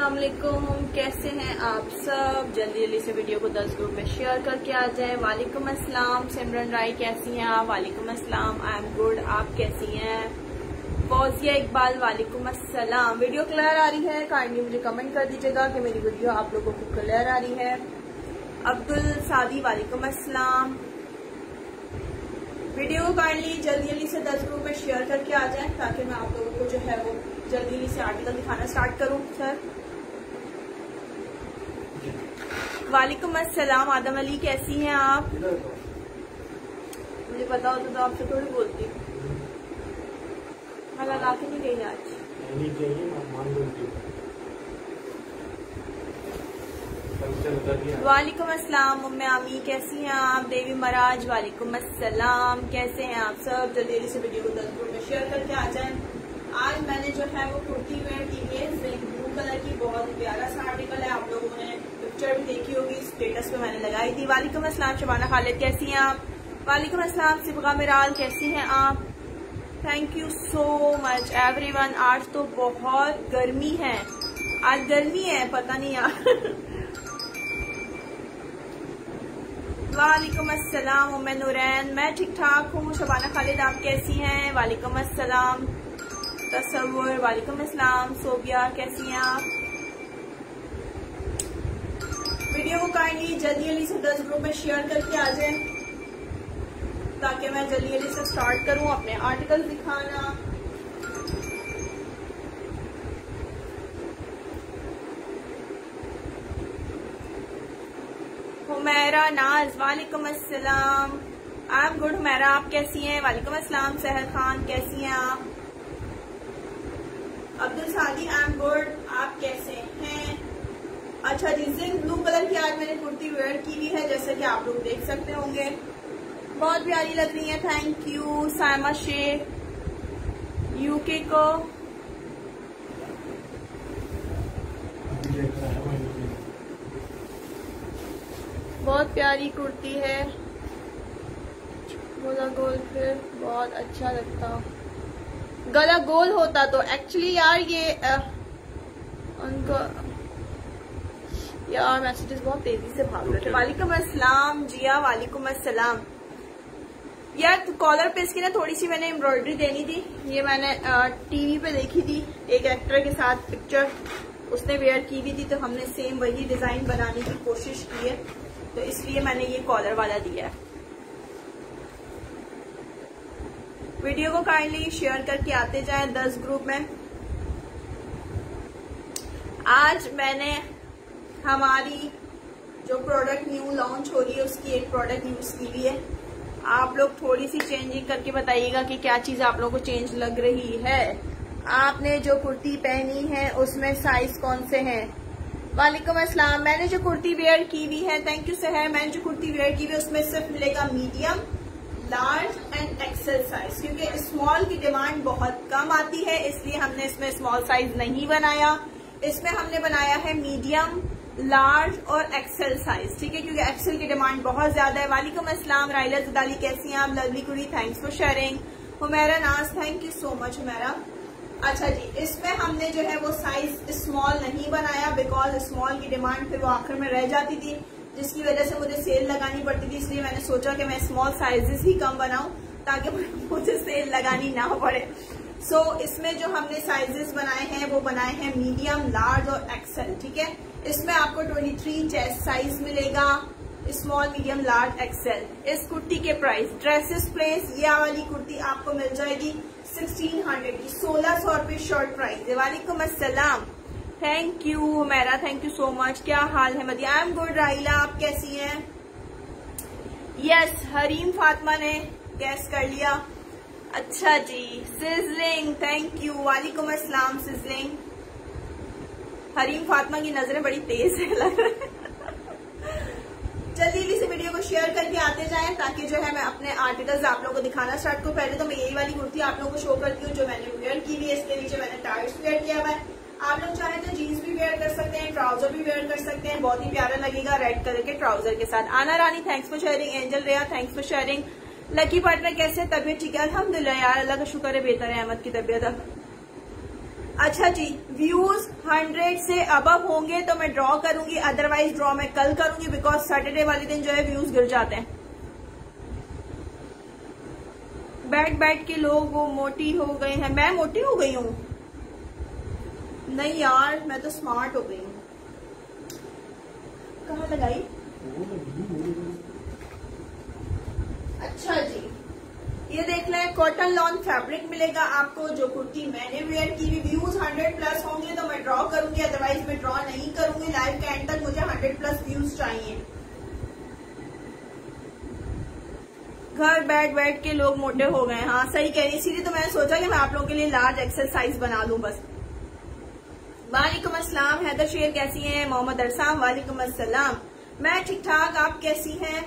अस्सलाम वालेकुम कैसे हैं आप सब? जल्दी जल्दी से वीडियो को 10 ग्रुप में शेयर करके आ जाए। वालेकुम अस्सलाम, सिमरन राय कैसी हैं आप? वालेकुम अस्सलाम आई एम गुड आप कैसी हैं? फौजिया इकबाल, वालेकुम अस्सलाम। वीडियो क्लियर आ रही है काइंडली मुझे कमेंट कर दीजिएगा कि मेरी वीडियो आप लोगों को क्लियर आ रही है। अब्दुल सादी, वालेकुम अस्सलाम। वीडियो को काइंडली जल्दी जल्दी से 10 ग्रुप में शेयर करके आ जाए, ताकि मैं आप लोगों को जो है वो जल्दी से आर्टिकल दिखाना स्टार्ट करूँ सर वालेकुम अस्सलाम आदम अली कैसी हैं आप? मुझे पता होता तो आपसे थोड़ी बोलती। मैं लगा के नहीं गई आज। नहीं वालेकुम अस्सलाम उम्मे आमी कैसी हैं आप? देवी महाराज वालेकुम अस्सलाम। कैसे हैं आप सब? जल्दी जल्दी से वीडियो को दस में शेयर करके आ जाएँ। आज मैंने जो है वो कुर्ती वेयर की है ब्लू कलर की बहुत प्यारा सा आर्टिकल है आप लोगों ने पिक्चर भी देखी होगी स्टेटस पे मैंने लगाई थी। वालेकुम अस्सलाम शबाना खालिद, कैसी हैं आप? वालेकुम अस्सलाम सिबगा मिराल, कैसी हैं आप? Thank you so much everyone आज तो बहुत गर्मी है। आज गर्मी है, पता नहीं यार। वालेकुम अस्सलाम उम्मे नूरैन, मैं ठीक ठाक हूँ। शबाना खालिद, आप कैसी हैं? वालेकुम अस्सलाम तस्वुर वालेकुम अस्सलाम सोबिया, कैसी हैं आप? वीडियो को काइंडली जल्दी जल्दी से दस ग्रुप में शेयर करके आ जाए, ताकि मैं जल्दी जल्दी से स्टार्ट करूँ अपने आर्टिकल दिखाना। हुमैरा नाज, वालेकुम अस्सलाम। आई एम गुड, हुमैरा, आप कैसी हैं? वालेकुम अस्सलाम, सहर खान, कैसी हैं आप? अब्दुल सादी आई एम गुड आप कैसे हैं? अच्छा जी जिंक ब्लू कलर की आज मैंने कुर्ती वेयर की हुई है जैसे कि आप लोग देख सकते होंगे। बहुत प्यारी लग रही है thank you Saima Shaikh UK को। बहुत प्यारी कुर्ती है। गोला गोल फिर बहुत अच्छा लगता। गला गोल होता तो एक्चुअली यार ये अ, उनको यार मैसेजेस बहुत तेज़ी से भाग रहे थे। वालेकुम अस्सलाम जिया वालेकुम अस्सलाम। यार कॉलर पे इसकी ना थोड़ी सी मैंने एम्ब्रॉयडरी देनी थी। ये मैंने टीवी पे देखी थी एक एक्टर के साथ पिक्चर उसने वेयर की हुई थी तो हमने सेम वही डिज़ाइन बनाने की कोशिश की है। तो इसलिए मैंने ये कॉलर वाला दिया है। वीडियो को काइंडली शेयर करके आते जाएँ दस ग्रुप में। आज मैंने हमारी जो प्रोडक्ट न्यू लॉन्च हो रही है, उसकी एक प्रोडक्ट यूज़ की हुई है आप लोग थोड़ी सी चेंजिंग करके बताइएगा कि क्या चीज़ आप लोगों को चेंज लग रही है। आपने जो कुर्ती पहनी है, उसमें साइज़ कौन से हैं? वालेकुम अस्सलाम। मैंने जो कुर्ती वेयर की हुई है थैंक यू सहर मैंने जो कुर्ती वेयर की हुई है, उसमें सिर्फ़ मिलेगा medium large and XL size क्योंकि स्मॉल की डिमांड बहुत कम आती है, इसलिए हमने इसमें स्मॉल साइज़ नहीं बनाया। इसमें हमने बनाया है मीडियम लार्ज और एक्सेल साइज़ ठीक है? क्योंकि एक्सेल की डिमांड बहुत ज़्यादा है। वालेकुम अस्सलाम राइला जदाली कैसी हैं आप? लवली कुड़ी thanks for sharing Humaira Naz thank you so much Humaira. अच्छा जी इसमें हमने जो है वो साइज़ स्मॉल नहीं बनाया बिकॉज़ स्मॉल की डिमांड फिर वो आखिर में रह जाती थी जिसकी वजह से मुझे सेल लगानी पड़ती थी। इसलिए मैंने सोचा कि मैं स्मॉल साइजेस ही कम बनाऊँ ताकि मुझे सेल लगानी ना पड़े। सो so, इसमें जो हमने साइजेस बनाए हैं वो बनाए हैं मीडियम लार्ज और एक्सेल ठीक है? इसमें आपको 23 चेस्ट साइज़ मिलेगा स्मॉल मीडियम लार्ज एक्सेल इस कुर्ती के प्राइस ड्रेसेस प्लेस ये वाली कुर्ती आपको मिल जाएगी 1600 की, सोलह सौ रुपये शॉर्ट प्राइस वालेकुम अस्सलाम थैंक यू मेरा थैंक यू सो मच क्या हाल है, मदिया? आई एम गुड राइला आप कैसी हैं? यस हरीम फातिमा ने गैस कर लिया। अच्छा जी सिजलिंग थैंक यू वालेकुम अस्सलाम सिजलिंग हरीम फातिमा की नज़रें बड़ी तेज है, लग जल्दी जल्दी से वीडियो को शेयर करके आते जाएँ, ताकि जो है मैं अपने आर्टिकल्स आप लोगों को दिखाना स्टार्ट करूँ। पहले तो मैं यही वाली कुर्ती आप लोगों को शो करती हूँ, जो मैंने वेयर की हुई है। इसके नीचे मैंने टाइट्स वेयर किया हुआ है। आप लोग चाहे तो जीन्स भी वेयर कर सकते हैं ट्राउज़र भी वेयर कर सकते हैं। बहुत ही प्यारा लगेगा रेड कलर के ट्राउज़र के साथ। Ana Rani thanks for sharing Angel Reya thanks for sharing lucky partner कैसे तबियत ठीक है? अलहमदुल्ला यार, अल्लाह का शुक्र है, बेहतर है, अहमद की तबियत अब। अच्छा जी व्यूज़ 100 से अबव होंगे तो मैं ड्रॉ करूँगी अदरवाइज़ ड्रॉ मैं कल करूँगी बिकॉज़ सैटरडे वाले दिन जो है व्यूज़ गिर जाते हैं। बैठ बैठ के लोग वो मोटी हो गए हैं। मैं मोटी हो गई हूँ? नहीं यार मैं तो स्मार्ट हो गई हूँ। कहा लगाई? अच्छा जी। ये देख लें कॉटन लॉन फैब्रिक मिलेगा आपको, जो कुर्ती मैंने वेयर की। व्यूज़ 100 प्लस होंगे तो मैं ड्रॉ करूँगी अदरवाइज़ मैं ड्रॉ नहीं करूँगी लाइव के एंड तक मुझे 100 प्लस व्यूज़ चाहिए। घर बैठ बैठ के लोग मोटे हो गए हाँ। सही कह रही इसीलिए तो मैंने सोचा कि मैं आप लोगों के लिए लार्ज एक्सरसाइज बना लूँ बस। वालेकुम अस्सलाम, हैदर शेर कैसी हैं? मोहम्मद अरसाम वालेकुम अस्सलाम। मैं ठीक ठाक आप कैसी हैं?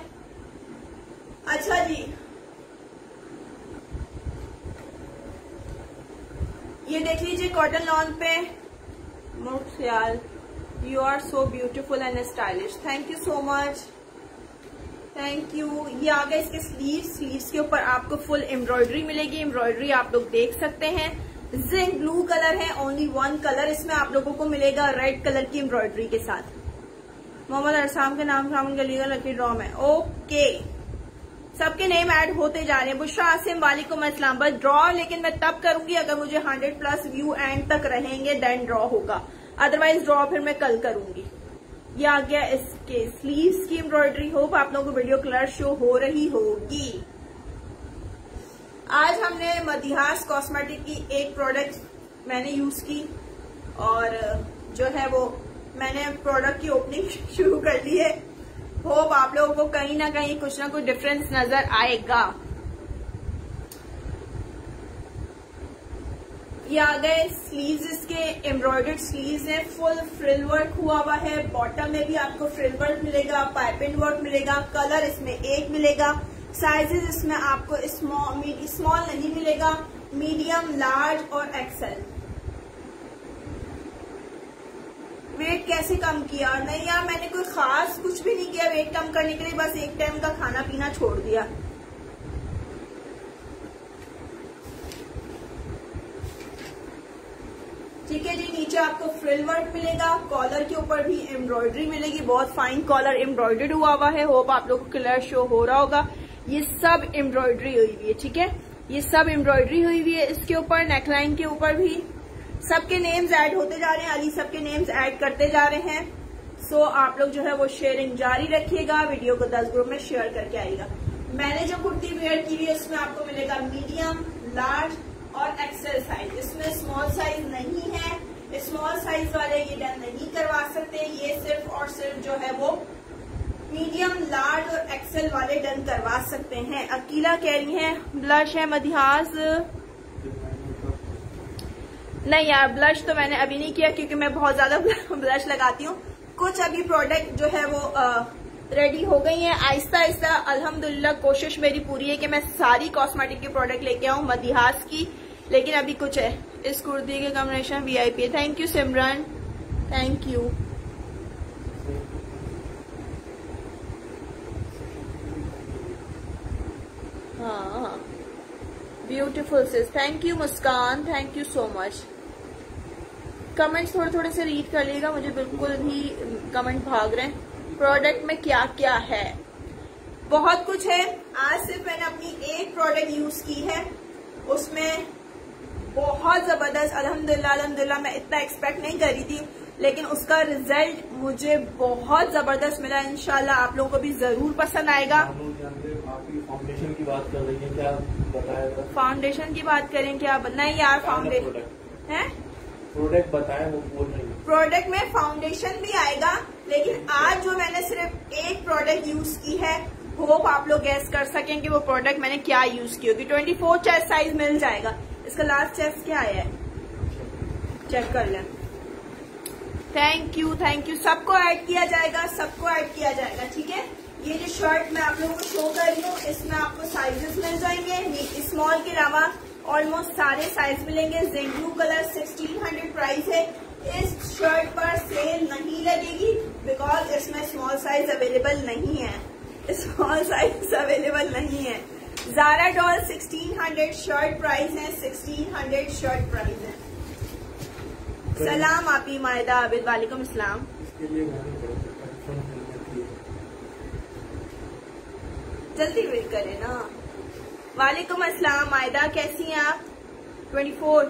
अच्छा जी ये देख लीजिए कॉटन लॉन पे। मुख्याल you are so beautiful and stylish thank you so much thank you ये आ गए इसके स्लीव स्लीव्स के ऊपर आपको फुल एम्ब्रॉयडरी मिलेगी। एम्ब्रॉयडरी आप लोग देख सकते हैं। जिंक ब्लू कलर है ओनली वन कलर इसमें आप लोगों को मिलेगा रेड कलर की एम्ब्रॉयडरी के साथ। मोहम्मद अरसाम के नाम का लीगल लकी ड्रॉम है। ओके सबके नेम ऐड होते जा रहे हैं। बुशरा आसिम वालेकुम अस्सलाम बस ड्रॉ लेकिन मैं तब करूँगी अगर मुझे 100 प्लस व्यू एंड तक रहेंगे देन ड्रॉ होगा। अदरवाइज़ ड्रॉ फिर मैं कल करूँगी। ये आ गया इसके स्लीव्स की एम्ब्रॉयडरी होप आप लोगों को वीडियो क्लियर शो हो रही होगी। आज हमने मदिहास कॉस्मेटिक की एक प्रोडक्ट मैंने यूज़ की और, जो है वो मैंने प्रोडक्ट की ओपनिंग शुरू कर ली है। होप आप लोगों को कहीं ना कहीं कुछ ना कुछ डिफरेंस नज़र आएगा। ये आ गए स्लीव्स इसके एम्ब्रॉयडर्ड स्लीव्स हैं। फुल फ्रिल वर्क हुआ हुआ है। बॉटम में भी आपको फ्रिल वर्क मिलेगा पाइपिंग वर्क मिलेगा कलर इसमें एक मिलेगा। साइजेस इसमें आपको स्मॉल नहीं मिलेगा। मीडियम लार्ज और एक्सेल वेट कैसे कम किया? नहीं यार, मैंने कोई खास कुछ भी नहीं किया, वेट कम करने के लिए बस एक टाइम का खाना पीना छोड़ दिया। ठीक है जी, नीचे आपको फ्रिल वर्क मिलेगा कॉलर के ऊपर भी एम्ब्रॉयडरी मिलेगी, बहुत फाइन कॉलर एम्ब्रॉयडर्ड हुआ हुआ है होप आप लोग को क्लियर शो हो रहा होगा। ये सब एम्ब्रॉयडरी हुई हुई है, ठीक है? ये सब एम्ब्रॉयडरी हुई हुई है, इसके ऊपर नेकलाइन के ऊपर भी। सबके नेम्स ऐड होते जा रहे हैं अली सबके नेम्स ऐड करते जा रहे हैं। सो so, आप लोग जो है वो शेयरिंग जारी रखिएगा वीडियो को दस ग्रुप में शेयर करके आएगा मैंने जो कुर्ती वेयर की हुई है उसमें आपको मिलेगा मीडियम लार्ज और एक्सेल साइज़ इसमें स्मॉल साइज़ नहीं है स्मॉल साइज़ वाले ये डन नहीं करवा सकते। ये सिर्फ़ और सिर्फ़ जो है वो मीडियम लार्ज और एक्सेल वाले डन करवा सकते हैं। अकीला कह रही है ब्लश है मधियास नहीं यार ब्लश तो मैंने अभी नहीं किया क्योंकि मैं बहुत ज़्यादा ब्लश लगाती हूँ। कुछ अभी प्रोडक्ट जो है वो रेडी हो गई हैं। आहिस्ता आहिस्ता, अल्हम्दुलिल्लाह, कोशिश मेरी पूरी है कि मैं सारी कॉस्मेटिक के प्रोडक्ट लेके आऊँ, मदिहास की। लेकिन अभी कुछ है। इस कुर्ती के combination VIP thank you Simran thank you हाँ beautiful sis thank you Muskan. Thank you so much comments थोड़े थोड़े से रीड कर लीजिएगा मुझे बिल्कुल भी कमेंट भाग रहे हैं। प्रोडक्ट में क्या क्या है? बहुत कुछ है। आज सिर्फ़ मैंने अपनी एक प्रोडक्ट यूज़ की है। उसमें बहुत ज़बरदस्त अल्हम्दुलिल्लाह अल्हम्दुलिल्लाह मैं इतना एक्सपेक्ट नहीं कर रही थी लेकिन उसका रिज़ल्ट मुझे बहुत ज़बरदस्त मिला। इनशाला आप लोगों को भी ज़रूर पसंद आएगा। फाउंडेशन की बात कर रही है क्या बताया फाउंडेशन की बात करें क्या नहीं यार फाउंडेशन है? प्रोडक्ट बताया वो बोल रही है। प्रोडक्ट में फाउंडेशन भी आएगा, लेकिन आज जो मैंने सिर्फ़ एक प्रोडक्ट यूज़ की है, होप आप लोग गैस कर सकें कि वो प्रोडक्ट मैंने क्या यूज़ की होगी। ट्वेंटी फोर चेस्ट साइज़ मिल जाएगा। इसका लास्ट चेस्ट क्या आया है? चेक कर लें। थैंक यू थैंक यू सबको ऐड किया जाएगा, सबको ऐड किया जाएगा, ठीक है? ये जो शर्ट मैं आप लोगों को शो कर रही हूँ, इसमें आपको साइजेस मिल जाएँगे। स्मॉल के अलावा ऑलमोस्ट सारे साइज़ मिलेंगे। जेड ब्लू कलर 1600 प्राइस है। इस शर्ट पर सेल नहीं लगेगी बिकॉज़ इसमें स्मॉल साइज़ अवेलेबल नहीं है। स्मॉल साइज़ अवेलेबल नहीं है। जारा डॉल 1600 शर्ट प्राइस है। 1600 शर्ट प्राइस है। सलाम आपी मायदा आबिद वालेकुम लिए जल्दी वेट करें ना। वालेकुम अस्सलाम, आयदा कैसी हैं आप? 24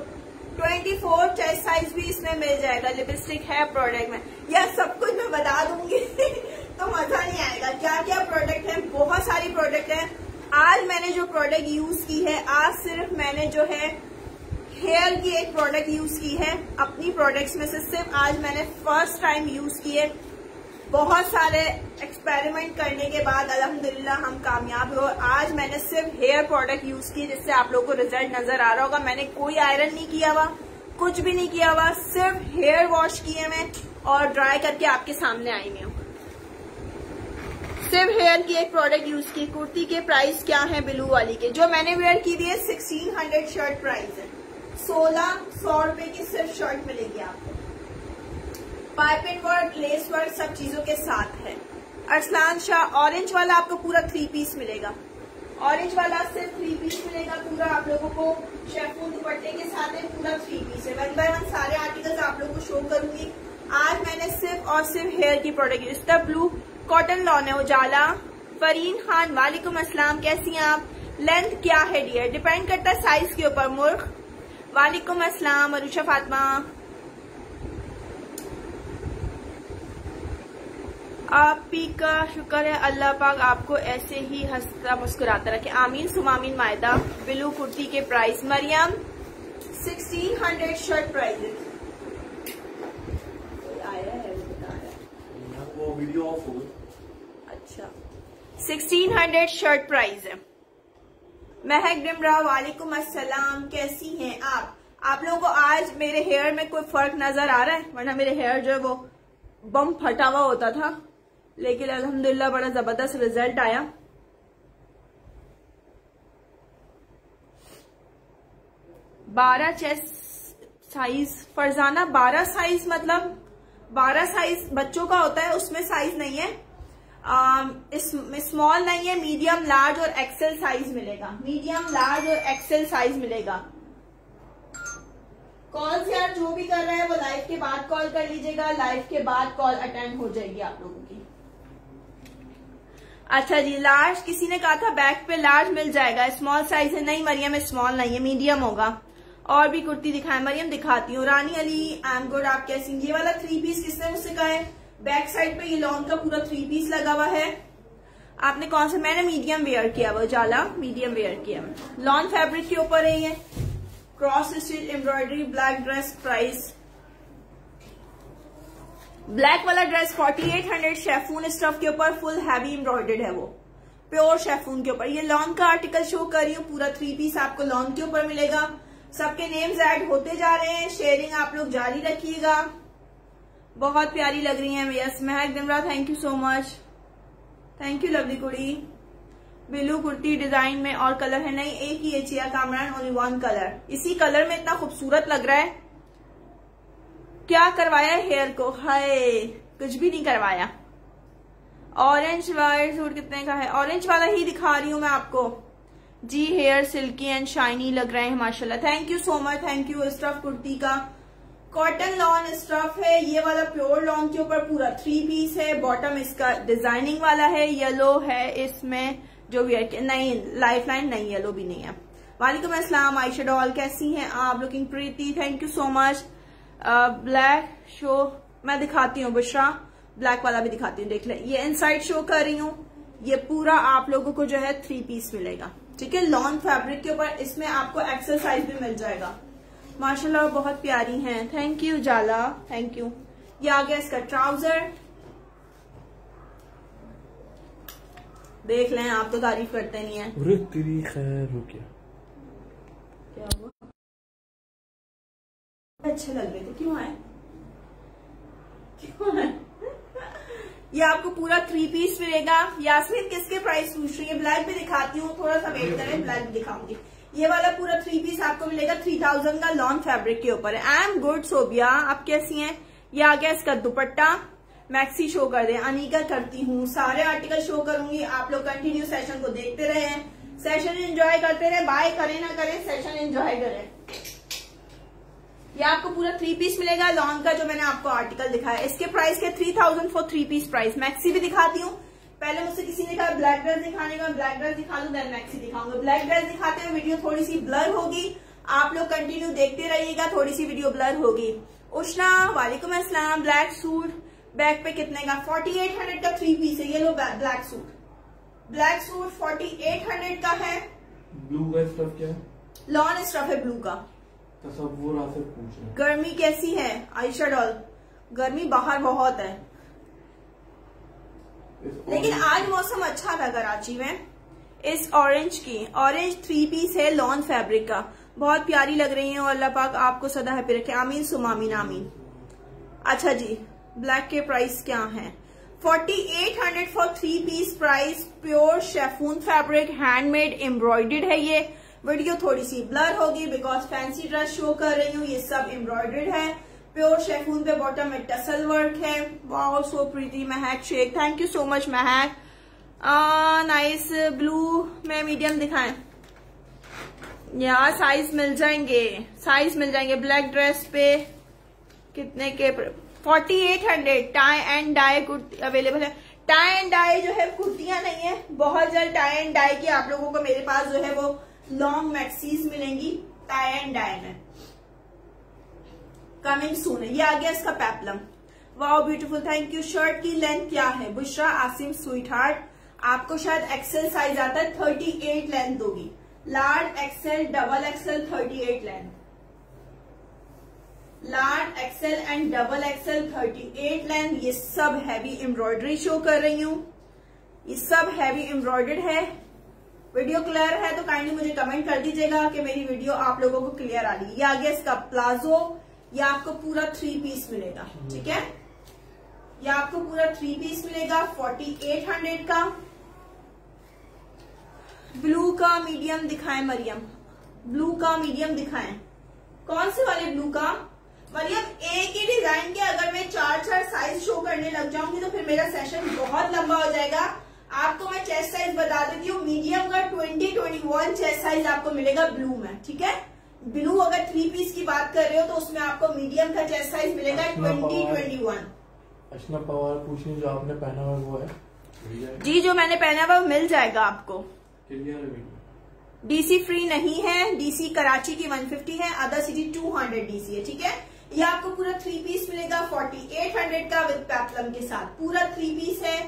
24 चेस्ट साइज़ भी इसमें मिल जाएगा लिपस्टिक है प्रोडक्ट में। यह सब कुछ मैं बता दूँगी तो मज़ा नहीं आएगा। क्या क्या प्रोडक्ट है? बहुत सारी प्रोडक्ट है। आज मैंने जो प्रोडक्ट यूज़ की है, आज सिर्फ़ मैंने जो है हेयर की एक प्रोडक्ट यूज़ की है। अपनी प्रोडक्ट्स में से सिर्फ़ आज मैंने फ़र्स्ट टाइम यूज़ की है। बहुत सारे एक्सपेरिमेंट करने के बाद अल्हम्दुलिल्लाह हम कामयाब हो आज मैंने सिर्फ़ हेयर प्रोडक्ट यूज़ की जिससे आप लोगों को रिज़ल्ट नज़र आ रहा होगा। मैंने कोई आयरन नहीं किया हुआ, कुछ भी नहीं किया हुआ, सिर्फ़ हेयर वॉश किए मैं और ड्राई करके आपके सामने आई मैं सिर्फ़ हेयर की एक प्रोडक्ट यूज़ की। कुर्ती के प्राइस क्या है ब्लू वाली के? जो मैंने वेयर की थी है सिक्सटीन हंड्रेड शर्ट प्राइस है। सोलह सौ रुपए की सिर्फ़ शर्ट मिलेगी आपको। पाइपिंग वर्क लेस वर्क सब चीज़ों के साथ है। अरसलान शाह ऑरेंज वाला आपको पूरा थ्री पीस मिलेगा। ऑरेंज वाला सिर्फ़ थ्री पीस मिलेगा, पूरा आप लोगों को शेफून दुपट्टे के साथ है, पूरा थ्री पीस है। वन बाय वन सारे आर्टिकल्स आप लोगों को शो करूँगी। आज मैंने सिर्फ़ और सिर्फ़ हेयर की product the blue cotton lawn है उजाला। फरीन खान, वालेकुम अस्सलाम, कैसी हैं आप? लेंथ क्या है डियर डिपेंड करता है साइज़ के ऊपर, मुर्ख। वालेकुम अस्सलाम अरुषा फातमा। आप ही का शुक्र है अल्लाह पाक आपको ऐसे ही हंसता मुस्कुराता रखे। आमीन सुमामीन मायदा। बिलू कुर्ती के price Mariam. Sixteen hundred shirt price आया है वो वीडियो ऑफ़ अच्छा। सिक्सटीन हंड्रेड शर्ट प्राइस है। महक डिमरा वालेकुम अस्सलाम। कैसी हैं आप? आप लोगों को आज मेरे हेयर में कोई फ़र्क नज़र आ रहा है? वरना मेरे हेयर जो है वो बम फटा हुआ होता था। लेकिन अल्हम्दुलिल्लाह, बड़ा ज़बरदस्त रिज़ल्ट आया। बारह चेस्ट साइज़ फरजाना बारह साइज़ मतलब बारह साइज़ बच्चों का होता है, उसमें साइज़ नहीं है। स्मॉल नहीं है मीडियम लार्ज और एक्सेल साइज़ मिलेगा। मीडियम लार्ज और एक्सेल साइज़ मिलेगा। कॉल से आप जो भी कर रहे हैं, वो लाइव के बाद कॉल कर लीजिएगा। लाइव के बाद कॉल अटेंड हो जाएगी आप लोगों की। अच्छा जी लार्ज किसी ने कहा था बैक पे लार्ज मिल जाएगा। स्मॉल साइज़ है। नहीं, मरियम स्मॉल नहीं है। मीडियम होगा। और भी कुर्ती दिखाए। मरियम, दिखाती हूँ। Rani Ali I am good आप कैसी ये वाला थ्री पीस किसने मुझसे कहा है? बैक साइड पे ये लॉन्ग का पूरा थ्री पीस लगा हुआ है। आपने कौन सा? मैंने मीडियम वेयर किया वो जाला। मीडियम वेयर किया लॉन्ग फैब्रिक के ऊपर है ये। Cross stitch embroidery black dress price black वाला ड्रेस 4800 शेफून स्टफ़ के ऊपर फुल हैवी एम्ब्रॉयडेड है वो। प्योर शेफून के ऊपर। ये लॉन्ग का आर्टिकल शो कर रही हूँ, पूरा थ्री पीस आपको लॉन्ग के ऊपर मिलेगा। सबके नेम्स ऐड होते जा रहे हैं शेयरिंग आप लोग जारी रखिएगा। बहुत प्यारी लग रही है yes Mehak Dimra thank you so much thank you lovely कुड़ी। ब्लू कुर्ती डिज़ाइन में और कलर है नहीं, एक ही है, Chia Kamran only one colour इसी कलर में इतना खूबसूरत लग रहा है। क्या करवाया हेयर को? हाय, कुछ भी नहीं करवाया। ऑरेंज वायर सूट कितने का है? ऑरेंज वाला ही दिखा रही हूँ मैं आपको। जी हेयर सिल्की एंड शाइनी लग रहे हैं, माशाल्लाह। Thank you so much thank you stuff kurti का। कॉटन लॉन स्टफ़ है, ये वाला प्योर लॉन्ग के ऊपर पूरा थ्री पीस है। बॉटम इसका डिज़ाइनिंग वाला है येलो है इसमें, जो है। नहीं लाइफ लाइन नहीं येलो भी नहीं है। वालेकुम अस्सलाम, आयशा डॉल, कैसी हैं? आप looking Preeti thank you so much black show मैं दिखाती हूँ बुशरा। ब्लैक वाला भी दिखाती हूँ देख ले। ये इनसाइड शो कर रही हूँ। ये पूरा आप लोगों को जो है थ्री पीस मिलेगा। ठीक है? लॉन्ग फैब्रिक के ऊपर इसमें आपको एक्सल साइज़ भी मिल जाएगा। माशाल्लाह बहुत प्यारी हैं। थैंक यू जाला। थैंक यू ये आ गया इसका ट्राउज़र देख लें आप तो तारीफ़ करते नहीं है। तेरी खैर क्या हुआ? अच्छे लग रहे थे। क्यों आए? क्यों आए? ये आपको पूरा थ्री पीस मिलेगा। यासमीन किसके प्राइस पूछ रही है? ब्लैक भी दिखाती हूँ, थोड़ा सा वेट करें ब्लैक भी दिखाऊँगी। ये वाला पूरा थ्री पीस आपको मिलेगा थ्री थाउज़ेंड का लॉन्ग फैब्रिक के ऊपर। है आई एम गुड सोबिया आप कैसी हैं? ये आ गया इसका दुपट्टा। मैक्सी शो कर दे। अनिका करती हूँ। सारे आर्टिकल शो करूँगी। आप लोग कंटिन्यू सेशन को देखते रहे। सेशन एंजॉय करते रहे। बाय करें ना करें सेशन एंजॉय करें। ये आपको पूरा थ्री पीस मिलेगा लॉन्ग का जो मैंने आपको आर्टिकल दिखाया। इसके प्राइस के three thousand for three piece price maxi भी दिखाती हूँ। पहले मुझसे किसी ने कहा ब्लैक ड्रेस दिखाने का ब्लैक ड्रेस दिखा दू देन मैक्सी दिखाऊँगा। ब्लैक ड्रेस दिखाते हुए वीडियो थोड़ी सी ब्लर होगी। आप लोग कंटिन्यू देखते रहिएगा थोड़ी सी वीडियो ब्लर होगी। उष्णा वालेकुम अस्सलाम। ब्लैक सूट बैक पे कितने का? फोर्टी एट हंड्रेड का थ्री पीस है। ये लो black suit black suit forty eight hundred का है। ब्लू का स्टफ़ क्या है? लॉन स्टफ़ है ब्लू का। तस्वुर आपसे पूछ गर्मी कैसी है? आयशा डॉल गर्मी बाहर बहुत है। लेकिन आज मौसम अच्छा था कराची में इस ऑरेंज की ऑरेंज थ्री पीस है लॉन फैब्रिक का। बहुत प्यारी लग रही है और अल्लाह पाक आपको सदा हैप्पी रखे। आमीन सुमामीन आमीन अच्छा जी ब्लैक के प्राइस क्या है? Forty eight hundred for three piece price pure chiffon fabric handmade embroidered है ये। वीडियो थोड़ी सी ब्लर होगी बिकॉज़ फैंसी ड्रेस शो कर रही हूँ, ये सब एम्ब्रॉयडेड है। प्योर शेफून पे बॉटम में टसल वर्क है। Wow so Preeti Mehak Sheikh thank you so much Mehak nice blue में मीडियम दिखाएँ। यहाँ साइज़ मिल जाएँगे। साइज़ मिल जाएँगे ब्लैक ड्रेस पे। कितने के forty eight hundred tie and dye kurti available है। टाई एंड डाई जो है, कुर्तियाँ नहीं है। बहुत जल्द टाई एंड डाई की आप लोगों को मेरे पास जो है वो लॉन्ग मैक्सीज मिलेंगी टाई एंड डाई में कमिंग सून ये आ गया इसका peplum wow beautiful thank you shirt की लेंथ क्या है? बुशरा आसिम स्वीट हार्ट आपको शायद एक्सेल साइज़ आता है थर्टी एट लेंथ होगी large XL double XL thirty eight length large XL and double XL thirty eight length ये सब हैवी एम्ब्रॉयडरी शो कर रही हूँ। ये सब हैवी एम्ब्रॉयडर्ड है। वीडियो क्लियर है तो काइंडली मुझे कमेंट कर दीजिएगा कि मेरी वीडियो आप लोगों को क्लियर आ रही है। ये आ गया इसका प्लाजो ये आपको पूरा थ्री पीस मिलेगा, ठीक है? ये आपको पूरा थ्री पीस मिलेगा फोर्टी एट हंड्रेड का। ब्लू का मीडियम दिखाएँ मरियम ब्लू का मीडियम दिखाएँ। कौन से वाले ब्लू का? मरियम एक ही डिज़ाइन के अगर मैं चार चार साइज़ शो करने लग जाऊँगी तो फिर मेरा सेशन बहुत लंबा हो जाएगा। आपको मैं चेस्ट साइज़ बता देती हूँ मीडियम का twenty twenty one chest size आपको मिलेगा ब्लू में ठीक है? ब्लू अगर थ्री पीस की बात कर रहे हो तो उसमें आपको मीडियम का चेस्ट साइज़ मिलेगा twenty twenty one Archana Pawar पूछ रही जो आपने पहना हुआ वो है? जी जो मैंने पहना हुआ मिल जाएगा आपको। क्लियर है वीडियो डीसी फ्री नहीं है डीसी कराची की 150 है अदर सिटी 200 डीसी है ठीक है? ये आपको पूरा थ्री पीस मिलेगा 4800 का विद पेपलम के साथ। पूरा थ्री पीस है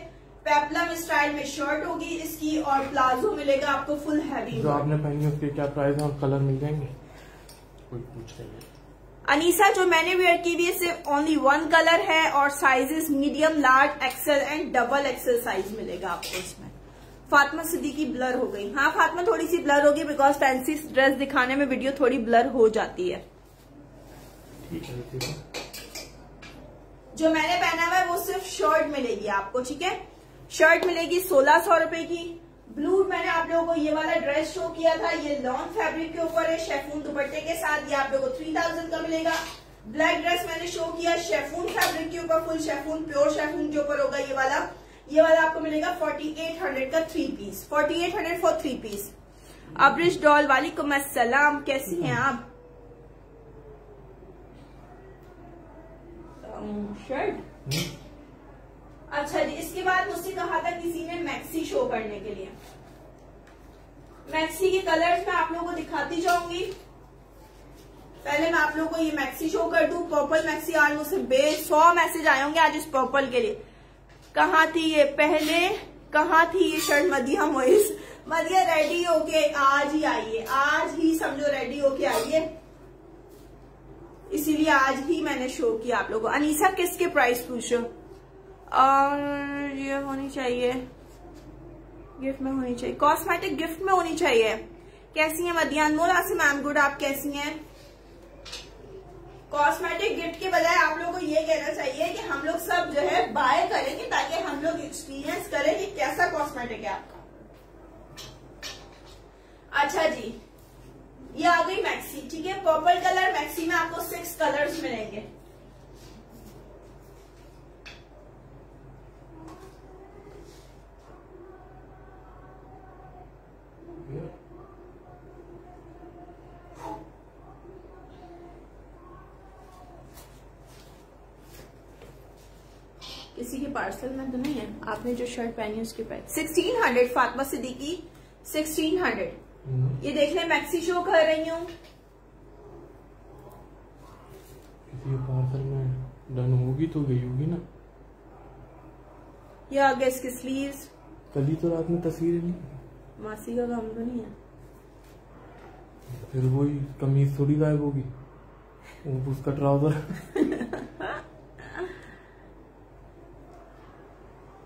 पेपलम स्टाइल में शर्ट होगी इसकी और प्लाजो मिलेगा आपको फुल हैवी जो आपने पहनी उसके क्या प्राइस है और कलर मिल जाएँगे? कोई पूछ रही है। अनीसा जो मैंने वेयर की हुई है सिर्फ़ ओनली वन कलर है और sizes medium large XL and double XL size मिलेगा आपको इसमें। फातिमा सिद्दीकी ब्लर हो गई। हाँ फातिमा थोड़ी सी ब्लर होगी बिकॉज़ फैंसी ड्रेस दिखाने में वीडियो थोड़ी ब्लर हो जाती है। ठीक है ठीक है। जो मैंने पहना हुआ है वो सिर्फ़ शर्ट मिलेगी आपको ठीक है? शर्ट मिलेगी सोलह सौ रुपए की। ब्लू मैंने आप लोगों को ये वाला ड्रेस शो किया था ये लॉन्ग फैब्रिक के ऊपर है शेफून दुपट्टे के साथ ये आप लोगों को थ्री थाउज़ेंड का मिलेगा। ब्लैक ड्रेस मैंने शो किया शेफून फैब्रिक के ऊपर फुल शेफून प्योर शेफून के ऊपर होगा ये वाला। ये वाला आपको मिलेगा फोर्टी एट हंड्रेड का three piece forty eight hundred for three piece Abrish doll वालेकुम अस्सलाम कैसी हैं आप? शर्ट हम्म, अच्छा जी, इसके बाद मुझसे कहा था किसी ने मैक्सी शो करने के लिए। मैक्सी के कलर्स मैं आप लोगों को दिखाती जाऊँगी। पहले मैं आप लोगों को ये मैक्सी शो कर दू। पर्पल मैक्सी आज मुझसे बे सौ मैसेज आए होंगे आज इस पर्पल के लिए। कहा थी ये पहले? कहा थी ये शर्ट मदिया मोइस मदिया रेडी होके आज ही आइए आज ही समझो रेडी होके आइए इसीलिए आज ही मैंने शो किया आप लोगों को। अनीसा किसके प्राइस पूछो? और ये होनी चाहिए। गिफ्ट में होनी चाहिए। कॉस्मेटिक गिफ्ट में होनी चाहिए। कैसी है मदियान मोर आसिम मैम गुड आप कैसी हैं? कॉस्मेटिक गिफ्ट के बजाय आप लोगों को ये कहना चाहिए कि हम लोग सब जो है बाय करेंगे ताकि हम लोग एक्सपीरियंस करें कि कैसा कॉस्मेटिक है आपका। अच्छा जी, ये आ गई मैक्सी ठीक है? पर्पल कलर मैक्सी में आपको सिक्स कलर्स मिलेंगे। किसी के पार्सल में तो नहीं है। आपने जो शर्ट पहनी उसके पैसे sixteen hundred Fatma Siddiqui. Sixteen hundred हम्म। ये देख ले मैक्सी शो कर रही हूँ। ये पार्सल में डन होगी तो गई होगी ना। ये आ गया इसके स्लीव्स कल ही तो रात में तस्वीरें ली। मासी का काम तो नहीं है। फिर वही कमीज थोड़ी गायब होगी। वो उसका ट्राउज़र।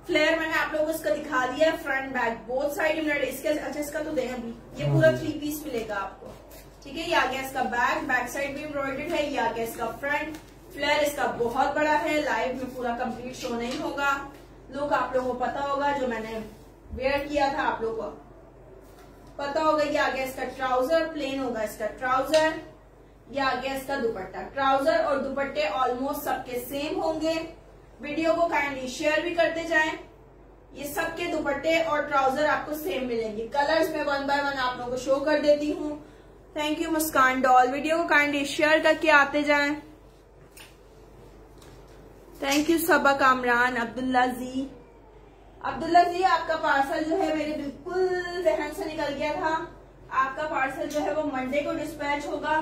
फ्लेयर मैंने आप लोगों को इसका दिखा दिया है front back both side embroidery इसके अच्छा इसका तो दें अभी। ये पूरा थ्री पीस मिलेगा आपको। ठीक है ये आ गया इसका बैक बैक साइड भी एम्ब्रॉयडर्ड है ये आ गया इसका फ्रंट फ्लेयर इसका बहुत बड़ा है लाइव में पूरा कंप्लीट शो नहीं होगा। लुक आप लोगों को पता होगा जो मैंने वेयर किया था आप लोगों को। पता होगा ये आ गया इसका ट्राउज़र, प्लेन होगा इसका ट्राउज़र, ये आ गया इसका दुपट्टा। ट्राउज़र और दुपट्टे ऑलमोस्ट सबके सेम होंगे। वीडियो को काइंडली शेयर भी करते जाएँ। ये सबके दुपट्टे और ट्राउज़र आपको सेम मिलेंगे। कलर्स में वन बाय वन आप लोगों को शो कर देती हूँ। Thank you Muskan doll video को काइंडली शेयर करके आते जाएँ। Thank you Saba Kamran, Abdullah ji. Abdullah ji, आपका पार्सल जो है मेरे बिल्कुल जहन से निकल गया था। आपका पार्सल जो है वो मंडे को डिस्पैच होगा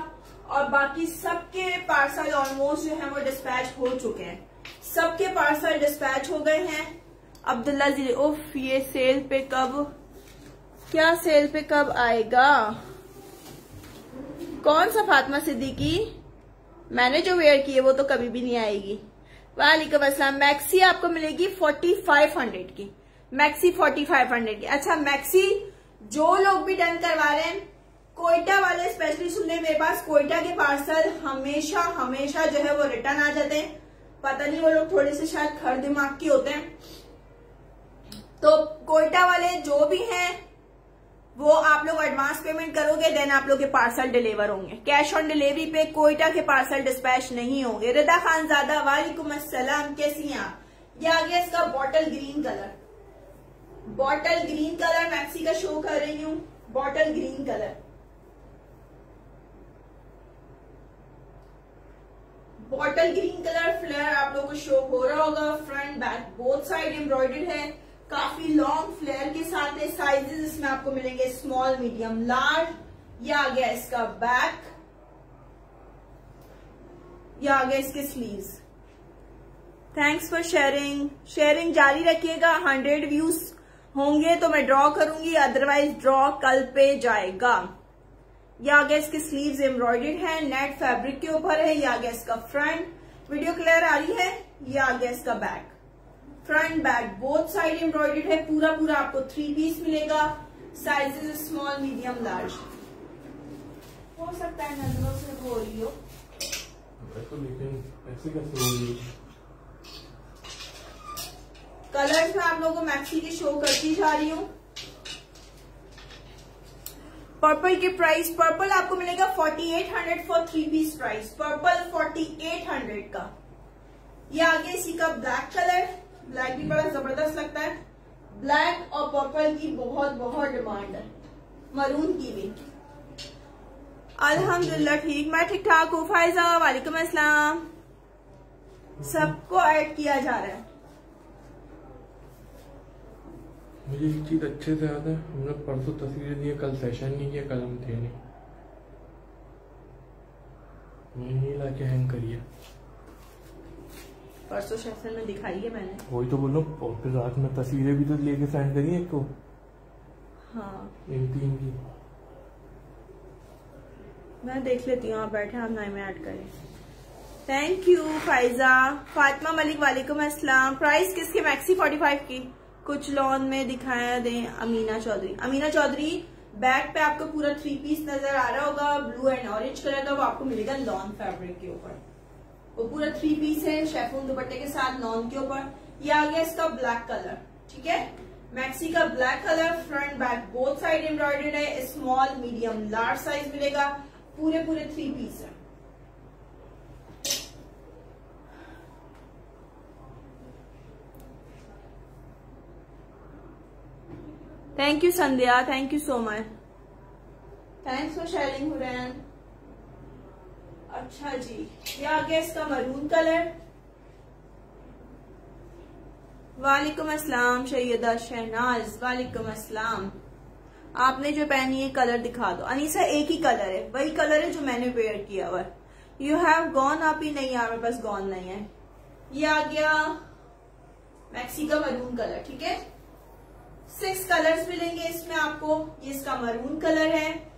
और बाकी सबके पार्सल ऑलमोस्ट जो है वो डिस्पैच हो चुके हैं। सबके पार्सल डिस्पैच हो गए हैं। अब्दुल्ला जी, उफ, ये सेल पे कब? क्या सेल पे कब आएगा? कौन सा फातिमा सिद्दीकी? मैंने जो वेयर की है वो तो कभी भी नहीं आएगी। वालेकुम असलम मैक्सी आपको मिलेगी फोर्टी फाइव हंड्रेड की। मैक्सी फोर्टी फाइव हंड्रेड की। अच्छा मैक्सी जो लोग भी डन करवा रहे हैं, कोयटा वाले स्पेशली सुनने मेरे पास, कोयटा के पार्सल हमेशा हमेशा जो है वो रिटर्न आ जाते हैं। पता नहीं वो लोग थोड़े से शायद खर दिमाग के होते हैं। तो कोयटा वाले जो भी हैं वो आप लोग एडवांस पेमेंट करोगे देन आप लोग के पार्सल डिलीवर होंगे। कैश ऑन डिलीवरी पे कोयटा के पार्सल डिस्पैच नहीं होंगे। रिदा खान ज़्यादा वालेकुम अस्सलाम, कैसी हैं आप? ये आ गया इसका bottle green colour bottle green colour maxi का शो कर रही हूँ। Bottle green colour bottle green colour flare आप लोगों को शो हो रहा होगा। Front back both side embroidered है। काफ़ी लॉन्ग फ्लेयर के साथ है साइजेस इसमें आपको मिलेंगे स्मॉल मीडियम लार्ज ये आ गया इसका बैक ये आ गया इसके sleeves thanks for sharing sharing जारी रखिएगा हंड्रेड व्यूज़ होंगे तो मैं ड्रॉ करूँगी अदरवाइज़ ड्रॉ कल पे जाएगा. ये आ गया इसके स्लीव्स एम्ब्रॉयडेड है नेट फैब्रिक के ऊपर है, ये आ गया इसका फ्रंट वीडियो क्लियर आ रही है, ये आ गया इसका back front back both side embroidered है पूरा पूरा आपको थ्री पीस मिलेगा। साइजेस स्मॉल मीडियम लार्ज हो सकता है नज़रों से हो रही हो। तो कलर्स में आप लोगों को मैक्सी की शो करती जा रही हूँ। पर्पल के प्राइस पर्पल आपको मिलेगा forty eight hundred for three piece price purple forty eight hundred का। ये आगे इसी का ब्लैक कलर ब्लैक भी बड़ा ज़बरदस्त लगता है। ब्लैक और पर्पल की बहुत बहुत डिमांड है। मरून की भी। अल्हम्दुलिल्लाह ठीक। मैं ठीक ठाक हूँ। फायजा वालेकुम अस्सलाम। सबको ऐड किया जा रहा है। मुझे एक चीज़ अच्छे से याद है। हमने परसों तस्वीरें दी कल सेशन नहीं किया, कल हम थे नहीं। मैंने ला के हैंग करिए परसों सेशन में दिखाई है मैंने। वही तो बोलो और फिर रात में तस्वीरें भी तो लेके सेंड करी एक को। हाँ। इन तीन की। मैं देख लेती हूँ आप बैठे आप नाई में ऐड करें। Thank you Faiza. Fatima Malik वालेकुम अस्सलाम। प्राइस किसके? मैक्सी 45 की। कुछ लॉन में दिखाया दें अमीना चौधरी। अमीना चौधरी बैक पे आपको पूरा थ्री पीस नज़र आ रहा होगा ब्लू एंड ऑरेंज कलर का वो आपको मिलेगा लॉन फैब्रिक के ऊपर। वो पूरा थ्री पीस है शेफून दुपट्टे के साथ नॉन के ऊपर। ये आ गया इसका ब्लैक कलर ठीक है? मैक्सी का black colour front back both side embroidered है। स्मॉल मीडियम लार्ज साइज़ मिलेगा। पूरे पूरे थ्री पीस है। Thank you Sandhya thank you so much thanks for sharing Hurain अच्छा जी, ये आ गया इसका मरून कलर। वालेकुम अस्सलाम, सैयदा शहनाज, वालेकुम अस्सलाम। आपने जो पहनी है कलर दिखा दो। अनीसा, एक ही कलर है, वही कलर है जो मैंने वेयर किया हुआ है। यू हैव गॉन आप ही नहीं यार मेरे पास गॉन नहीं है। ये आ गया मैक्सी का मरून कलर, ठीक है? सिक्स कलर्स मिलेंगे इसमें आपको। ये इसका मरून कलर है।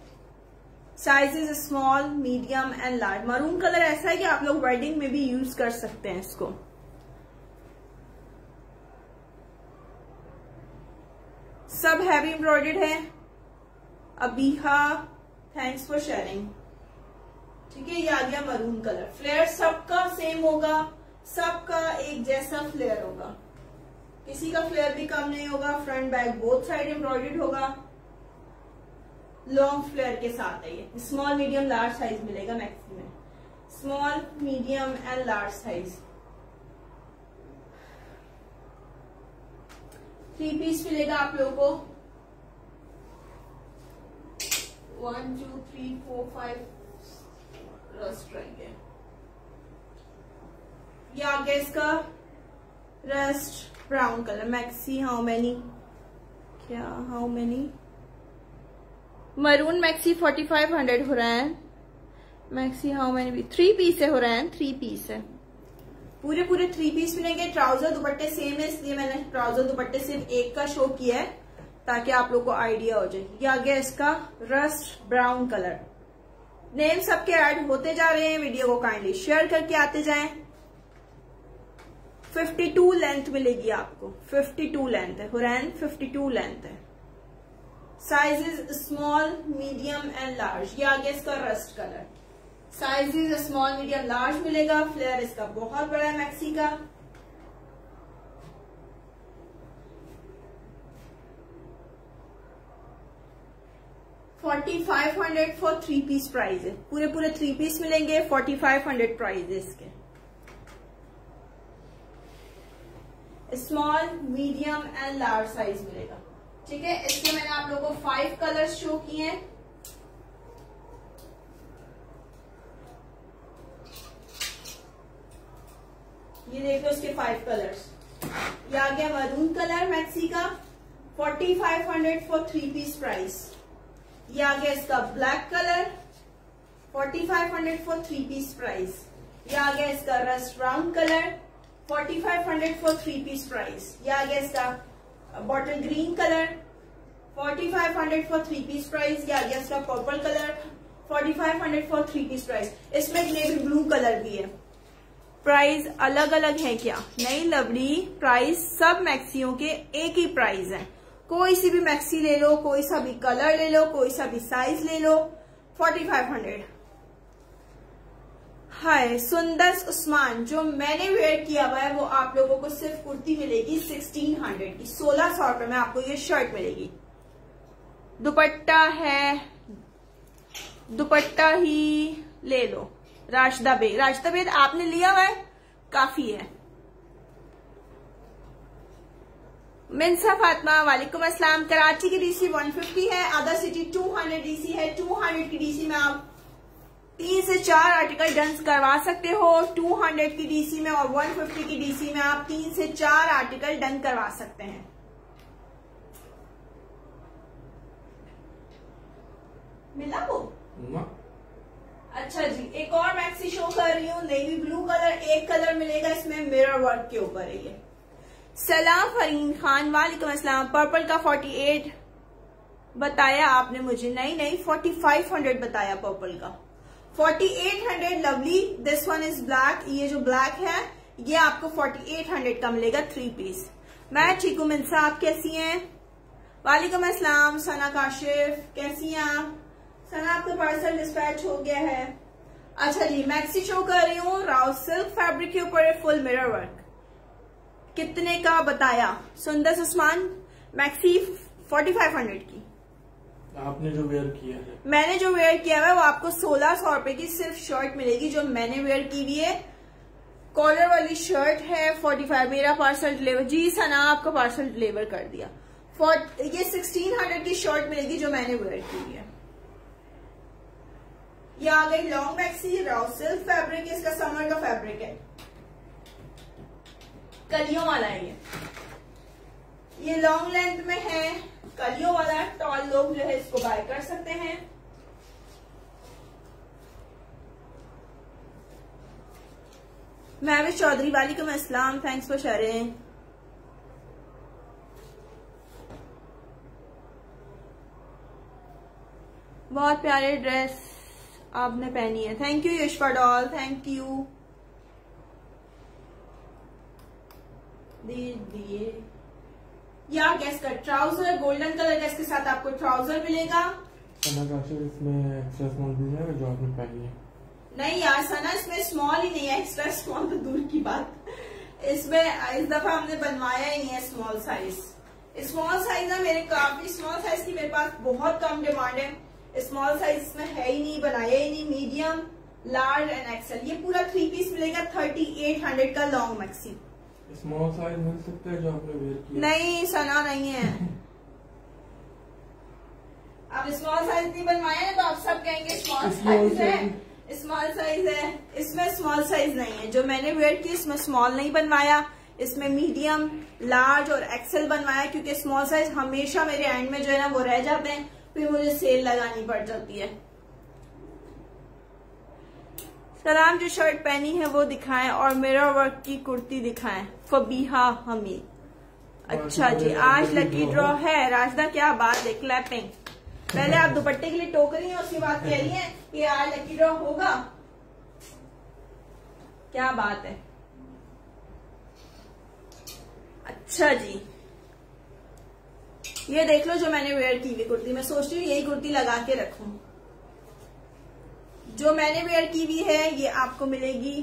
Sizes small medium and large maroon colour ऐसा है कि आप लोग वेडिंग में भी यूज़ कर सकते हैं इसको। सब हैवी एम्ब्रॉयडेड है। अबीहा थैंक्स फॉर शेयरिंग ठीक है, ये आ गया मरून कलर फ्लेयर सबका सेम होगा। सबका एक जैसा फ्लेयर होगा। किसी का फ्लेयर भी कम नहीं होगा। Front back both side embroidered होगा। लॉन्ग फ्लेयर के साथ है ये। स्मॉल मीडियम लार्ज साइज़ मिलेगा maximum small medium and large size three piece मिलेगा आप लोगों को। One two three four five rust रहेंगे ये आ गया इसका rust brown colour maxi how many क्या how many maroon maxi forty five hundred हो रहा है। Maxi how many three piece है हो रहा है थ्री पीस है। पूरे पूरे थ्री पीस मिलेंगे ट्राउज़र दुपट्टे सेम है, इसलिए मैंने ट्राउज़र दुपट्टे सिर्फ़ एक का शो किया है, ताकि आप लोग को आइडिया हो जाए। ये आ गया इसका रस्ट ब्राउन कलर नेम सबके ऐड होते जा रहे हैं वीडियो को काइंडली शेयर करके आते जाएँ। 52 लेंथ मिलेगी आपको। 52 लेंथ है हुरैन 52 लेंथ है। Sizes small medium and large ये आ गया इसका rust colour sizes small medium large मिलेगा। फ्लेयर इसका बहुत बड़ा है मैक्सी का। Forty five hundred for three piece price है। पूरे पूरे थ्री पीस मिलेंगे फोर्टी फाइव हंड्रेड प्राइस है इसके। Small medium and large size मिलेगा। ठीक है, इसके मैंने आप लोगों को फाइव कलर्स शो किए हैं। ये देख लो इसके फाइव कलर्स ये आ गया मरून कलर मैक्सी का forty five hundred for three piece price ये आ गया इसका black colour forty five hundred for three piece price ये आ गया इसका rust brown colour forty five hundred for three piece price ये आ गया इसका bottle green colour 4500 for three piece price या गया इसका purple colour 4500 for three piece price इसमें नेवी ब्लू कलर भी है। प्राइस अलग अलग है क्या? नहीं लवली प्राइस सब मैक्सियों के एक ही प्राइस है। कोई सी भी मैक्सी ले लो, कोई सा भी कलर ले लो, कोई सा भी साइज़ ले लो 4500 हाय सुंदर उस्मान, जो मैंने वेयर किया हुआ है, वो आप लोगों को सिर्फ़ कुर्ती मिलेगी सिक्सटीन हंड्रेड की। सोलह सौ रुपए में आपको ये शर्ट मिलेगी। दुपट्टा है, दुपट्टा ही ले लो। राशदा बेद राशदा बेद आपने लिया हुआ है? काफ़ी है। मिनसा फातमा, वालेकुम असलाम कराची की डीसी 150 है अदर सिटी 200 डीसी है 200 की डीसी में आप तीन से चार आर्टिकल डन करवा सकते हो 200 की डीसी में और 150 की डीसी में आप तीन से चार आर्टिकल डन करवा सकते हैं। मिला वो? अच्छा जी एक और मैक्सी शो कर रही हूँ नेवी ब्लू कलर एक कलर मिलेगा इसमें मिरर वर्क के ऊपर है ये। सलाम फरीन खान वालेकुम अस्सलाम पर्पल का 48 बताया आपने मुझे नहीं नहीं 4500 बताया पर्पल का। 4800 lovely this one is black ये जो ब्लैक है, ये आपको 4800 का मिलेगा थ्री पीस मैं हूँ मिनसा आप कैसी हैं? वालेकुम अस्सलाम, सना काशिफ, कैसी हैं आप? सना, आपका पार्सल डिस्पैच हो गया है। अच्छा जी मैक्सी शो कर रही हूँ राउ सिल्क फैब्रिक के ऊपर फुल मिरर वर्क कितने का बताया? सुंदर Usman maxi forty five hundred की। आपने जो वेयर किया है। मैंने जो वेयर किया है, वो आपको सोलह सौ रुपए की सिर्फ़ शर्ट मिलेगी, जो मैंने वेयर की हुई है। कॉलर वाली शर्ट है फोर्टी फाइव मेरा पार्सल डिलीवर जी सना, आपका पार्सल डिलीवर कर दिया। फॉर ये सिक्सटीन हंड्रेड की शर्ट मिलेगी, जो मैंने वेयर की हुई है। ये आ गई लॉन्ग मैक्सी राउ सिल्क फैब्रिक इसका समर का फैब्रिक है। कलियों वाला है ये। ये लॉन्ग लेंथ में है। कलियों वाला टॉल लोग जो है इसको बाय कर सकते हैं। महविश चौधरी वालेकुम अस्सलाम थैंक्स फॉर शेयरिंग बहुत प्यारे ड्रेस आपने पहनी है। Thank you यशवा doll thank you दिए या गैस का ट्राउज़र गोल्डन कलर का इसके साथ आपको ट्राउज़र मिलेगा। इसमें एक्स्ट्रा स्मॉल भी है जो आपने पहनी है नहीं यार सना इसमें स्मॉल ही नहीं है एक्स्ट्रा स्मॉल तो दूर की बात। इसमें इस दफ़ा हमने बनवाया ही है स्मॉल साइज़ स्मॉल साइज़ ना मेरे काफ़ी स्मॉल साइज़ की मेरे पास बहुत कम डिमांड है। स्मॉल साइज़ इसमें है ही नहीं बनाया ही नहीं मीडियम लार्ज एंड एक्सेल ये पूरा थ्री पीस मिलेगा थर्टी एट हंड्रेड का लॉन्ग मैक्सी स्मॉल साइज़ मिल सकता है जो आपने वेयर किया? नहीं सना नहीं है। अब स्मॉल साइज़ नहीं बनवाया है तो आप सब कहेंगे स्मॉल साइज़ है। स्मॉल साइज़ है। इसमें स्मॉल साइज़ नहीं है। जो मैंने वेयर की इसमें स्मॉल नहीं बनवाया। इसमें मीडियम लार्ज और एक्सेल बनवाया क्योंकि स्मॉल साइज़ हमेशा मेरे एंड में जो है ना वो रह जाते हैं। फिर मुझे सेल लगानी पड़ जाती है। सलाम जो शर्ट पहनी है वो दिखाएँ और मेरा वर्क की कुर्ती दिखाएँ। फबीहा हमीद। अच्छा जी, आज लकी ड्रॉ है। राजदा, क्या बात है? क्लैपिंग पहले आप दुपट्टे के लिए टोक रही हैं, उसके बाद कह रही हैं कि आज लकी ड्रॉ होगा? क्या बात है? अच्छा जी। ये देख लो जो मैंने वेयर की हुई कुर्ती। मैं सोच रही हूँ यही कुर्ती लगा के रखू। जो मैंने वेयर की हुई है ये आपको मिलेगी।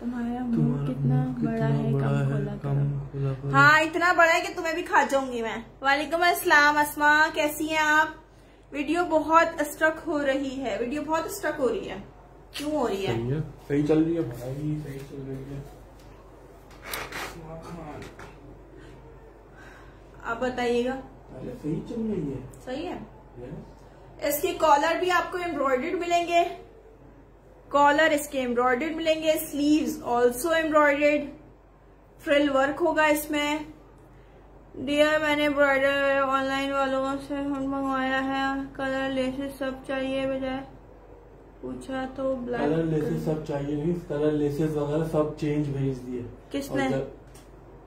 तुम्हारा मुँह कितना बड़ा है कम खोला करो। हाँ इतना बड़ा है कि तुम्हें भी खा जाऊँगी मैं। वालेकुम अस्सलाम असमा कैसी हैं आप? वीडियो बहुत स्ट्रक हो रही है वीडियो बहुत स्ट्रक हो रही है। क्यों हो रही है? सही चल रही है भाई सही चल रही है। आप बताइएगा। सही चल रही है। सही है? इसके कॉलर भी आपको एम्ब्रॉयडर्ड मिलेंगे। कॉलर इसके एम्ब्रॉयडर्ड मिलेंगे। Sleeves also embroidered frill work होगा इसमें। डियर मैंने ब्रॉयडर ऑनलाइन वालों से हम मंगवाया है। कलर लेसेस सब चाहिए बजाय पूछा तो ब्लैक कलर लेसेस सब चाहिए नहीं कलर लेसेस वगैरह सब चेंज भेज दिए। किसने?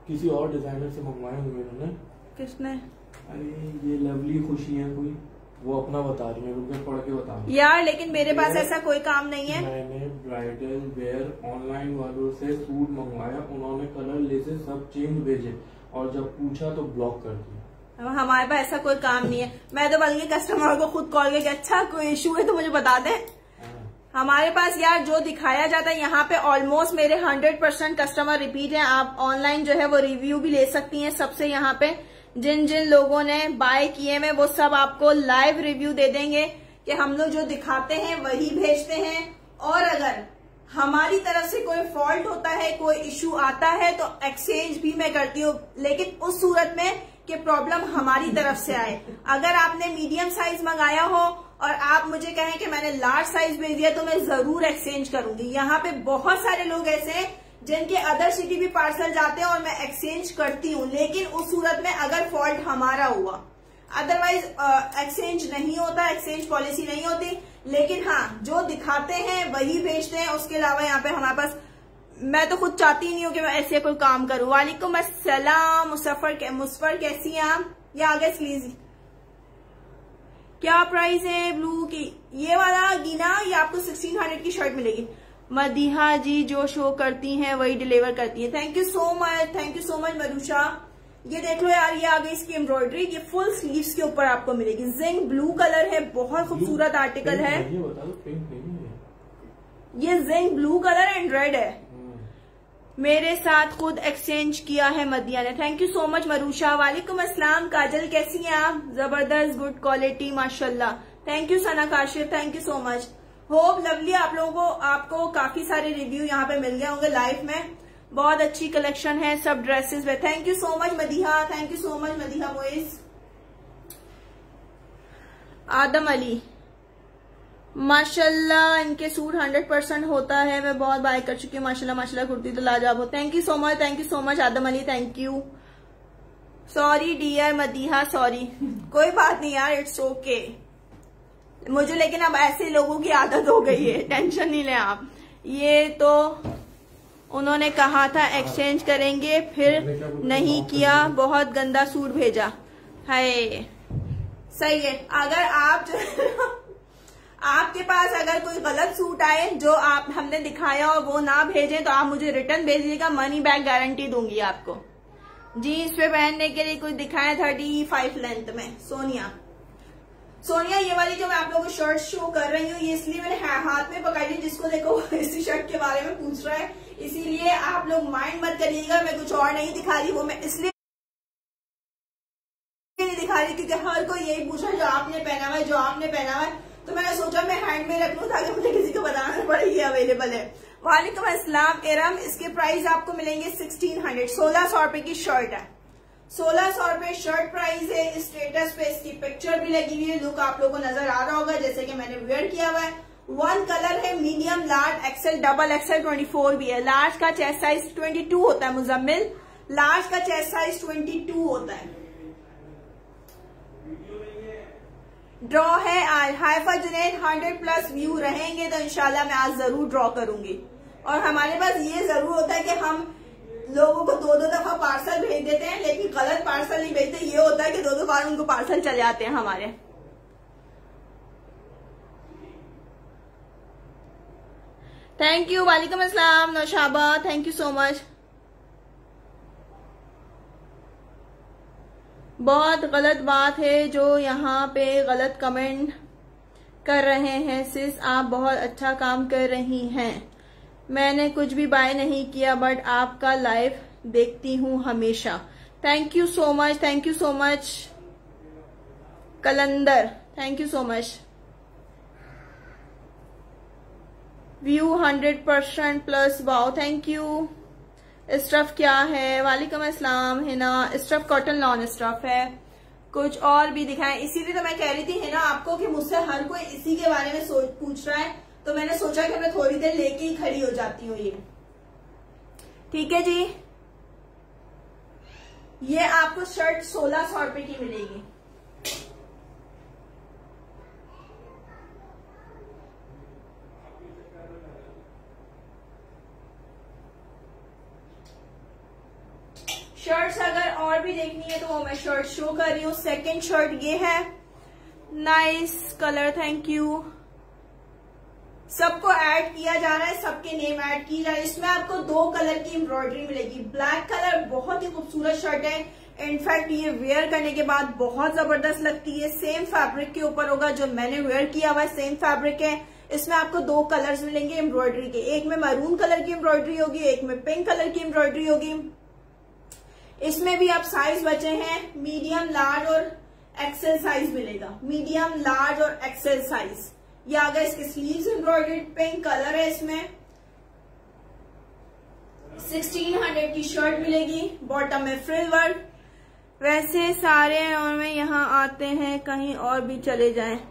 किसी और डिज़ाइनर से मंगवाए हुए उन्होंने किसने? अरे ये लवली खुशी है कोई। वो अपना बता रही है रुके पढ़ के बता। रही यार लेकिन मेरे पास ऐसा कोई काम नहीं है। मैंने ब्राइडल वेयर ऑनलाइन वालों से सूट मंगवाया उन्होंने कलर लेसे सब चेंज भेजे और जब पूछा तो ब्लॉक कर दिया। हमारे पास ऐसा कोई काम नहीं है। मैं तो बल्कि कस्टमर को खुद कॉल करके अच्छा कोई इशू है तो मुझे बता दे। हाँ। हमारे पास यार जो दिखाया जाता है यहाँ पे ऑलमोस्ट मेरे हंड्रेड परसेंट कस्टमर रिपीट हैं। आप ऑनलाइन जो है वो रिव्यू भी ले सकती हैं सबसे यहाँ पे। जिन जिन लोगों ने बाय किए में वो सब आपको लाइव रिव्यू दे देंगे कि हम लोग जो दिखाते हैं, वही भेजते हैं। और अगर हमारी तरफ़ से कोई फॉल्ट होता है, कोई इश्यू आता है तो एक्सचेंज भी मैं करती हूँ। लेकिन उस सूरत में कि प्रॉब्लम हमारी तरफ़ से आए। अगर आपने मीडियम साइज़ मंगाया हो और आप मुझे कहें कि मैंने लार्ज साइज़ भेज दिया तो मैं ज़रूर एक्सचेंज करूँगी। यहाँ पे बहुत सारे लोग ऐसे हैं जिनके अदर सिटी भी पार्सल जाते हैं और मैं एक्सचेंज करती हूँ, लेकिन उस सूरत में अगर फॉल्ट हमारा हुआ अदरवाइज़ एक्सचेंज नहीं होता एक्सचेंज पॉलिसी नहीं होती, लेकिन हाँ जो दिखाते हैं, वही भेजते हैं, उसके अलावा यहाँ पे हमारे पास, मैं तो खुद चाहती नहीं हूँ कि मैं ऐसे कोई काम करूँ। वालेकुम असलम मुसफर मुसफर कैसी हैं आप? ये आगे प्लीज़ क्या प्राइस है ब्लू की? ये वाला गिना, ये आपको सिक्सटीन हंड्रेड की शर्ट मिलेगी। मदीहा जी जो शो करती हैं वही डिलीवर करती हैं। Thank you so much thank you so much Madhusha ये देख लो यार ये आ गई इसकी एम्ब्रॉयडरी ये फुल स्लीव्स के ऊपर आपको मिलेगी। जिंक ब्लू कलर है बहुत खूबसूरत आर्टिकल है। ये zinc blue colour and red है। हम्म। मेरे साथ खुद एक्सचेंज किया है मदिया ने। Thank you so much Marusha वालेकुम अस्सलाम काजल कैसी हैं आप? ज़बरदस्त गुड क्वालिटी माशाल्लाह। Thank you Sana Kashif thank you so much hope lovely आप लोगों को, आपको काफ़ी सारे रिव्यू यहाँ पे मिल गए होंगे लाइफ में। बहुत अच्छी कलेक्शन है, सब ड्रेसेस में। Thank you so much Madiha. Thank you so much Madiha Moiz Adam Ali. माशाल्लाह, इनके सूट हंड्रेड परसेंट होता है। मैं बहुत बाय कर चुकी हूँ। माशाल्लाह माशाल्लाह, कुर्ती तो लाजवाब हो। Thank you so much thank you so much Adam Ali thank you sorry dear Madiha sorry कोई बात नहीं यार इट्स ओके मुझे, लेकिन अब ऐसे लोगों की आदत हो गई है। टेंशन नहीं ले आप। ये तो उन्होंने कहा था एक्सचेंज करेंगे, फिर नहीं किया, बहुत गंदा सूट भेजा। है सही है। अगर आप जो आपके पास अगर कोई गलत सूट आए, जो आप, हमने दिखाया और वो ना भेजें तो आप मुझे रिटर्न भेजिएगा मनी बैक गारंटी दूँगी आपको। जीन्स पे पहनने के लिए कुछ दिखाए थर्टी फाइव लेंथ में? सोनिया। सोनिया, ये वाली जो मैं आप लोगों को शर्ट शो कर रही हूँ, ये इसलिए मैंने हाथ में पकड़ी है, जिसको देखो, इसी शर्ट के बारे में पूछ रहा है। इसीलिए आप लोग माइंड मत करिएगा, मैं कुछ और नहीं दिखा रही वो मैं इसलिए नहीं दिखा रही क्योंकि हर कोई यही पूछा जो आपने पहना हुआ है, जो आपने पहना हुआ है। तो मैंने सोचा, मैं हैंड में रख लू ताकि मुझे किसी को बताना पड़े, ये अवेलेबल है। वालेकुम असलम एरम, इसके प्राइस आपको मिलेंगे सिक्सटीन हंड्रेड सोलह सौ रुपए की शर्ट है। सोलह सौ रुपए शर्ट प्राइस है। स्टेटस पे इसकी पिक्चर भी लगी हुई है। लुक आप लोगों को नज़र आ रहा होगा, जैसे कि मैंने वेयर किया हुआ है। वन कलर है medium large XL double twenty four भी है। लार्ज का चेस्ट साइज़ ट्वेंटी टू होता है, मुजम्मिल। लार्ज का चेस्ट साइज़ ट्वेंटी टू होता है। ड्रॉ है Haifa Junaid hundred plus view रहेंगे तो इनशाला मैं आज ज़रूर ड्रॉ करूँगी। और हमारे पास ये ज़रूर होता है कि हम लोगों को दो दो दफ़ा पार्सल भेज देते हैं, लेकिन गलत पार्सल नहीं भेजते। ये होता है कि दो दो बार उनको पार्सल चले जाते हैं हमारे। थैंक यू वालेकुम अस्सलाम Naushaba thank you so much बहुत गलत बात है जो यहाँ पे गलत कमेंट कर रहे हैं सिस आप बहुत अच्छा काम कर रही हैं। मैंने कुछ भी बाय नहीं किया बट आपका लाइव देखती हूँ हमेशा। Thank you so much thank you so much Qalandar. Thank you so much view hundred percent plus wow thank you stuff क्या है? वालेकुम अस्सलाम है ना स्टफ़ कॉटन लॉन स्टफ़ है। कुछ और भी दिखाएँ। इसीलिए तो मैं कह रही थी है ना आपको कि मुझसे हर कोई इसी के बारे में सोच, पूछ रहा है। तो मैंने सोचा कि मैं थोड़ी देर लेके ही खड़ी हो जाती हूँ ये। ठीक है जी? ये आपको शर्ट सोलह सौ रुपए की मिलेगी। शर्ट्स अगर और भी देखनी है तो वो मैं शर्ट शो कर रही हूँ। सेकेंड शर्ट ये है। नाइस कलर थैंक यू सबको ऐड किया जा रहा है, सबके नेम ऐड की जा रही है। इसमें आपको दो कलर की एम्ब्रॉयडरी मिलेगी। ब्लैक कलर बहुत ही खूबसूरत शर्ट है। इनफैक्ट ये वेयर करने के बाद बहुत ज़बरदस्त लगती है। सेम फैब्रिक के ऊपर होगा जो मैंने वेयर किया हुआ है, सेम फैब्रिक है। इसमें आपको दो कलर्स मिलेंगे एम्ब्रॉयडरी के। एक में मरून कलर की एम्ब्रॉयडरी होगी, एक में पिंक कलर की एम्ब्रॉयडरी होगी। इसमें भी आप साइज़ बचे हैं मीडियम लार्ज और एक्सेल साइज़ मिलेगा। मीडियम लार्ज और एक्सेल साइज़ ये आ गया इसके स्लीव्स एम्ब्रॉयडेड पिंक कलर है इसमें 1600 की शर्ट मिलेगी बॉटम में फ्रिल वर्क वैसे सारे और में यहाँ आते हैं, कहीं और भी चले जाएँ।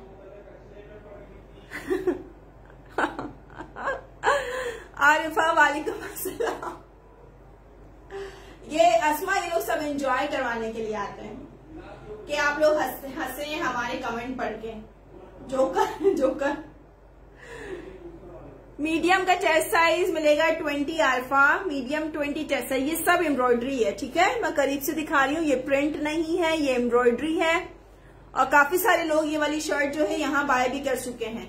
आरिफा वालेकुम अस्सलाम ये असमा, ये लोग सब एंजॉय करवाने के लिए आते हैं। कि आप लोग हंसे हमारे कमेंट पढ़ के। जोकर जोकर मीडियम का चेस्ट साइज़ मिलेगा twenty alpha medium twenty chest size ये सब एम्ब्रॉयडरी है, ठीक है? मैं करीब से दिखा रही हूँ, ये प्रिंट नहीं है, ये एम्ब्रॉयडरी है। और काफ़ी सारे लोग ये वाली शर्ट जो है यहाँ बाय भी कर चुके हैं।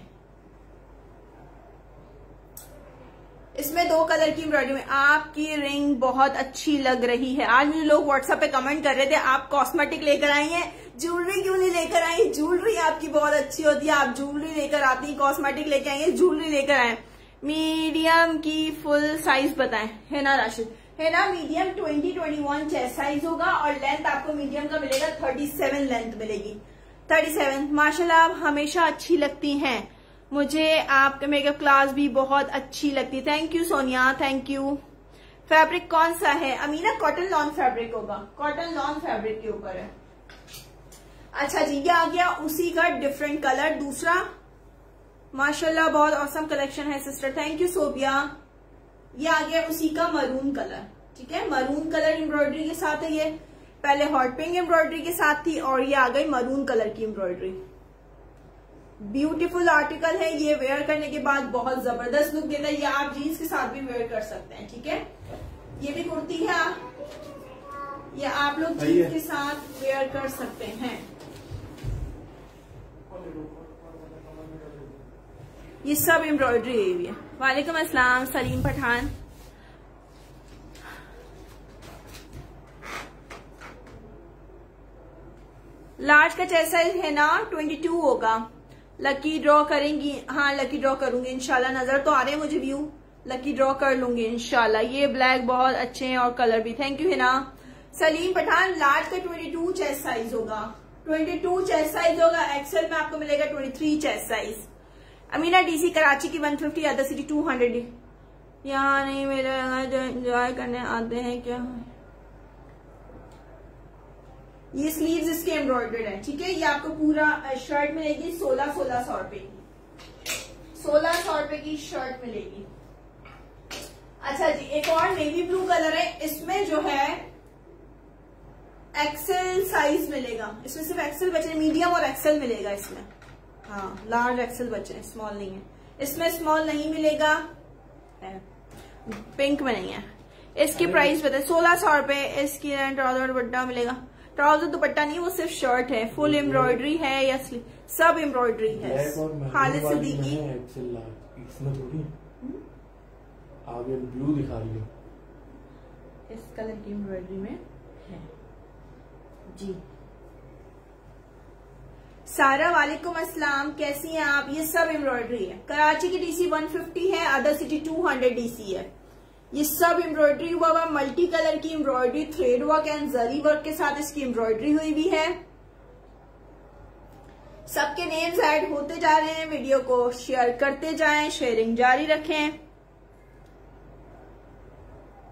इसमें दो कलर की एम्ब्रॉयडरी में आपकी रिंग बहुत अच्छी लग रही है। आज मुझे लोग व्हाट्सएप पे कमेंट कर रहे थे, आप कॉस्मेटिक लेकर आई हैं ज्वेलरी क्यों नहीं लेकर आई? ज्वेलरी आपकी बहुत अच्छी होती है। आप ज्वेलरी लेकर आती है कॉस्मेटिक लेकर आएँगे ज्वेलरी लेकर आए। मीडियम की फुल साइज़ बताएँ। है ना, राशिद? है ना, medium twenty twenty one chest size होगा और लेंथ आपको मीडियम का मिलेगा थर्टी सेवन लेंथ मिलेगी। थर्टी सेवन माशाला आप हमेशा अच्छी लगती हैं। मुझे आपका मेकअप क्लास भी बहुत अच्छी लगती thank you Sonia thank you fabric कौन सा है? अमीना कॉटन लॉन फैब्रिक होगा। कॉटन लॉन फैब्रिक के ऊपर है। अच्छा जी ये आ गया उसी का डिफरेंट कलर दूसरा। माशाल्लाह बहुत औसम कलेक्शन है सिस्टर थैंक यू सोबिया ये आ गया उसी का मरून कलर ठीक है? मरून कलर एम्ब्रॉयडरी के साथ है ये। पहले हॉट पिंक एम्ब्रॉयडरी के साथ थी और ये आ गई मरून कलर की एम्ब्रॉयडरी ब्यूटीफुल आर्टिकल है ये वेयर करने के बाद बहुत ज़बरदस्त लुक देता है। ये आप जीन्स के साथ भी वेयर कर सकते हैं ठीक है? ये भी कुर्ती है। आप ये आप लोग जीन्स के साथ वेयर कर सकते हैं। ये सब एम्ब्रॉयडरी है वालेकुम अस्सलाम, सलीम पठान। लार्ज का साइज़ है ना 22 होगा। लकी ड्रॉ करेंगी। हाँ लकी ड्रॉ करूँगी इनशाला नज़र तो आ रहे हैं मुझे व्यू लकी ड्रॉ कर लूँगी इनशाला ये ब्लैक बहुत अच्छे हैं और कलर भी। थैंक यू है ना सलीम पठान लार्ज का 22 चेस्ट साइज़ होगा। 22 चेस्ट साइज़ होगा एक्सेल में आपको मिलेगा 23 chest size Amina DC Karachi की 150 अदर सिटी 200 यहाँ नहीं मेरे जो एंजॉय करने आते हैं क्या? ये स्लीव्स इसके एम्ब्रॉयडर्ड है, ठीक है? ये आपको पूरा शर्ट मिलेगी सोलह सोलह सौ रुपए की. सोलह सौ रुपए की शर्ट मिलेगी. अच्छा जी, एक और नेवी ब्लू कलर है, इसमें जो है एक्सेल साइज़ मिलेगा। इसमें सिर्फ़ एक्सेल बचे मीडियम और एक्सेल मिलेगा इसमें। हाँ लार्ज एक्सेल बचे स्मॉल नहीं है। इसमें स्मॉल नहीं मिलेगा। पिंक में नहीं है। इसकी प्राइस बताए सोलह सौ रुपए इसकी ट्राउज़र दुपट्टा मिलेगा। ट्राउज़र दुपट्टा नहीं वो सिर्फ़ शर्ट है फुल एम्ब्रॉयडरी है या सब एम्ब्रॉयडरी है। खालिद सिद्दीकी थोड़ी। आगे ब्लू दिखा रही है। इस कलर की एम्ब्रॉयडरी में जी। सारा वालेकुम अस्सलाम, कैसी हैं आप? ये सब एम्ब्रॉयडरी है। कराची की डीसी 150 है अदर सिटी 200 डीसी है। ये सब एम्ब्रॉयडरी हुआ हुआ मल्टी कलर की embroidery thread work and zari work के साथ इसकी एम्ब्रॉयडरी हुई भी है। सबके नेम्स ऐड होते जा रहे हैं वीडियो को शेयर करते जाएँ शेयरिंग जारी रखें।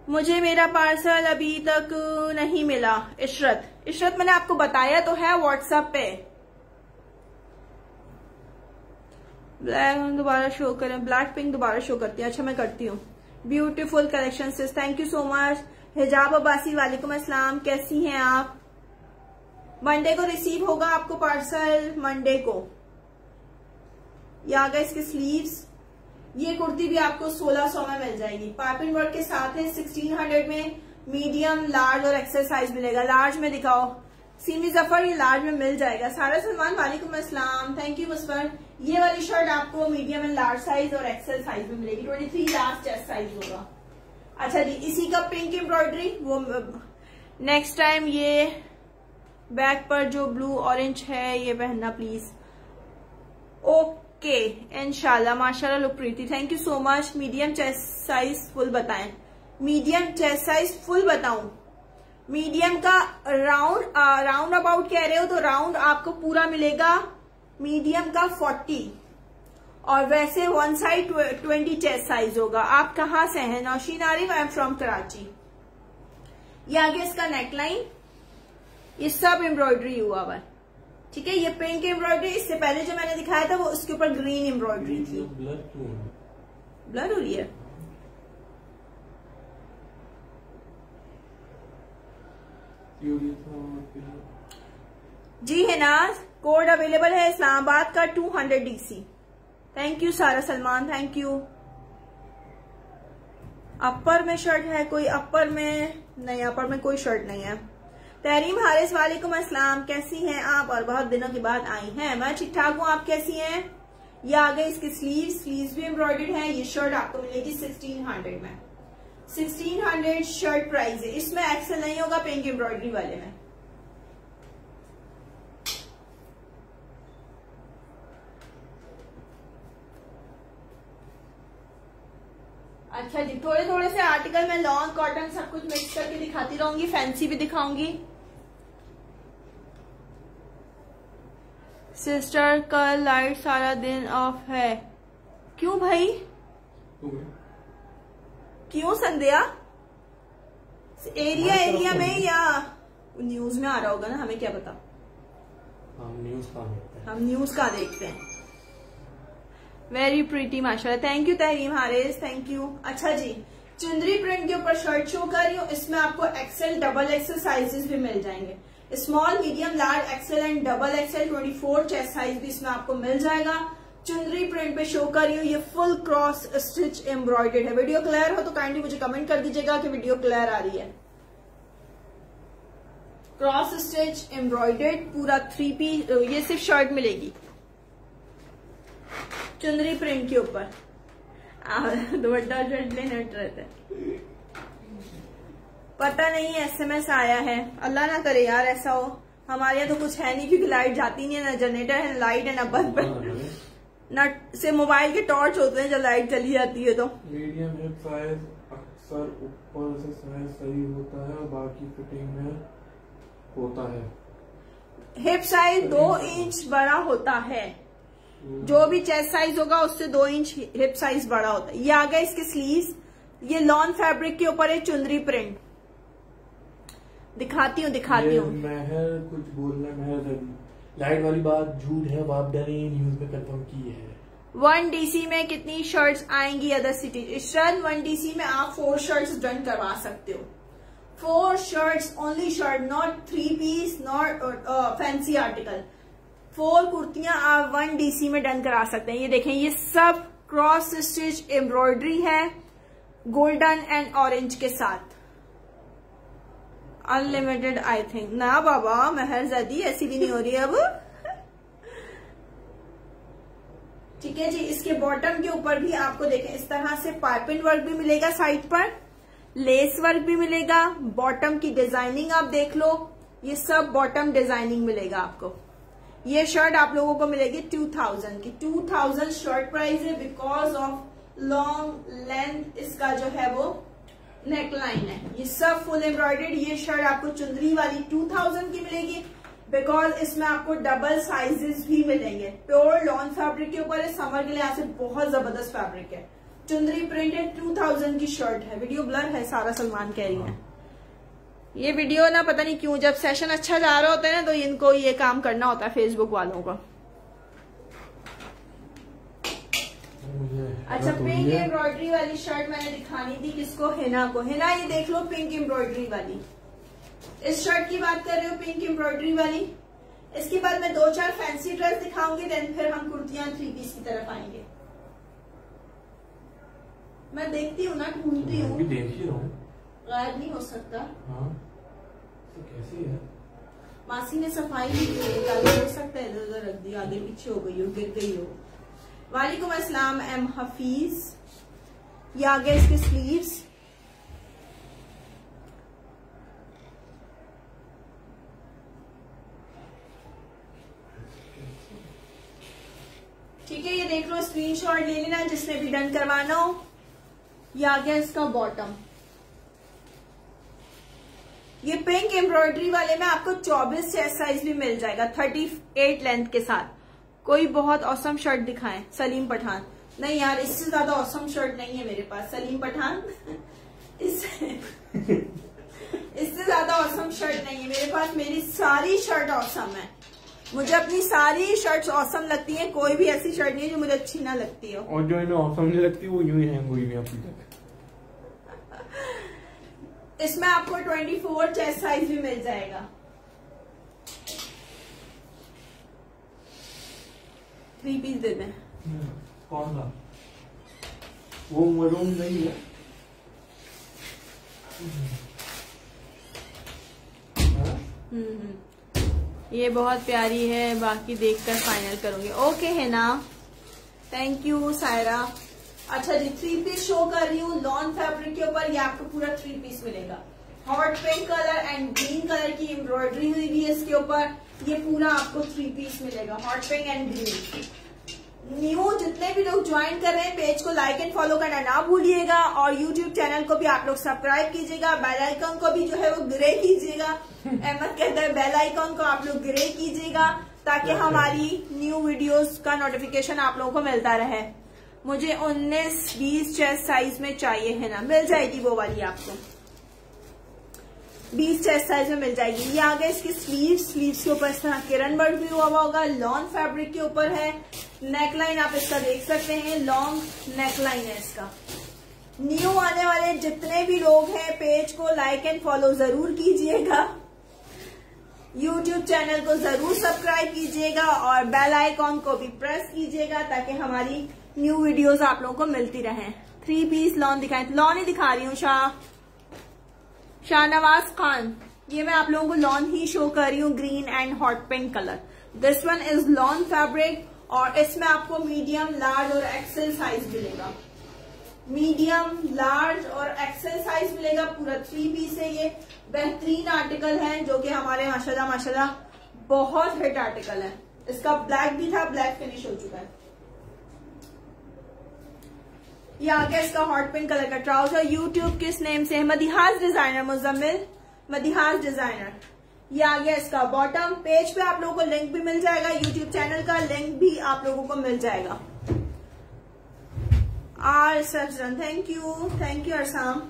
मुझे मेरा पार्सल अभी तक नहीं मिला, इशरत। इशरत मैंने आपको बताया तो है व्हाट्सएप पे। ब्लैक दोबारा शो करें। ब्लैक पिंक दोबारा शो करती है। अच्छा मैं करती हूँ। Beautiful collection thank you so much Hijab Abbasi वालेकुम अस्सलाम। कैसी हैं आप? मंडे को रिसीव होगा आपको पार्सल मंडे को। ये आ गए इसके स्लीव्स ये कुर्ती भी आपको 1600 में मिल जाएगी। पाइपिंग वर्क के साथ है 1600 में। मीडियम लार्ज और एक्सेल साइज़ मिलेगा। लार्ज में दिखाओ। सीमी ज़फ़र, ये लार्ज में मिल जाएगा। सारा सलमान वालेकुम अस्सलाम। Thank you Musfar. ये वाली शर्ट आपको मीडियम एंड लार्ज साइज़ और एक्सेल साइज़ में मिलेगी। Twenty three last chest size होगा। अच्छा जी, इसी का पिंक एम्ब्रॉयडरी वो नेक्स्ट टाइम ये बैक पर जो ब्लू ऑरेंज है, ये पहनना प्लीज़ ओके इनशाला माशाल्लाह look Preeti thank you so much medium chest size full बताएँ। मीडियम चेस्ट साइज़ फुल बताऊँ। मीडियम का राउंड राउंड अबाउट कह रहे हो तो राउंड आपको पूरा मिलेगा। मीडियम का 40 और वैसे वन साइड 20 चेस्ट साइज़ होगा। आप कहाँ से हैं? Nausheen Arif I am from Karachi. ये आगे इसका नेकलाइन ये सब एम्ब्रॉयडरी हुआ हुआ है। ठीक है ये पिंक एम्ब्रॉयडरी इससे पहले जो मैंने दिखाया था वो उसके ऊपर ग्रीन एम्ब्रॉयडरी थी। ब्लर हो रही है। जी है ना कोड अवेलेबल है इस्लामाबाद का 200 डीसी थैंक यू सारा सलमान थैंक यू अपर में शर्ट है कोई अपर में, नहीं अपर में कोई शर्ट नहीं है. तहरीम हारिस, वालेकुम अस्सलाम, कैसी हैं आप? और बहुत दिनों के बाद आई हैं. मैं ठीक ठाक हूँ, आप कैसी हैं? ये आ गए इसके स्लीव स्लीव भी एम्ब्रॉयडर्ड है. ये शर्ट आपको मिलेगी 1600 में. 1600 शर्ट प्राइस है। इसमें एक्सेल नहीं होगा पिंक एम्ब्रॉयडरी वाले में। अच्छा जी थोड़े थोड़े से आर्टिकल में लॉन्ग कॉटन सब कुछ मिक्स करके दिखाती रहूँगी फैंसी भी दिखाऊँगी। सिस्टर कल लाइट सारा दिन ऑफ़ है। क्यों भाई? क्यों संध्या? एरिया एरिया में या न्यूज़ में आ रहा होगा ना? हमें क्या पता? हम न्यूज़ का देखते हैं? हम न्यूज़ का देखते हैं? वेरी प्रीटी माशाल्लाह। Thank you Tehreem Haris. Thank you अच्छा जी चुंदरी प्रिंट के ऊपर शर्ट शो कर रही हूँ। इसमें आपको एक्सेल डबल एक्सेल साइजेस भी मिल जाएँगे। Small medium large XL and double XL 24 chest size भी इसमें आपको मिल जाएगा। चुंदरी प्रिंट पे शो कर रही हूँ। ये फुल क्रॉस स्टिच एम्ब्रॉयडेड है। वीडियो क्लियर हो तो काइंडली मुझे कमेंट कर दीजिएगा कि वीडियो क्लियर आ रही है। क्रॉस स्टिच एम्ब्रॉयडेड पूरा थ्री पी ये सिर्फ़ शर्ट मिलेगी। चुंदरी प्रिंट के ऊपर। दुपट्टा शर्ट लेने रहते पता नहीं एसएमएस आया है। अल्लाह ना करे यार, ऐसा हो। हमारे यहाँ तो कुछ है नहीं, क्योंकि लाइट जाती नहीं है, ना जनरेटर है लाइट है, ना बल्ब न से मोबाइल के टॉर्च होते हैं जब लाइट चली जाती है तो। मीडियम हिप साइज़ अक्सर ऊपर से साइज़ सही होता है और बाकी फिटिंग में होता है। हिप साइज़ दो इंच बड़ा होता है। जो भी चेस्ट साइज़ होगा उससे दो इंच हिप साइज़ बड़ा होता है। ये आ गया इसके स्लीव ये लॉन फैब्रिक के ऊपर है चुंदरी प्रिंट दिखाती हूँ दिखाती हूँ। महर कुछ बोलना महर लाइट वाली बात झूठ है आप डरे न्यूज़ में कंफर्म की है। वन डीसी में कितनी शर्ट्स आएँगी other city Ishran one DC में आप फोर शर्ट्स डन करवा सकते हो। Four shirts only shirt not three piece not fancy article four कुर्तियाँ आप वन डीसी में डन करा सकते हैं। ये देखें, ये सब क्रॉस स्टिच एम्ब्रॉयडरी है गोल्डन एंड ऑरेंज के साथ। अनलिमिटेड आई थिंक ना बाबा महर ज़्यादा ऐसी भी नहीं हो रही अब। ठीक है जी, इसके बॉटम के ऊपर भी आपको देखें, इस तरह से पाइपिंग वर्क भी मिलेगा साइड पर लेस वर्क भी मिलेगा बॉटम की डिज़ाइनिंग आप देख लो, ये सब बॉटम डिज़ाइनिंग मिलेगा आपको। ये शर्ट आप लोगों को मिलेगी टू थाउज़ेंड की। टू थाउज़ेंड शर्ट प्राइस है बिकॉज़ ऑफ़ लॉन्ग लेंथ इसका जो है वो नेक लाइन है। ये सब फुल एम्ब्रॉयडेड ये शर्ट आपको चुंदरी वाली 2000 की मिलेगी बिकॉज़ इसमें आपको डबल साइजेस भी मिलेंगे। प्योर लॉन फैब्रिक के ऊपर है समर के लिए से बहुत ज़बरदस्त फैब्रिक है। चुंदरी प्रिंटेड है 2000 की शर्ट है। वीडियो ब्लर है, सारा सलमान कह रही है। ये वीडियो ना, पता नहीं क्यों, जब सेशन अच्छा जा रहा होता है ना तो इनको ये काम करना होता है फेसबुक वालों का। अच्छा पिंक एम्ब्रॉयडरी वाली शर्ट मैंने दिखानी थी किसको? हिना को। हिना ये देख लो पिंक एम्ब्रॉयडरी वाली। इस शर्ट की बात कर रहे हो पिंक एम्ब्रॉयडरी वाली? इसके बाद मैं दो चार फैंसी ड्रेस दिखाऊँगी देन फिर हम कुर्तियाँ थ्री पीस की तरफ़ आएँगे। मैं देखती हूँ ना ढूंढती हूँ। देख गायब नहीं हो सकता। हाँ। तो कैसी है? मासी ने सफ़ाई नहीं की हो सकता है इधर उधर रख दी आगे पीछे हो गई हो गिर गई हो। वालेकुम अस्सलाम एम हफीज ये आ गया इसके स्लीव्स ठीक है, ये देख लो स्क्रीनशॉट ले लेना जिसने भी डन करवाना हो. ये आ गया इसका बॉटम ये पिंक एम्ब्रॉयडरी वाले में आपको 24 चेस्ट साइज़ भी मिल जाएगा 38 लेंथ के साथ. कोई बहुत औसम शर्ट दिखाएँ सलीम पठान नहीं यार इससे ज़्यादा औसम शर्ट नहीं है मेरे पास सलीम पठान इससे इससे ज़्यादा औसम शर्ट नहीं है मेरे पास मेरी सारी शर्ट औसम है. मुझे अपनी सारी शर्ट्स औसम लगती हैं कोई भी ऐसी शर्ट नहीं है जो मुझे अच्छी ना लगती हो. और जो इन्हें औसम नहीं लगती वो यूँ ही हैंग हुई अभी तक. इसमें आपको 24 चेस्ट साइज़ भी मिल जाएगा. थ्री पीस दे दें। हम्म, कौन सा? वो मरूम नहीं है। हम्म, हम्म। ये बहुत प्यारी है बाकी देखकर फाइनल करूँगी। ओके है ना थैंक यू सायरा अच्छा जी थ्री पीस शो कर रही हूँ लॉन फैब्रिक के ऊपर ये आपको पूरा थ्री पीस मिलेगा। Hot pink colour and green colour की एम्ब्रॉयडरी हुई भी है इसके ऊपर ये पूरा आपको थ्री पीस मिलेगा hot pink and green new जितने भी लोग ज्वाइन कर रहे हैं पेज को लाइक एंड फॉलो करना ना भूलिएगा और यूट्यूब चैनल को भी आप लोग सब्सक्राइब कीजिएगा बेल आइकन को भी जो है वो ग्रे कीजिएगा. अहमद कहता है बेल आइकन को आप लोग ग्रे कीजिएगा ताकि हमारी न्यू वीडियोस का नोटिफिकेशन आप लोगों को मिलता रहे. मुझे 19 20 चेस्ट साइज़ में चाहिए है ना मिल जाएगी वो वाली आपको. बीस चेस्ट साइज़ में मिल जाएगी। ये आगे इसकी स्लीव स्लीव के ऊपर इस तरह किरण वर्क भी हुआ होगा। लॉन्ग फैब्रिक के ऊपर है। नेकलाइन आप इसका देख सकते हैं। लॉन्ग नेकलाइन है इसका। न्यू आने वाले जितने भी लोग हैं पेज को लाइक एंड फॉलो ज़रूर कीजिएगा। यूट्यूब चैनल को ज़रूर सब्सक्राइब कीजिएगा और बेल आइकॉन को भी प्रेस कीजिएगा ताकि हमारी न्यू वीडियोस आप लोगों को मिलती रहें। थ्री पीस लॉन दिखाएँ। लॉन ही दिखा रही हूँ, शाह। शाहनवाज खान, ये मैं आप लोगों को लॉन ही शो कर रही हूँ green and hot pink colour this one is lawn fabric और इसमें आपको मीडियम लार्ज और एक्सेल साइज़ मिलेगा। मीडियम लार्ज और एक्सेल साइज़ मिलेगा, पूरा थ्री पीस है ये। बेहतरीन आर्टिकल है, जो कि हमारे माशाल्लाह माशाल्लाह, बहुत हिट आर्टिकल है। इसका ब्लैक भी था ब्लैक फिनिश हो चुका है। ये आ गया इसका हॉट पिंक कलर का ट्राउज़र यूट्यूब किस नेम से है? मदिहाज डिज़ाइनर मुजम्मिल। मदिहास डिज़ाइनर ये आ गया इसका बॉटम पेज पे आप लोगों को लिंक भी मिल जाएगा। यूट्यूब चैनल का लिंक भी आप लोगों को मिल जाएगा। आर सफजन thank you thank you Arsam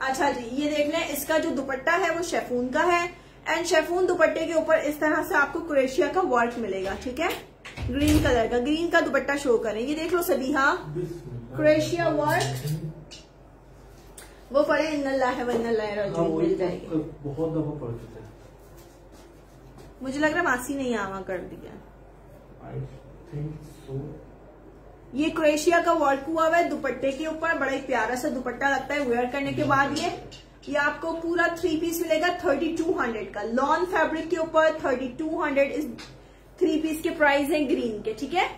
अच्छा जी, ये देख लें, इसका जो दुपट्टा है वो शेफून का है। एंड शेफून दुपट्टे के ऊपर इस तरह से आपको क्रोएशिया का वर्क मिलेगा, ठीक है? ग्रीन कलर का ग्रीन का दुपट्टा शो करें। ये देख लो, सदीहा। क्रोएशिया वर्क वो पड़े इन्नल्लाह है हाँ, मिल जाएगी। तो बहुत दफ़ा पढ़ चुके हैं। मुझे लग रहा है मासी ने आवा कर दिया। सो ये क्रोएशिया का वर्क हुआ हुआ है दुपट्टे के ऊपर बड़ा ही प्यारा सा दुपट्टा लगता है वेयर करने के बाद ये। ये आपको पूरा थ्री पीस मिलेगा थर्टी टू हंड्रेड का। लॉन फैब्रिक के ऊपर थर्टी टू हंड्रेड इस थ्री पीस के प्राइस है ग्रीन के ठीक है?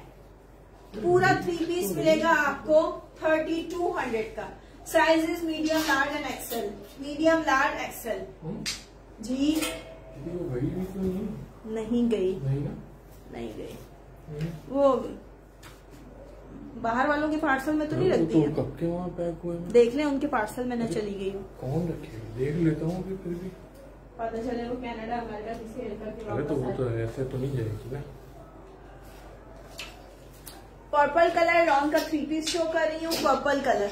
पूरा थ्री पीस मिलेगा आपको थर्टी टू हंड्रेड का। Sizes medium large and XL medium large XL जी। तो नहीं। नहीं गई। नहीं ना? नहीं गई। वो बाहर वालों के पार्सल में तो नहीं रखती है तो कब के वहाँ पैक हुए देख ले उनके पार्सल में न चली गई हो। कौन रखेगा देख लेता हूँ फिर भी। पता चले वो कनाडा अमेरिका किसी अरे तो वो तो ऐसे तो नहीं जाएगी ना। पर्पल कलर लॉन्ग का थ्री पीस शो कर रही हूँ purple colour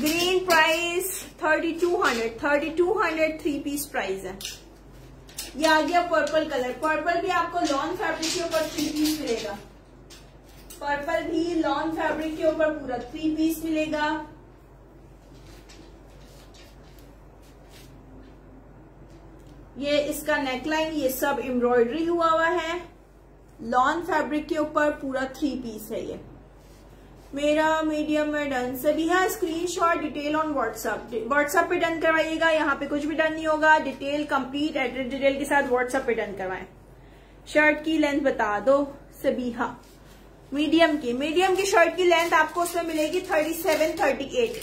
green price thirty two hundred thirty two hundred three piece price है. ये आ गया पर्पल कलर पर्पल भी आपको लॉन फैब्रिक के ऊपर थ्री पीस मिलेगा. पर्पल भी लॉन फैब्रिक के ऊपर पूरा थ्री पीस मिलेगा. ये इसका नेकलाइन ये सब एम्ब्रॉयडरी हुआ हुआ है. लॉन फैब्रिक के ऊपर पूरा थ्री पीस है ये। मेरा मीडियम में डन सभी है screenshot detail on WhatsApp WhatsApp पे डन करवाइएगा, यहाँ पे कुछ भी डन नहीं होगा। डिटेल कंप्लीट एड्रेस डिटेल के साथ व्हाट्सएप पे डन करवाएँ। शर्ट की लेंथ बता दो सबीहा मीडियम की। मीडियम की शर्ट की लेंथ आपको उसमें मिलेगी थर्टी सेवन थर्टी एट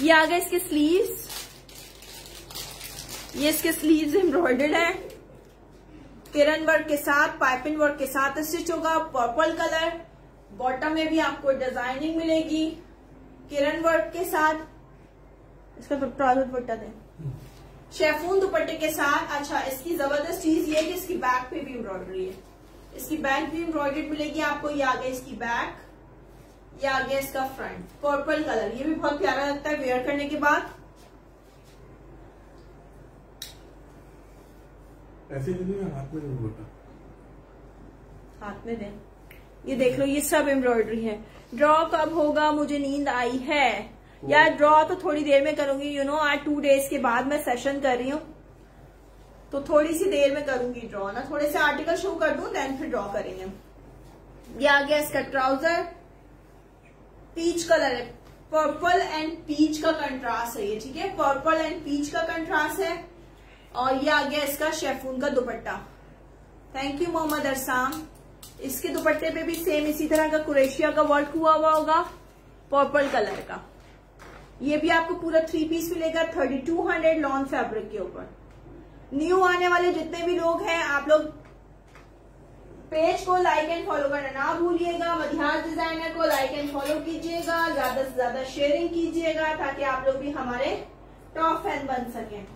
ये आ गए इसके स्लीव्स ये इसके स्लीव्स एम्ब्रॉयडर्ड है। किरण वर्क के साथ पाइपिंग वर्क के साथ स्टिच होगा पर्पल कलर बॉटम में भी आपको डिज़ाइनिंग मिलेगी। किरण वर्क के साथ, इसका ट्राउज़र दुपट्टा दें। शेफून दुपट्टे के साथ अच्छा इसकी ज़बरदस्त चीज़ ये कि इसकी बैक पे भी एम्ब्रॉयडरी है। इसकी बैक भी एम्ब्रॉयडर्ड मिलेगी आपको, ये आगे इसकी बैक ये आ गया इसका फ्रंट पर्पल कलर ये भी बहुत प्यारा लगता है वेयर करने के बाद। ऐसे दीदी मैं हाथ में बोलता। हाथ में दें ये देख लो ये सब एम्ब्रॉयडरी है। ड्रॉ कब होगा? मुझे नींद आई है। यार ड्रॉ तो थोड़ी देर में करूँगी यू नो आज टू डेज़ के बाद मैं सेशन कर रही हूँ। तो थोड़ी सी देर में करूँगी ड्रॉ ना। थोड़े से आर्टिकल शो कर दू देन फिर ड्रॉ करेंगे ये आ गया इसका ट्राउज़र पीच कलर है। पर्पल एंड पीच का कंट्रास्ट है ये ठीक है? पर्पल एंड पीच का कंट्रास्ट है। और ये आ गया इसका शेफून का दुपट्टा। थैंक यू मोहम्मद अरसाम इसके दुपट्टे पे भी सेम इसी तरह का कुरेशिया का वर्क हुआ हुआ होगा पर्पल कलर का। ये भी आपको पूरा थ्री पीस मिलेगा thirty two hundred lawn fabric के ऊपर। न्यू आने वाले जितने भी लोग हैं, आप लोग पेज को लाइक एंड फॉलो करना ना भूलिएगा। मध्यान्ह डिज़ाइनर को लाइक एंड फॉलो कीजिएगा। ज़्यादा से ज़्यादा शेयरिंग कीजिएगा, ताकि आप लोग भी हमारे टॉप फ़ैन बन सकें।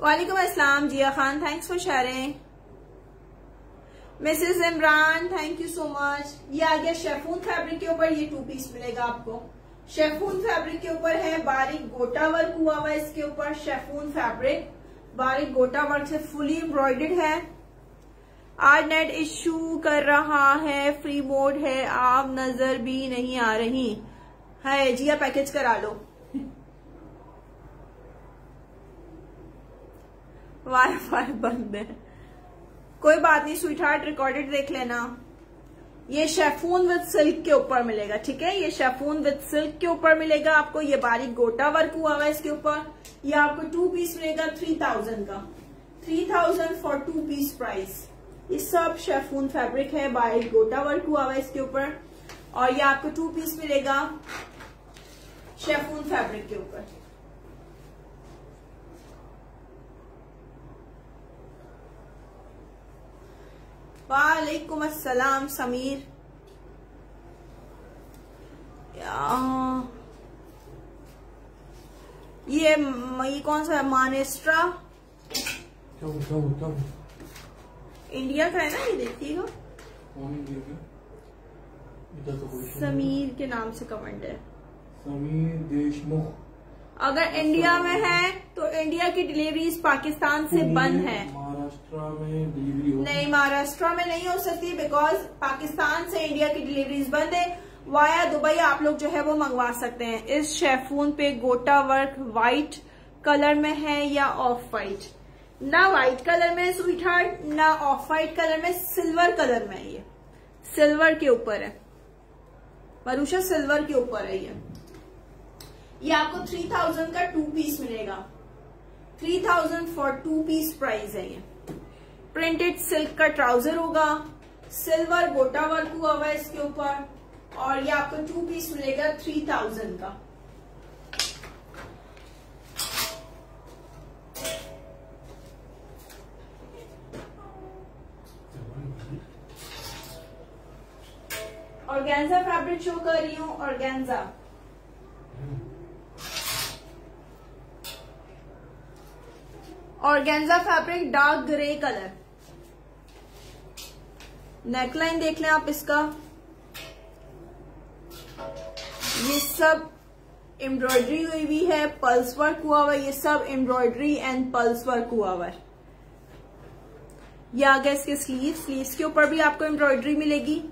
वालेकुम अस्सलाम, Ziya Khan thanks for sharing Mrs Imran thank you so much ये आ गया शेफून फैब्रिक के ऊपर, ये टू पीस मिलेगा आपको. शेफून फैब्रिक के ऊपर है बारीक गोटा वर्क हुआ हुआ इसके ऊपर, शेफून फैब्रिक बारीक गोटा वर्क से फुली एम्ब्रॉयडेड है. आज नेट इश्यू कर रहा है फ्री मोड है आप नज़र भी नहीं आ रही. है, जिया पैकेज करा लो. वाई फाई बंद है। कोई बात नहीं स्वीट हार्ट रिकॉर्डेड देख लेना। ये शेफून विद सिल्क के ऊपर मिलेगा, ठीक है? ये शेफून विद सिल्क के ऊपर मिलेगा, आपको ये बारीक गोटा वर्क हुआ हुआ है इसके ऊपर। ये आपको टू पीस मिलेगा थ्री थाउज़ेंड का। Three thousand for two piece price ये सब शेफून फैब्रिक है, बारीक गोटा वर्क हुआ हुआ है इसके ऊपर। और ये आपको टू पीस मिलेगा शेफून फैब्रिक के ऊपर। वालेकुम अस्सलाम समीर। ये। ये कौन सा है? मानेस्ट्रा। इंडिया का है ना ये देखिएगा। इधर तो नहीं। समीर के नाम से कमेंट है। समीर देशमुख। अगर इंडिया में है तो इंडिया की डिलीवरीज पाकिस्तान से बंद है। महाराष्ट्र में डिलीवरी नहीं महाराष्ट्र में नहीं हो सकती बिकॉज़ पाकिस्तान से इंडिया की डिलीवरीज बंद है। वाया दुबई आप लोग जो है वो मंगवा सकते हैं। इस शेफून पे गोटा वर्क व्हाइट कलर में है या ऑफ़ व्हाइट ना व्हाइट कलर में स्वीट हार्ट ना ऑफ़ व्हाइट कलर में सिल्वर कलर में है ये। सिल्वर के ऊपर है। मरुषा सिल्वर के ऊपर है ये। ये आपको थ्री थाउज़ेंड का टू पीस मिलेगा। Three thousand for two piece price है ये। प्रिंटेड सिल्क का ट्राउज़र होगा सिल्वर गोटा वर्क हुआ हुआ इसके ऊपर, और ये आपको टू पीस मिलेगा थ्री थाउज़ेंड का। ऑर्गेन्जा फैब्रिक शो कर रही हूँ organza organza fabric dark grey colour. Neckline देख लें आप इसका। ये सब एम्ब्रॉयडरी हुई हुई है पल्स वर्क हुआ हुआ, ये सब एम्ब्रॉयडरी एंड पल्स वर्क हुआ हुआ है। ये आ गया इसके स्लीव स्लीव्स के ऊपर भी आपको एम्ब्रॉयडरी मिलेगी।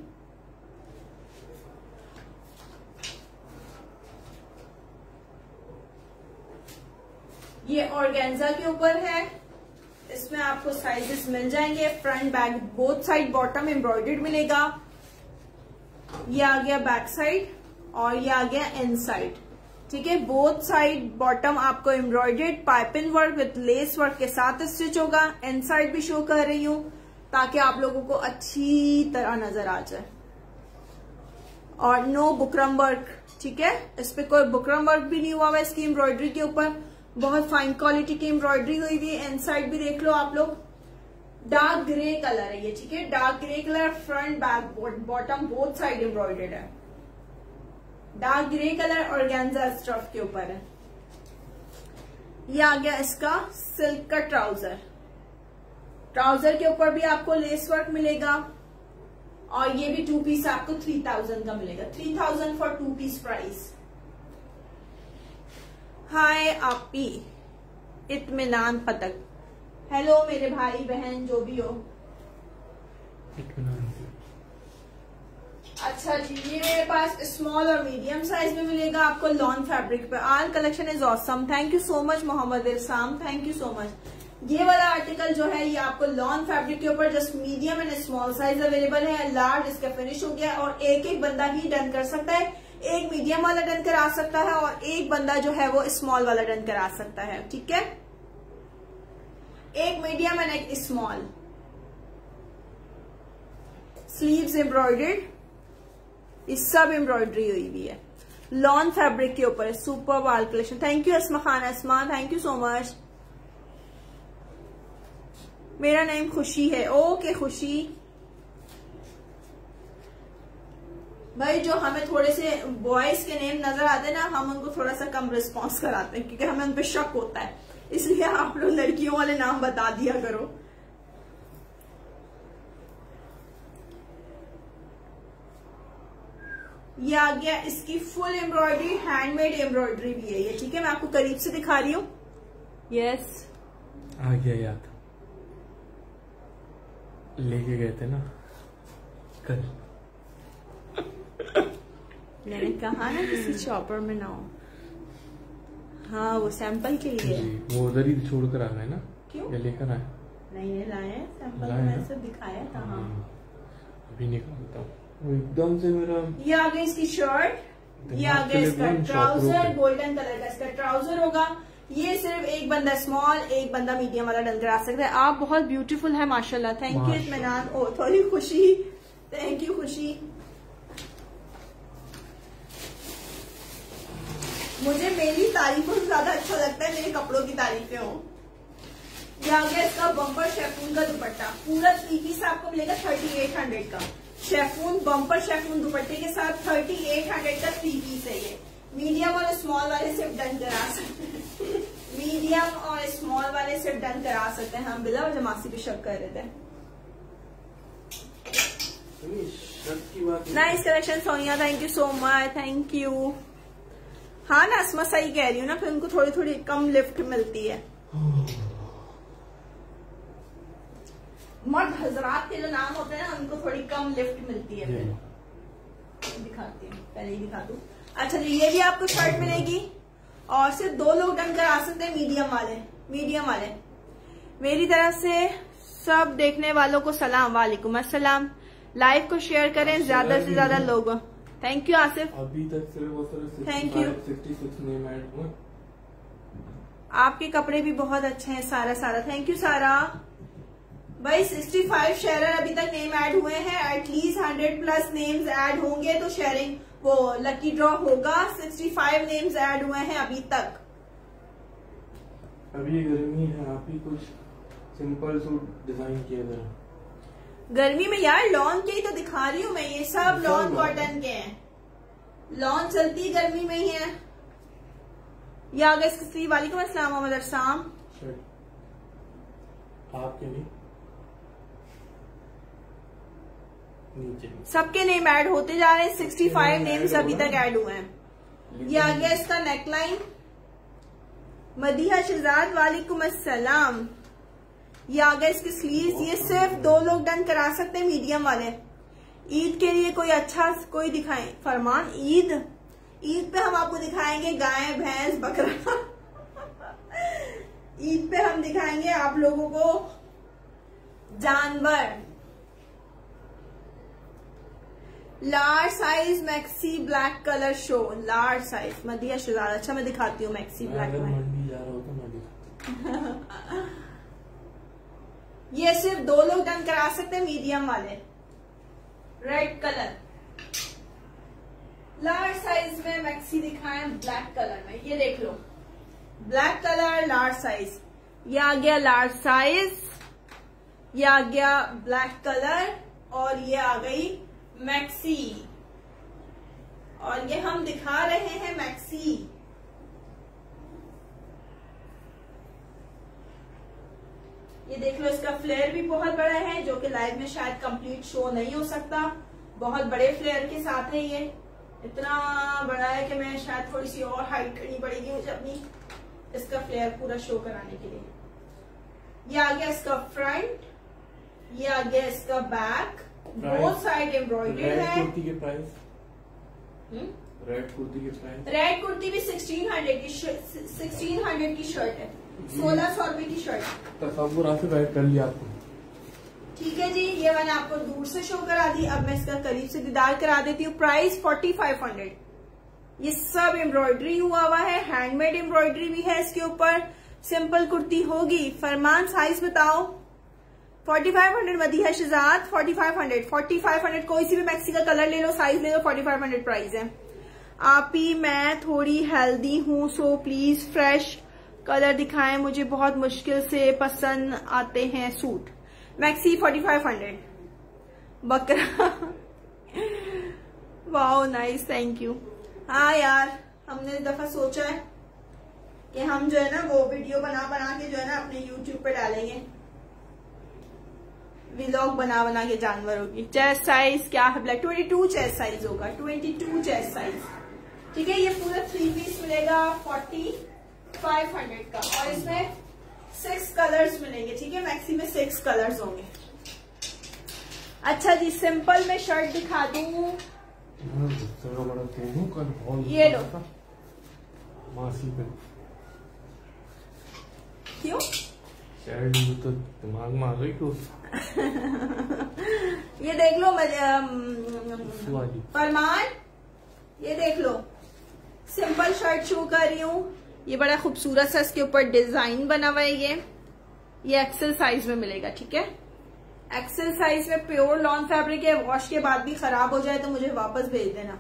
ये ऑर्गेन्जा के ऊपर है। इसमें आपको साइजेस मिल जाएँगे। Front back both side bottom embroidered मिलेगा। ये आ गया बैक साइड और ये आ गया इन साइड ठीक है? बोथ साइड बॉटम आपको embroidered piping work with lace work के साथ स्टिच होगा। इन साइड भी शो कर रही हूँ, ताकि आप लोगों को अच्छी तरह नज़र आ जाए। और नो बुकरम वर्क ठीक है? इस पे कोई बुकरम वर्क भी नहीं हुआ हुआ इसकी एम्ब्रॉयडरी के ऊपर। बहुत फाइन क्वालिटी की एम्ब्रॉयडरी हुई हुई है साइड भी देख लो आप लोग। डार्क ग्रे कलर है ये, ठीक है? Dark grey colour front back bottom both side embroidered है। डार्क ग्रे कलर और गेंजा स्टफ़ के ऊपर है। ये आ गया इसका सिल्क का ट्राउज़र ट्राउज़र के ऊपर भी आपको लेस वर्क मिलेगा। और ये भी टू पीस आपको थ्री थाउज़ेंड का मिलेगा। Three thousand for two piece price hi आपी इतमान पतक हेलो मेरे भाई बहन जो भी हो। अच्छा जी ये मेरे पास स्मॉल और मीडियम साइज़ में मिलेगा आपको लॉन फैब्रिक पे। All collection is awesome thank you so much Mohammad Irsam thank you so much ये वाला आर्टिकल जो है ये आपको लॉन फैब्रिक के ऊपर just medium and small size available है। लार्ज इसका फिनिश हो गया और एक एक बंदा ही डन कर सकता है। एक मीडियम वाला डन करा सकता है और एक बंदा जो है वो स्मॉल वाला डन करा सकता है, ठीक है? एक मीडियम एंड एक स्मॉल स्लीव्स एम्ब्रॉयडेड इस सब एम्ब्रॉयडरी हुई हुई है। लॉन फैब्रिक के ऊपर है सुपर वाल collection thank you Asma Khan Asma thank you so much मेरा नेम खुशी है। ओके खुशी. भाई जो हमें थोड़े से बॉयज़ के नेम नज़र आते हैं ना हम उनको थोड़ा सा कम रिस्पॉन्स कराते हैं क्योंकि हमें उन पर शक होता है। इसलिए आप लोग लड़कियों वाले नाम बता दिया करो। ये आ गया इसकी फुल एम्ब्रॉयडरी हैंडमेड एम्ब्रॉयडरी भी है ये ठीक है? मैं आपको करीब से दिखा रही हूँ। यस आ गया याद। लेके गए थे ना कल। मैंने कहा ना किसी चॉपर में ना हो। हाँ वो सैंपल के लिए। वो उधर ही छोड़ कर आ गए ना? क्यों? या लेकर आए? नहीं नहीं लाए सैंपल लाए में? सब दिखाया था हाँ। हाँ, अभी निकालता हूँ। वो एकदम से मेरा ये आ गई इसकी शर्ट ये आ गया इसका ट्राउज़र गोल्डन कलर का इसका ट्राउज़र होगा। ये सिर्फ़ एक बंदा स्मॉल एक बंदा मीडियम वाला डल करा सकता है। आप बहुत ब्यूटीफुल है माशाल्लाह। Thank you. इतमान ओ थोड़ी खुशी। थैंक यू खुशी। मुझे मेरी तारीफों से ज़्यादा अच्छा लगता है मेरे कपड़ों की तारीफें हो। ये गया इसका बम्पर शेफून का दुपट्टा। पूरा थ्री पीस आपको मिलेगा थर्टी एट हंड्रेड का। शेफून बम्पर शेफून दुपट्टे के साथ थर्टी एट हंड्रेड का थ्री पीस है ये। मीडियम और स्मॉल वाले सिर्फ़ डन करा सकते। हैं मीडियम और स्मॉल वाले सिर्फ़ डन करा सकते हैं हम बिला और जमासी भी शक कर रहे थे। Nice collection Sonia thank you so much thank you हाँ ना असमा सही कह रही हूँ ना फिर उनको थोड़ी थोड़ी कम लिफ्ट मिलती है। मर्द हजरात के जो नाम होते हैं ना उनको थोड़ी कम लिफ्ट मिलती है फिर। दिखाती हूँ पहले ही दिखा दूँ। अच्छा जी ये भी आपको शर्ट मिलेगी। और सिर्फ़ दो लोग डन करा सकते हैं मीडियम वाले मीडियम वाले। मेरी तरफ़ से सब देखने वालों को सलाम वालेकुम अस्सलाम। लाइव को शेयर करें ज़्यादा से ज़्यादा लोगों। थैंक यू आसिफ अभी तक सिर्फ़ और सिर्फ़ Thank you. Sixty six name add हुए। आपके कपड़े भी बहुत अच्छे हैं सारा सारा। थैंक यू सारा। भाई 65 शेयर अभी तक नेम ऐड हुए हैं। एटलीस्ट 100 प्लस नेम्स ऐड होंगे तो शेयरिंग वो लकी ड्रॉ होगा। 65 नेम्स ऐड हुए हैं अभी तक। अभी गर्मी है आप ही कुछ सिंपल सूट डिज़ाइन किया जरा। गर्मी में यार लॉन के ही तो दिखा रही हूँ मैं ये सब लॉन कॉटन के हैं। लॉन चलती गर्मी में ही है। ये गए इसकी वालेकुम अस्सलाम मोहम्मद अरसाम आपके लिए। सबके नेम ऐड होते जा रहे हैं 65 name नेम्स अभी तक? ऐड हुए हैं। ये आ गया इसका नेकलाइन मदीहा शहजाद वालेकुम अस्सलाम ये आ गया इसकी स्लीव्स ये सिर्फ़ दो लोग डन करा सकते हैं मीडियम वाले। ईद के लिए कोई अच्छा कोई दिखाए? फरमान ईद। ईद पे हम आपको दिखाएँगे गाय भैंस बकरा। ईद पे हम दिखाएँगे आप लोगों को जानवर। Large size maxi black colour show large size Madiha Shahzad अच्छा मैं दिखाती हूँ मैक्सी ब्लैक में मंडी जा रहा होता मैं दिखाता ये सिर्फ़ दो लोग डन करा सकते हैं मीडियम वाले। रेड कलर लार्ज साइज़ में मैक्सी दिखाए ब्लैक कलर में। ये देख लो। ब्लैक कलर लार्ज साइज़ ये आ गया लार्ज साइज़ ये आ गया ब्लैक कलर और ये आ गई मैक्सी और ये हम दिखा रहे हैं मैक्सी ये देख लो इसका फ्लेयर भी बहुत बड़ा है जो कि लाइव में शायद कंप्लीट शो नहीं हो सकता। बहुत बड़े फ्लेयर के साथ है ये। इतना बड़ा है कि मैं शायद थोड़ी सी और हाइट करनी पड़ेगी मुझे अपनी इसका फ्लेयर पूरा शो कराने के लिए। ये आ गया इसका फ्रंट ये आ गया इसका बैक बोथ साइड एम्ब्रॉयडेड है। कुर्ती के प्राइस हम्म? रेड कुर्ती के प्राइस रेड कुर्ती भी सिक्सटीन हंड्रेड की सिक्सटीन हंड्रेड की शर्ट है। सोलह सौ रुपए की शर्ट तस्वुर कर लिया आपको। ठीक है जी ये मैंने आपको दूर से शो करा दी। अब मैं इसका करीब से दीदार करा देती हूँ। प्राइस फोर्टी फाइव हंड्रेड ये सब एम्ब्रॉयडरी हुआ हुआ है। हैंडमेड एम्ब्रॉयडरी भी है इसके ऊपर। सिंपल कुर्ती होगी। फरमान साइज़ बताओ। Forty five hundred Madiha Shahzad. Forty five hundred forty five hundred कोई सी भी मैक्सी का कलर ले लो साइज़ ले लो फोर्टी फाइव हंड्रेड प्राइस है। आप ही मैं थोड़ी हेल्दी हूँ सो प्लीज़ फ्रेश कलर दिखाएँ, मुझे बहुत मुश्किल से पसंद आते हैं suit. Maxi forty five hundred बकरा। वाओ नाइस थैंक यू हाँ यार, हमने दफ़ा सोचा है कि हम जो है ना वो वीडियो बना बना के जो है ना अपने यूट्यूब पे डालेंगे। व्लॉग बना बना के जानवरों की। चेस्ट साइज़ क्या है? ट्वेंटी टू चेस्ट साइज़ होगा। ट्वेंटी टू चेस्ट साइज़ ठीक है, ये पूरा थ्री पीस मिलेगा फोर्टी फाइव हंड्रेड का। और इसमें सिक्स कलर्स मिलेंगे ठीक है? मैक्सी में सिक्स कलर्स होंगे। अच्छा जी सिंपल में शर्ट दिखा दू। ये लो। मासी पे क्यों? तो दिमाग में आ गई ये देख लो वाली फरमान ये देख लो। सिंपल शर्ट शो कर रही हूँ। ये बड़ा खूबसूरत सा इसके ऊपर डिज़ाइन बना हुआ है ये। ये एक्सेल साइज़ में मिलेगा ठीक है? एक्सेल साइज़ में प्योर लॉन फैब्रिक है वॉश के बाद भी खराब हो जाए तो मुझे वापस भेज देना।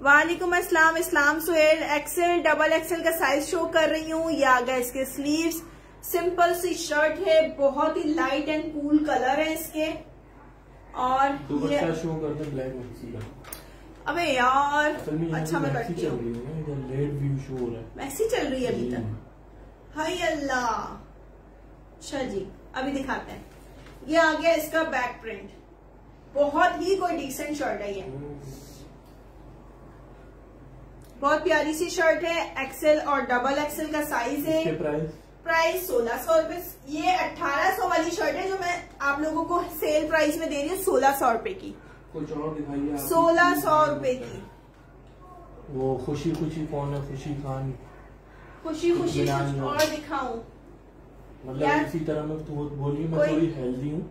वालेकुम अस्सलाम Islam Suhail. XL double XL का साइज़ शो कर रही हूँ। ये आ गया इसके स्लीव्स। सिंपल सी शर्ट है बहुत ही लाइट एंड कूल कलर है इसके। और ये शो करते ब्लैक अबे यार अच्छा मैं चल हूँ। रही है ना इधर लेट व्यू शो हो रहा है। मैक्सी चल रही है अभी तक। हाय अल्लाह। अच्छा जी अभी दिखाते हैं। ये आ गया इसका बैक प्रिंट बहुत ही कोई डिसेंट शर्ट है ये। बहुत प्यारी सी शर्ट है एक्सेल और डबल एक्सेल का साइज़ है। प्राइस सोलह सौ रुपए। ये अठारह सौ वाली शर्ट है जो मैं आप लोगों को सेल प्राइस में दे रही हूँ सोलह सौ रुपए की। कुछ और दिखाइए सोलह सौ रूपए की। वो खुशी खुशी कौन है? खुशी खान। खुशी खुशी कुछ और दिखाऊँ। मतलब इसी तरह मैं तो बोली मैं थोड़ी हेल्दी हूँ।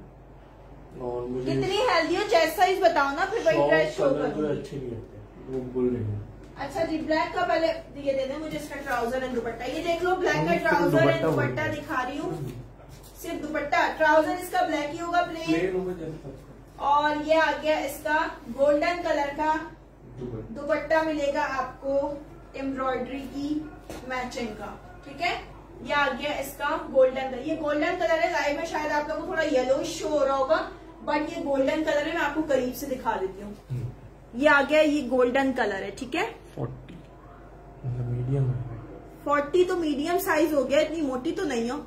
और मुझे कितनी हेल्दी हो? चेस्ट साइज़ बताओ ना फिर वही ड्रेस शो कलर जो अच्छे नहीं लगते वो बोल रही हूँ। अच्छा जी ब्लैक का पहले ये दे दें मुझे इसका ट्राउज़र एंड दुपट्टा। ये देख लो ब्लैक का सिर्फ़ ट्राउज़र एंड दुपट्टा दुपट्टा दिखा रही हूँ। सिर्फ़ दुपट्टा ट्राउज़र इसका ब्लैक ही होगा प्लेन प्लेन होगा जैसा और ये आ गया इसका गोल्डन कलर का दुपट्टा। मिलेगा आपको एम्ब्रॉयडरी की मैचिंग का ठीक है? ये आ गया इसका गोल्डन कलर ये गोल्डन कलर है लाइव में शायद आप लोगों को थोड़ा येलो शो हो रहा होगा बट ये गोल्डन कलर है मैं आपको करीब से दिखा देती हूँ। ये आ गया ये गोल्डन कलर है ठीक है? फोर्टी। मतलब मीडियम फोर्टी तो मीडियम साइज़ हो गया इतनी मोटी तो नहीं हो।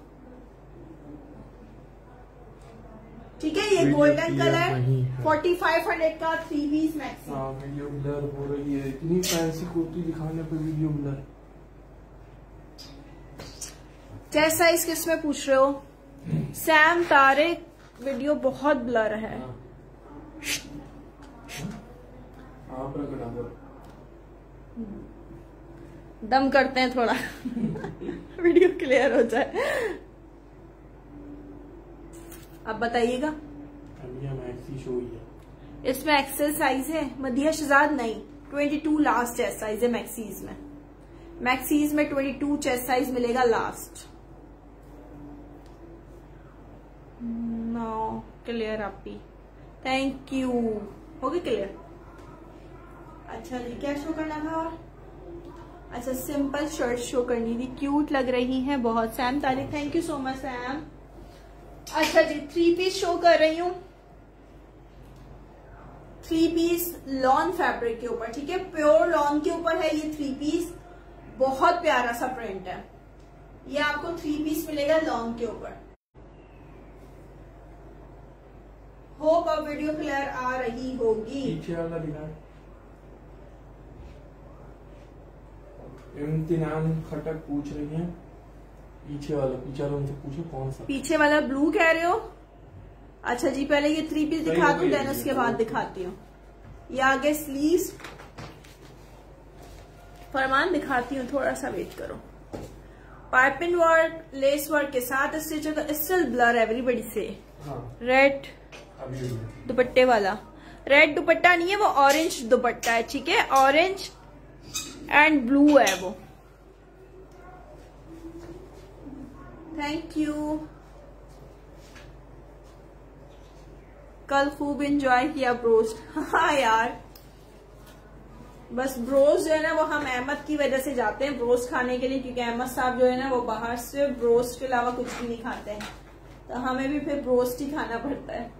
ठीक है ये गोल्डन कलर है। फोर्टी फाइव हंड्रेड का थ्री पीस मैक्सी हाँ वीडियो ब्लर हो रही है। इतनी फैंसी कुर्ती दिखाने पे वीडियो ब्लर साइज़ किसमें पूछ रहे हो? सैम तारे वीडियो बहुत ब्लर है। आप रख डालो। दम करते हैं थोड़ा। वीडियो क्लियर हो जाए। अब बताइएगा। इसमें एक्सेल साइज़ है मदिया शहजाद नहीं 22 लास्ट चेस्ट साइज़ है मैक्सीज में। मैक्सीज में 22 चेस्ट साइज़ मिलेगा लास्ट नो क्लियर आपी थैंक यू हो गई क्लियर अच्छा जी क्या शो करना था और? अच्छा सिंपल शर्ट शो करनी थी। क्यूट लग रही है बहुत। Sam Tariq thank you so much Sam अच्छा जी थ्री पीस शो कर रही हूँ। थ्री पीस लॉन फैब्रिक के ऊपर, ठीक है? प्योर लॉन के ऊपर है ये थ्री पीस बहुत प्यारा सा प्रिंट है। ये आपको थ्री पीस मिलेगा लॉन के ऊपर। होप अब वीडियो क्लियर आ रही होगी। इम्तिनान खटक पूछ रही है। पीछे वाला पीछे वाला उनसे पूछो कौन सा। पीछे वाला ब्लू कह रहे हो? अच्छा जी पहले ये थ्री पीस दिखा हो दूँ देन उसके बाद दिखाती हूँ। ये आगे स्लीव्स फरमान दिखाती हूँ थोड़ा सा वेट करो। पाइपिंग वर्क लेस वर्क के साथ स्टिच स्टिल ब्लर एवरीबडी से। हाँ। रेड दुपट्टे वाला। रेड दुपट्टा नहीं है वो ऑरेंज दुपट्टा है ठीक है? ऑरेंज एंड ब्लू है वो। थैंक यू कल खूब इंजॉय किया ब्रोस्ट हाँ यार. बस ब्रोस्ट जो है ना वो हम अहमद की वजह से जाते हैं ब्रोस्ट खाने के लिए क्योंकि अहमद साहब जो है ना वो बाहर से ब्रोस्ट के अलावा कुछ भी नहीं खाते हैं। तो हमें भी फिर ब्रोस्ट ही खाना पड़ता है।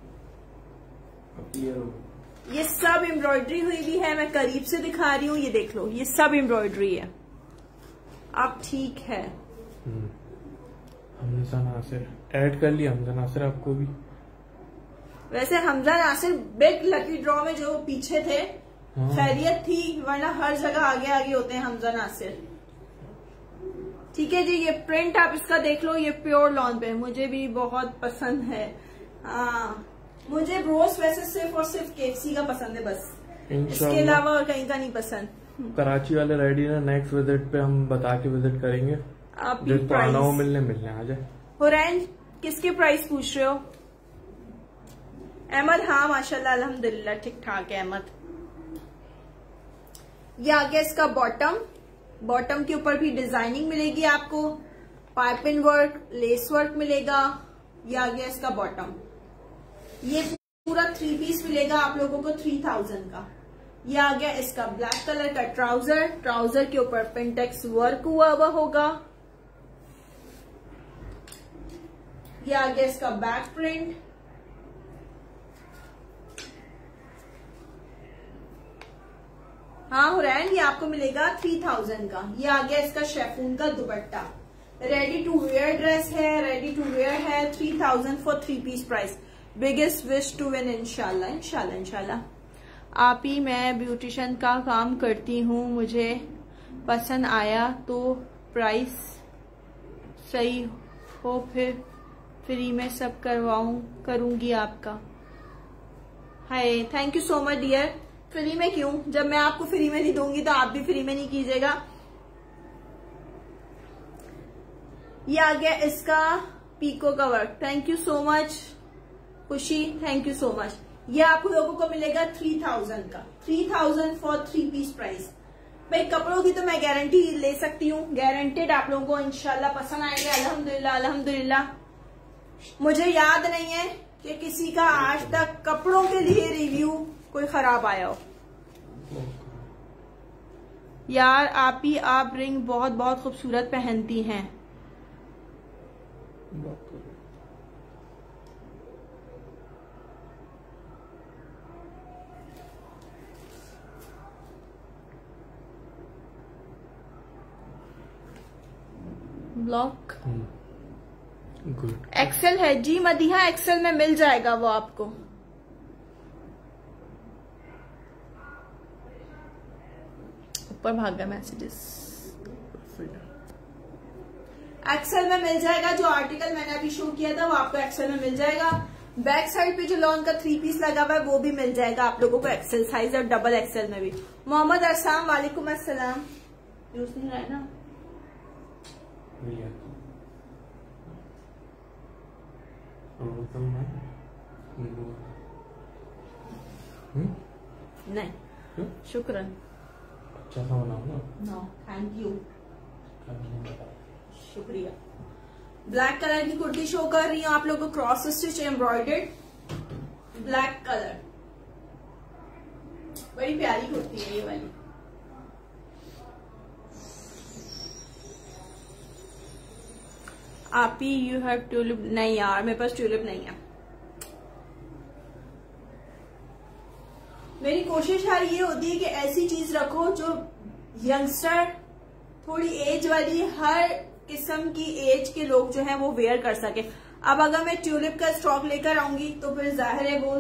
ये सब एम्ब्रॉयडरी हुई भी है मैं करीब से दिखा रही हूँ ये देख लो ये सब एम्ब्रॉयडरी है। अब ठीक है। हम्म। हमजा नासिर ऐड कर लिया हमजा नासिर आपको भी। वैसे Hamza Nasir big lucky draw में जो पीछे थे हाँ। खैरियत थी वरना हर जगह आगे आगे होते हैं हमजा नासिर। ठीक है जी ये प्रिंट आप इसका देख लो ये प्योर लॉन पे। मुझे भी बहुत पसंद है। हाँ मुझे रोज वैसे सिर्फ़ और सिर्फ़ केफसी का पसंद है बस। इसके अलावा और कहीं का नहीं पसंद। कराची वाले रेडी ना नेक्स्ट विज़िट पे हम बता के विज़िट करेंगे। आप आना हो मिलने मिलने आ जाए। हुरैन किसके प्राइस पूछ रहे हो? अहमद हाँ माशाल्लाह अल्हम्दुलिल्लाह ठीक ठाक है अहमद। ये आ गया इसका बॉटम बॉटम के ऊपर भी डिज़ाइनिंग मिलेगी आपको। पाइपिंग वर्क लेस वर्क मिलेगा। ये आ गया इसका बॉटम ये पूरा थ्री पीस मिलेगा आप लोगों को थ्री थाउज़ेंड का। ये आ गया इसका ब्लैक कलर का ट्राउज़र ट्राउज़र के ऊपर पेंटेक्स वर्क हुआ हुआ होगा। ये आ गया इसका बैक प्रिंट हाँ हुरैन ये आपको मिलेगा थ्री थाउज़ेंड का। ये आ गया इसका शेफून का dupatta. Ready to wear dress है रेडी टू वेयर है three thousand for three piece price biggest wish to win इनशाला इनशाला इनशाला आप ही, मैं ब्यूटिशियन का काम करती हूँ, मुझे पसंद आया तो प्राइस सही हो फिर। फ्री में सब करवाऊं, करूँगी आपका। Hi thank you so much dear free में क्यों? जब मैं आपको फ्री में नहीं दूँगी तो आप भी फ्री में नहीं कीजिएगा। ये आ गया इसका पीको का work thank you so much Khushi thank you so much ये आप लोगों को मिलेगा थ्री थाउज़ेंड का। Three thousand for three piece price भाई, कपड़ों की तो मैं गारंटी ले सकती हूँ। गारंटेड आप लोगों को इनशाला पसंद आएँगे। अलहमदुल्ला अल्हम्दुलिल्लाह। मुझे याद नहीं है कि किसी का आज तक कपड़ों के लिए रिव्यू कोई खराब आया हो। यार, आप ही, आप रिंग बहुत बहुत खूबसूरत पहनती हैं। ब्लॉक एक्सेल है। जी मदिहा एक्सेल में मिल जाएगा वो आपको। ऊपर भाग गया मैसेजेस एक्सेल में मिल जाएगा। जो आर्टिकल मैंने अभी शो किया था वो आपको एक्सेल में मिल जाएगा। बैक साइड पे जो लॉन का थ्री पीस लगा हुआ है वो भी मिल जाएगा आप लोगों को एक्सेल साइज़ और डबल एक्सेल में भी। मोहम्मद अरसाम वालेकुम अस्सलाम। यूज़ नहीं रहा है ना हम्म? नहीं शुक्रन अच्छा सा बनाओ ना नो थैंक यू शुक्रिया ब्लैक कलर की कुर्ती शो कर रही हूँ आप लोगों को cross stitch embroidered black colour बड़ी प्यारी कुर्ती है ये वाली. आप ही यू हैव ट्यूलिप नहीं यार, मेरे पास ट्यूलिप नहीं है। मेरी कोशिश यार ये होती है कि ऐसी चीज़ रखो जो यंगस्टर थोड़ी एज वाली, हर किस्म की एज के लोग जो है वो वेयर कर सके। अब अगर मैं ट्यूलिप का स्टॉक लेकर आऊँगी तो फिर ज़ाहिर है वो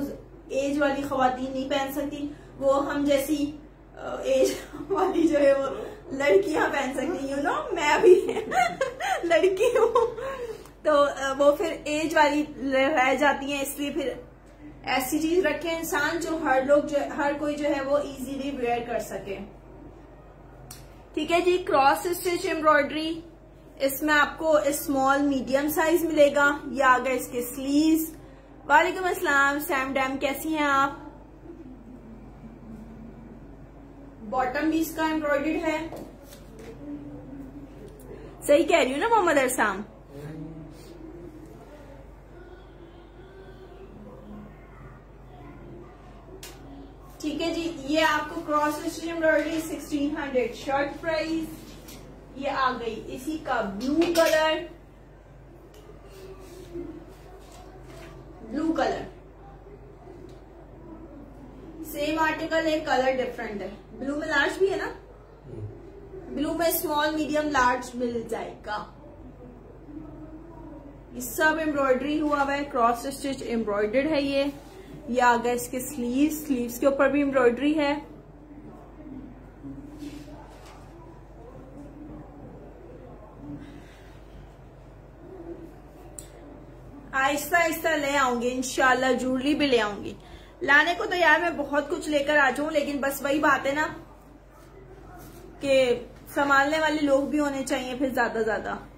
एज वाली खातन नहीं पहन सकती। वो हम जैसी एज वाली जो है वो लड़कियाँ पहन सकती यू नो मैं भी लड़की हूँ। तो वो फिर एज वाली रह जाती है, इसलिए फिर ऐसी चीज़ रखे इंसान जो हर लोग जो, हर कोई जो है वो इजीली वेयर कर सके। ठीक है जी क्रॉस स्टिच एम्ब्रॉयडरी इसमें आपको स्मॉल मीडियम साइज़ मिलेगा, या अगर इसके स्लीव्स वालेकुम असलम सैम डैम कैसी हैं आप? बॉटम भी इसका एम्ब्रॉयडर्ड है। सही कह रही हूँ ना मोहम्मद अरसाम? ठीक है जी ये आपको cross stitch embroidery sixteen hundred shirt price ये आ गई। इसी का blue colour blue colour article है कलर डिफरेंट है। ब्लू में लार्ज भी है ना? ब्लू में स्मॉल मीडियम लार्ज मिल जाएगा। सब एम्ब्रॉयडरी हुआ हुआ है क्रॉस स्टिच एम्ब्रॉयडर्ड है ये। ये आ गया इसके स्लीव स्लीव्स के ऊपर भी एम्ब्रॉयडरी है। आहिस्ता आहिस्ता ले आऊँगी इनशाला ज्वेलरी भी ले आऊँगी। लाने को तो यार मैं बहुत कुछ लेकर आ जाऊँ लेकिन बस वही बात है ना कि संभालने वाले लोग भी होने चाहिए फिर ज़्यादा ज़्यादा। है।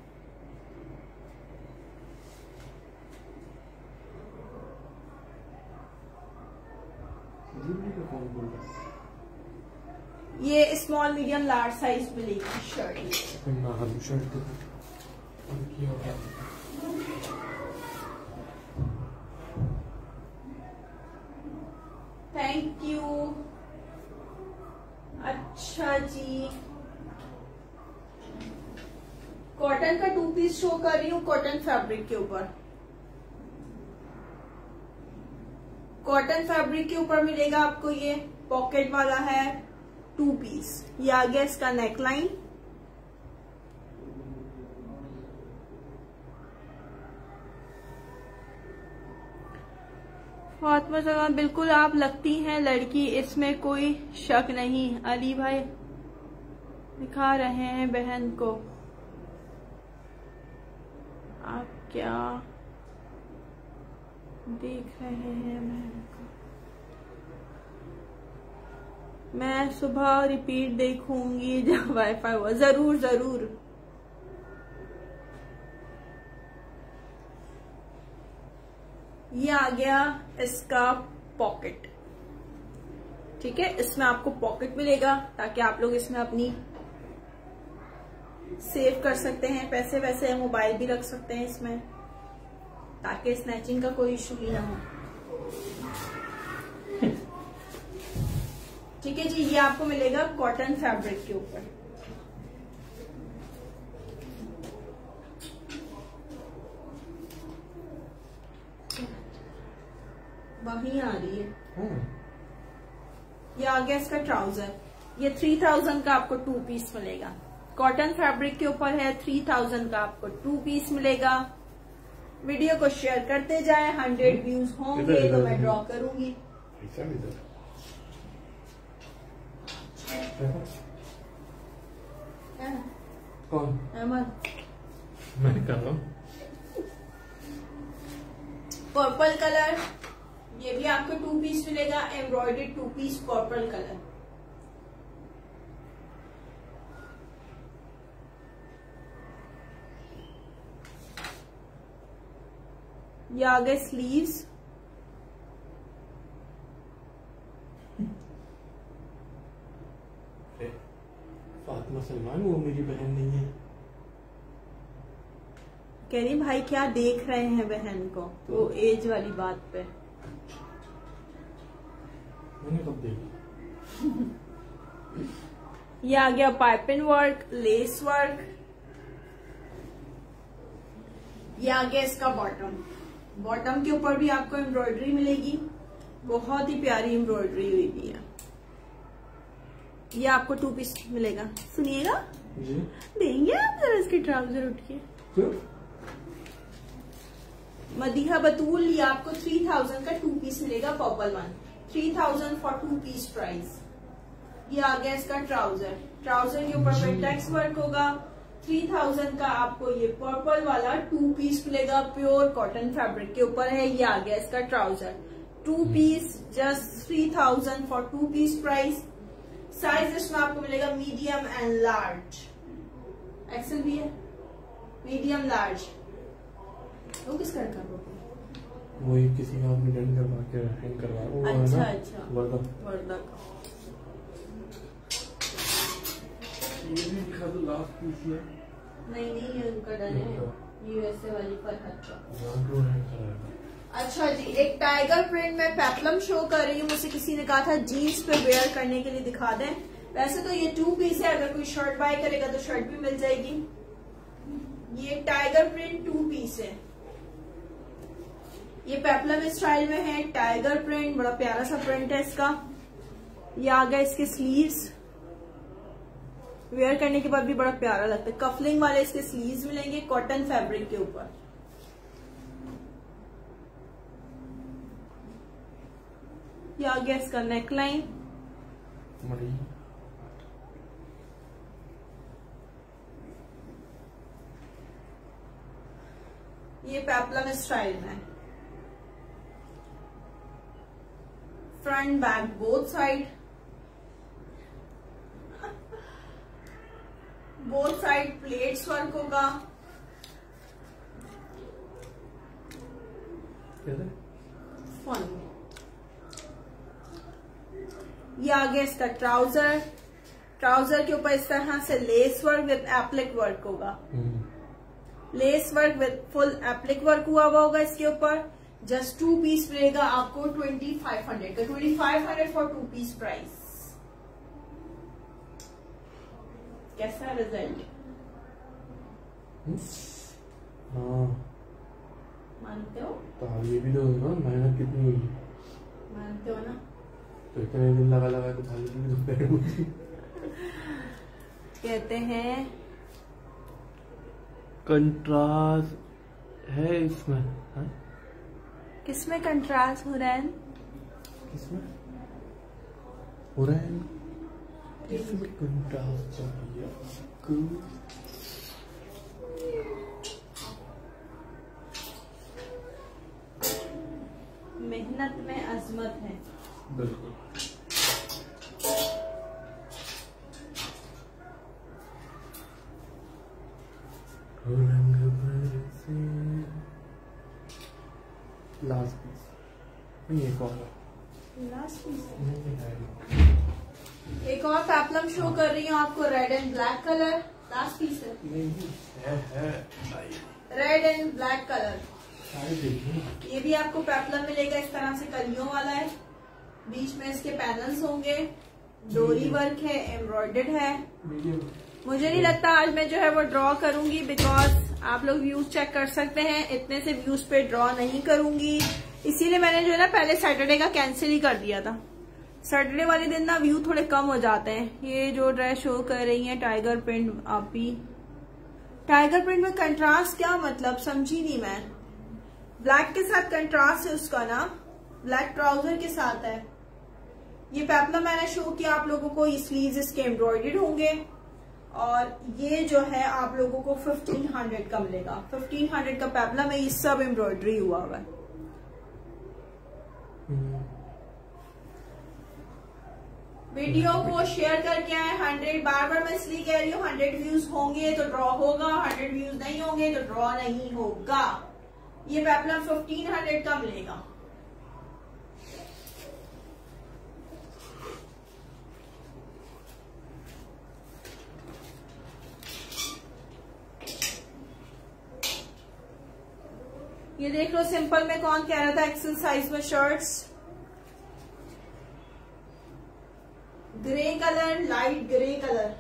ये स्मॉल मीडियम लार्ज साइज़ मिलेगी शर्ट शर्ट देखो उनकी हो गया थैंक यू अच्छा जी। कॉटन का टू पीस शो कर रही हूँ कॉटन फैब्रिक के ऊपर। कॉटन फैब्रिक के ऊपर मिलेगा आपको ये पॉकेट वाला है टू पीस ये आ गया इसका नेकलाइन फातमा सलमान बिल्कुल आप लगती हैं लड़की, इसमें कोई शक नहीं। अली भाई दिखा रहे हैं बहन को। आप क्या देख रहे हैं बहन को? मैं सुबह रिपीट देखूँगी जब वाईफाई हुआ ज़रूर ज़रूर। ये आ गया इसका पॉकेट ठीक है? इसमें आपको पॉकेट मिलेगा ताकि आप लोग इसमें अपनी सेव कर सकते हैं। पैसे वैसे मोबाइल भी रख सकते हैं इसमें ताकि स्नैचिंग का कोई इशू ही ना हो। ठीक है जी? ये आपको मिलेगा कॉटन फैब्रिक के ऊपर। वही आ रही है। ये आ गया इसका ट्राउज़र ये थ्री थाउज़ेंड का आपको टू पीस मिलेगा। कॉटन फैब्रिक के ऊपर है थ्री थाउज़ेंड का आपको टू पीस मिलेगा। वीडियो को शेयर करते जाए हंड्रेड व्यूज़ होंगे तो मैं ड्रॉ करूँगी। कौन? अहमद मैं कर रहा हूँ। पर्पल कलर ये भी आपको टू पीस मिलेगा embroidered two piece purple colour ये आ गए स्लीव्स फातिमा सलमान वो मेरी बहन नहीं है। कह रही भाई क्या देख रहे हैं बहन को? वो एज वाली बात पे। ये आ गया पाइपिन वर्क लेस वर्क ये आ गया इसका बॉटम बॉटम के ऊपर भी आपको एम्ब्रॉयडरी मिलेगी। बहुत ही प्यारी एम्ब्रॉयडरी हुई भी है। ये आपको टू पीस मिलेगा। सुनिएगा? देंगे आप जरा इसके ट्राउज़र उठ के? मदीहा बतूल ये आपको थ्री थाउज़ेंड का टू पीस मिलेगा purple one three thousand for two piece price ये आ गया इसका ट्राउज़र ट्राउज़र के ऊपर जी। पेंटेक्स वर्क होगा थ्री थाउज़ेंड का आपको ये पर्पल वाला टू पीस मिलेगा प्योर कॉटन फैब्रिक के ऊपर है ये आ गया इसका trouser two piece just three thousand for two piece price size इसमें आपको मिलेगा मीडियम एंड लार्ज एक्सेल भी है? मीडियम लार्ज वो किस कलर का वो? वही किसी का आपने करवा के हैंग करवा अच्छा, अच्छा। वर्दा वर्दा का ये भी दिखा दो लास्ट पीस है नहीं नहीं ये उनका डन है। यूएसए वाली फरहत का अच्छा जी एक टाइगर प्रिंट में पेपलम शो कर रही हूँ मुझे किसी ने कहा था जीन्स पे वेयर करने के लिए दिखा दें। वैसे तो ये टू पीस है अगर कोई शर्ट बाय करेगा तो शर्ट भी मिल जाएगी। ये टाइगर प्रिंट टू पीस है। ये पेपलम स्टाइल में है टाइगर प्रिंट बड़ा प्यारा सा प्रिंट है इसका। ये आ गया इसके स्लीव्स वेयर करने के बाद भी बड़ा प्यारा लगता है। कफलिंग वाले इसके स्लीव्स मिलेंगे कॉटन फैब्रिक के ऊपर। ये आ गया इसका नेकलाइन ये पेपलम स्टाइल में। Front back both side both side pleats work होगा ये आ गया इसका ट्राउज़र ट्राउज़र के ऊपर इस तरह से lace work with applique work होगा. Lace work with full applique work हुआ हुआ होगा इसके ऊपर. जस्ट टू पीस मिलेगा आपको ट्वेंटी फाइव हंड्रेड का twenty five hundred for two piece price कैसा रिज़ल्ट हाँ। मानते हो? तो आप ये भी तो ना मेहनत कितनी हुई? मानते हो ना? तो इतने दिन लगा लगा के थाली भी तो पैर मुझे। कहते हैं कंट्रास्ट है इसमें हाँ? किसमें कंट्रास्ट हो रहा है? किसमें हो रहा है इसमें कंट्रास्ट चाहिए आपको मेहनत में अजमत है। बिल्कुल। लास्ट पीस नहीं एक और है। Last piece. एक और पैपलम शो कर रही हूँ आपको red and black colour last piece है। रेड एंड ब्लैक कलर ये भी आपको पैपलम मिलेगा इस तरह से कलियों वाला है। बीच में इसके पैनल्स होंगे। डोरी वर्क है एम्ब्रॉयडर्ड है। मुझे नहीं लगता आज मैं जो है वो ड्रॉ करूँगी बिकॉज़ आप लोग व्यूज़ चेक कर सकते हैं। इतने से व्यूज़ पे ड्रॉ नहीं करूँगी। इसीलिए मैंने जो है ना पहले सैटरडे का कैंसिल ही कर दिया था। सैटरडे वाले दिन ना व्यू थोड़े कम हो जाते हैं। ये जो ड्रेस शो कर रही है टाइगर प्रिंट आप भी टाइगर प्रिंट में कंट्रास्ट क्या मतलब? समझी नहीं मैं। ब्लैक के साथ कंट्रास्ट है उसका ना। ब्लैक ट्राउज़र के साथ है। ये पैपला मैंने शो किया आप लोगों को ये स्लीव्स इसके एम्ब्रॉयडर्ड होंगे। और ये जो है आप लोगों को 1500 का मिलेगा। 1500 का पैपला में ये सब एम्ब्रॉयडरी हुआ हुआ है। वीडियो को शेयर करके आए हंड्रेड बार बार मैं इसलिए कह रही हूँ हंड्रेड व्यूज़ होंगे तो ड्रॉ होगा हंड्रेड व्यूज़ नहीं होंगे तो ड्रॉ नहीं होगा। ये पैपला फिफ्टीन हंड्रेड का मिलेगा? ये देख लो सिंपल में कौन कह रहा था एक्सल साइज़ में shirts grey colour light grey colour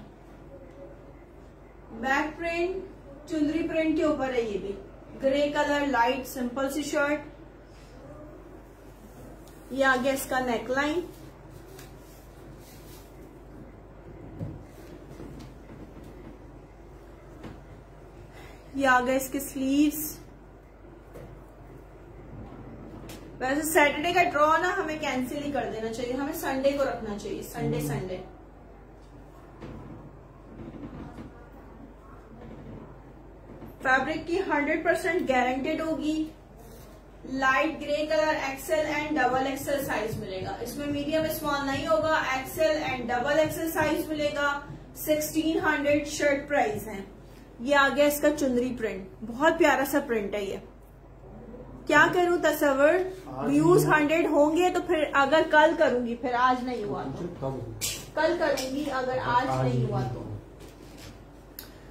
back print chunri print के ऊपर है ये भी। ग्रे कलर लाइट सिंपल सी शर्ट ये आ गया इसका नेकलाइन ये आ गया इसके स्लीव्स वैसे सैटरडे का ड्रॉ ना हमें कैंसिल ही कर देना चाहिए। हमें संडे को रखना चाहिए। संडे संडे फैब्रिक की 100 परसेंट गारंटेड होगी। Light grey colour XL and double XL size मिलेगा। इसमें मीडियम स्मॉल नहीं होगा। XL and double XL size मिलेगा। 1600 शर्ट प्राइस है। ये आ गया इसका चुंदरी प्रिंट बहुत प्यारा सा प्रिंट है ये। क्या करूँ तस्वर व्यूज़ हंड्रेड होंगे तो फिर अगर कल करूँगी फिर आज नहीं हुआ तो। कल करूँगी अगर आज नहीं हुआ तो।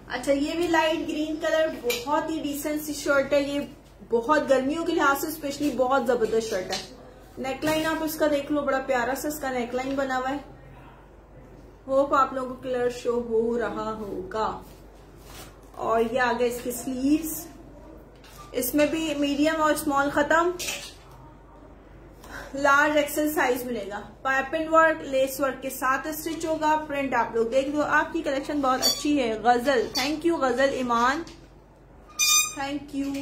अच्छा ये भी लाइट ग्रीन कलर बहुत ही डिसेंट सी शर्ट है। ये बहुत गर्मियों के लिहाज से स्पेशली बहुत ज़बरदस्त शर्ट है। नेकलाइन आप इसका देख लो बड़ा प्यारा सा इसका नेकलाइन बना हुआ है। होप आप लोगों को कलर शो हो रहा होगा। और ये आ गए इसके स्लीव्स इसमें भी मीडियम और स्मॉल खत्म। लार्ज एक्सेल साइज़ मिलेगा। पाइपिन वर्क लेस वर्क के साथ स्टिच होगा। प्रिंट आप लोग देख लो आपकी कलेक्शन बहुत अच्छी है। Ghazal thank you Ghazal Iman thank you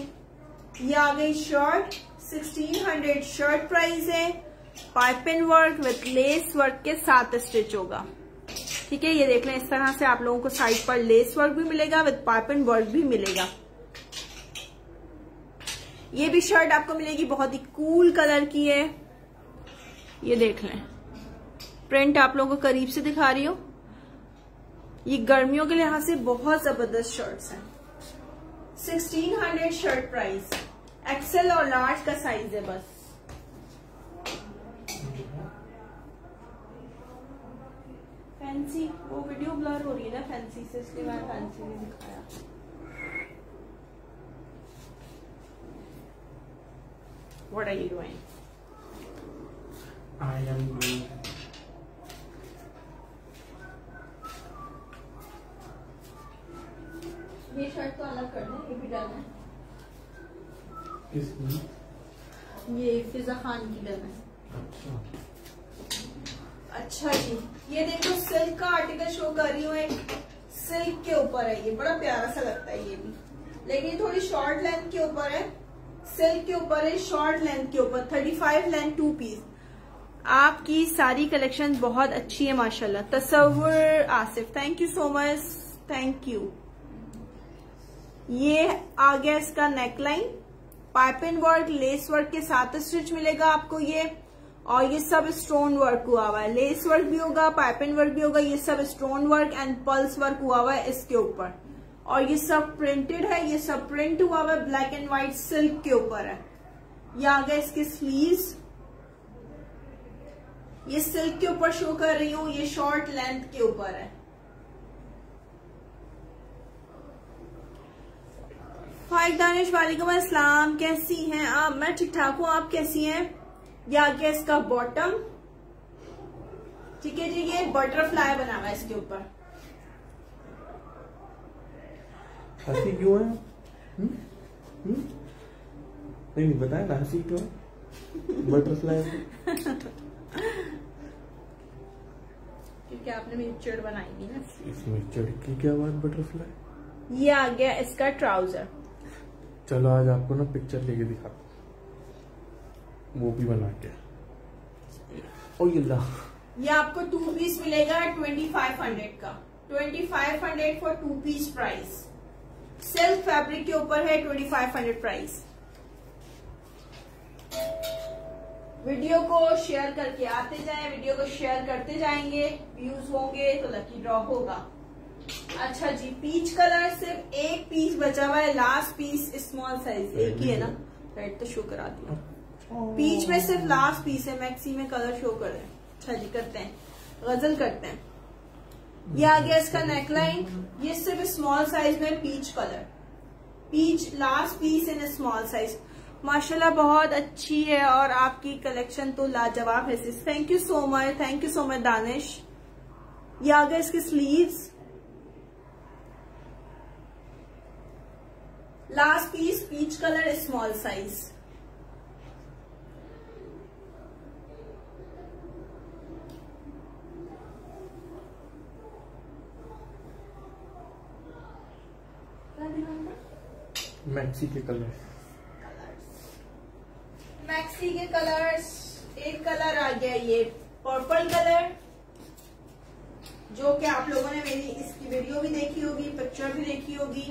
ये आ गई शर्ट 1600 शर्ट प्राइस है। Piping work with lace work के साथ स्टिच होगा। ठीक है, ये देख लें। इस तरह से आप लोगों को साइड पर लेस वर्क भी मिलेगा विथ पाइपिन वर्क भी मिलेगा। ये भी शर्ट आपको मिलेगी, बहुत ही कूल कलर की है। ये देख लें। प्रिंट आप लोगों को करीब से दिखा रही हूँ। ये गर्मियों के लिहाज से बहुत ज़बरदस्त शर्ट्स हैं। 1600 शर्ट प्राइस एक्सेल और लार्ज का साइज़ है बस। फैंसी वो वीडियो ब्लर हो रही है ना फैंसी से इसलिए मैंने फैंसी नहीं दिखाया। What are you doing? I am doing. ये शर्ट तो अलग कर दें ये भी डन है। किसकी ये फिजा खान की है। अच्छा। अच्छा जी ये देखो सिल्क का आर्टिकल शो कर रही हूँ एक। सिल्क के ऊपर है ये बड़ा प्यारा सा लगता है ये भी। लेकिन ये थोड़ी शॉर्ट लेंथ के ऊपर है। सिल्क के ऊपर है शॉर्ट लेंथ के ऊपर 35 लेंथ टू पीस आपकी सारी कलेक्शन बहुत अच्छी है, माशाल्लाह। Tasawwur Asif thank you so much thank you ये आ गया इसका neckline piping work lace work के साथ स्टिच मिलेगा आपको ये। और ये सब स्टोन वर्क हुआ हुआ है। लेस वर्क भी होगा पाइपिन वर्क भी होगा, ये सब stone work and pearls work हुआ हुआ है इसके ऊपर। और ये सब प्रिंटेड है, ये सब प्रिंट हुआ हुआ ब्लैक एंड व्हाइट सिल्क के ऊपर है। ये आ गया इसके स्लीव्स ये सिल्क के ऊपर शो कर रही हूँ, ये शॉर्ट लेंथ के ऊपर है। फाइक दानिश वालेकुम अस्सलाम कैसी हैं आप? मैं ठीक ठाक हूँ, आप कैसी हैं? ये आ गया इसका बॉटम ठीक है जी, ये बटरफ्लाई बना हुआ है इसके ऊपर। हँसी क्यों है? हम्म? हम्म? नहीं नहीं बताया ना हँसी क्यों है? बटरफ्लाई क्योंकि आपने बनाई थी ना चढ़ की क्या बात बटरफ्लाई? ये आ गया इसका ट्राउज़र। चलो आज आपको ना पिक्चर लेके दिखा। वो भी बना के। ओ ये ला। ये आपको टू पीस मिलेगा ट्वेंटी फाइव हंड्रेड का। Twenty five hundred for two piece price silk fabric के ऊपर है twenty five hundred price video को शेयर करके आते जाएँ, वीडियो को शेयर करते जाएँगे व्यूज़ होंगे तो लकी ड्रॉ होगा. अच्छा जी पीच कलर सिर्फ़ एक पीस बचा हुआ है लास्ट पीस स्मॉल साइज़ एक ही है ना? रेड तो शो करा दिया. पीच में सिर्फ़ लास्ट पीस है मैक्सी में कलर शो कर रहे हैं. अच्छा जी, करते हैं. गज़ल करते हैं. ये आ गया इसका नेकलाइन ये सिर्फ़ स्मॉल साइज़ में peach colour peach last piece in small size माशाल्लाह, बहुत अच्छी है और आपकी कलेक्शन तो लाजवाब है sis thank you so much thank you so much Danish ये आ गया इसके sleeves last piece peach colour small size maxi के कलर मैक्सी के कलर्स एक कलर आ गया ये पर्पल कलर जो कि आप लोगों ने मेरी इसकी वीडियो भी देखी होगी पिक्चर भी देखी होगी।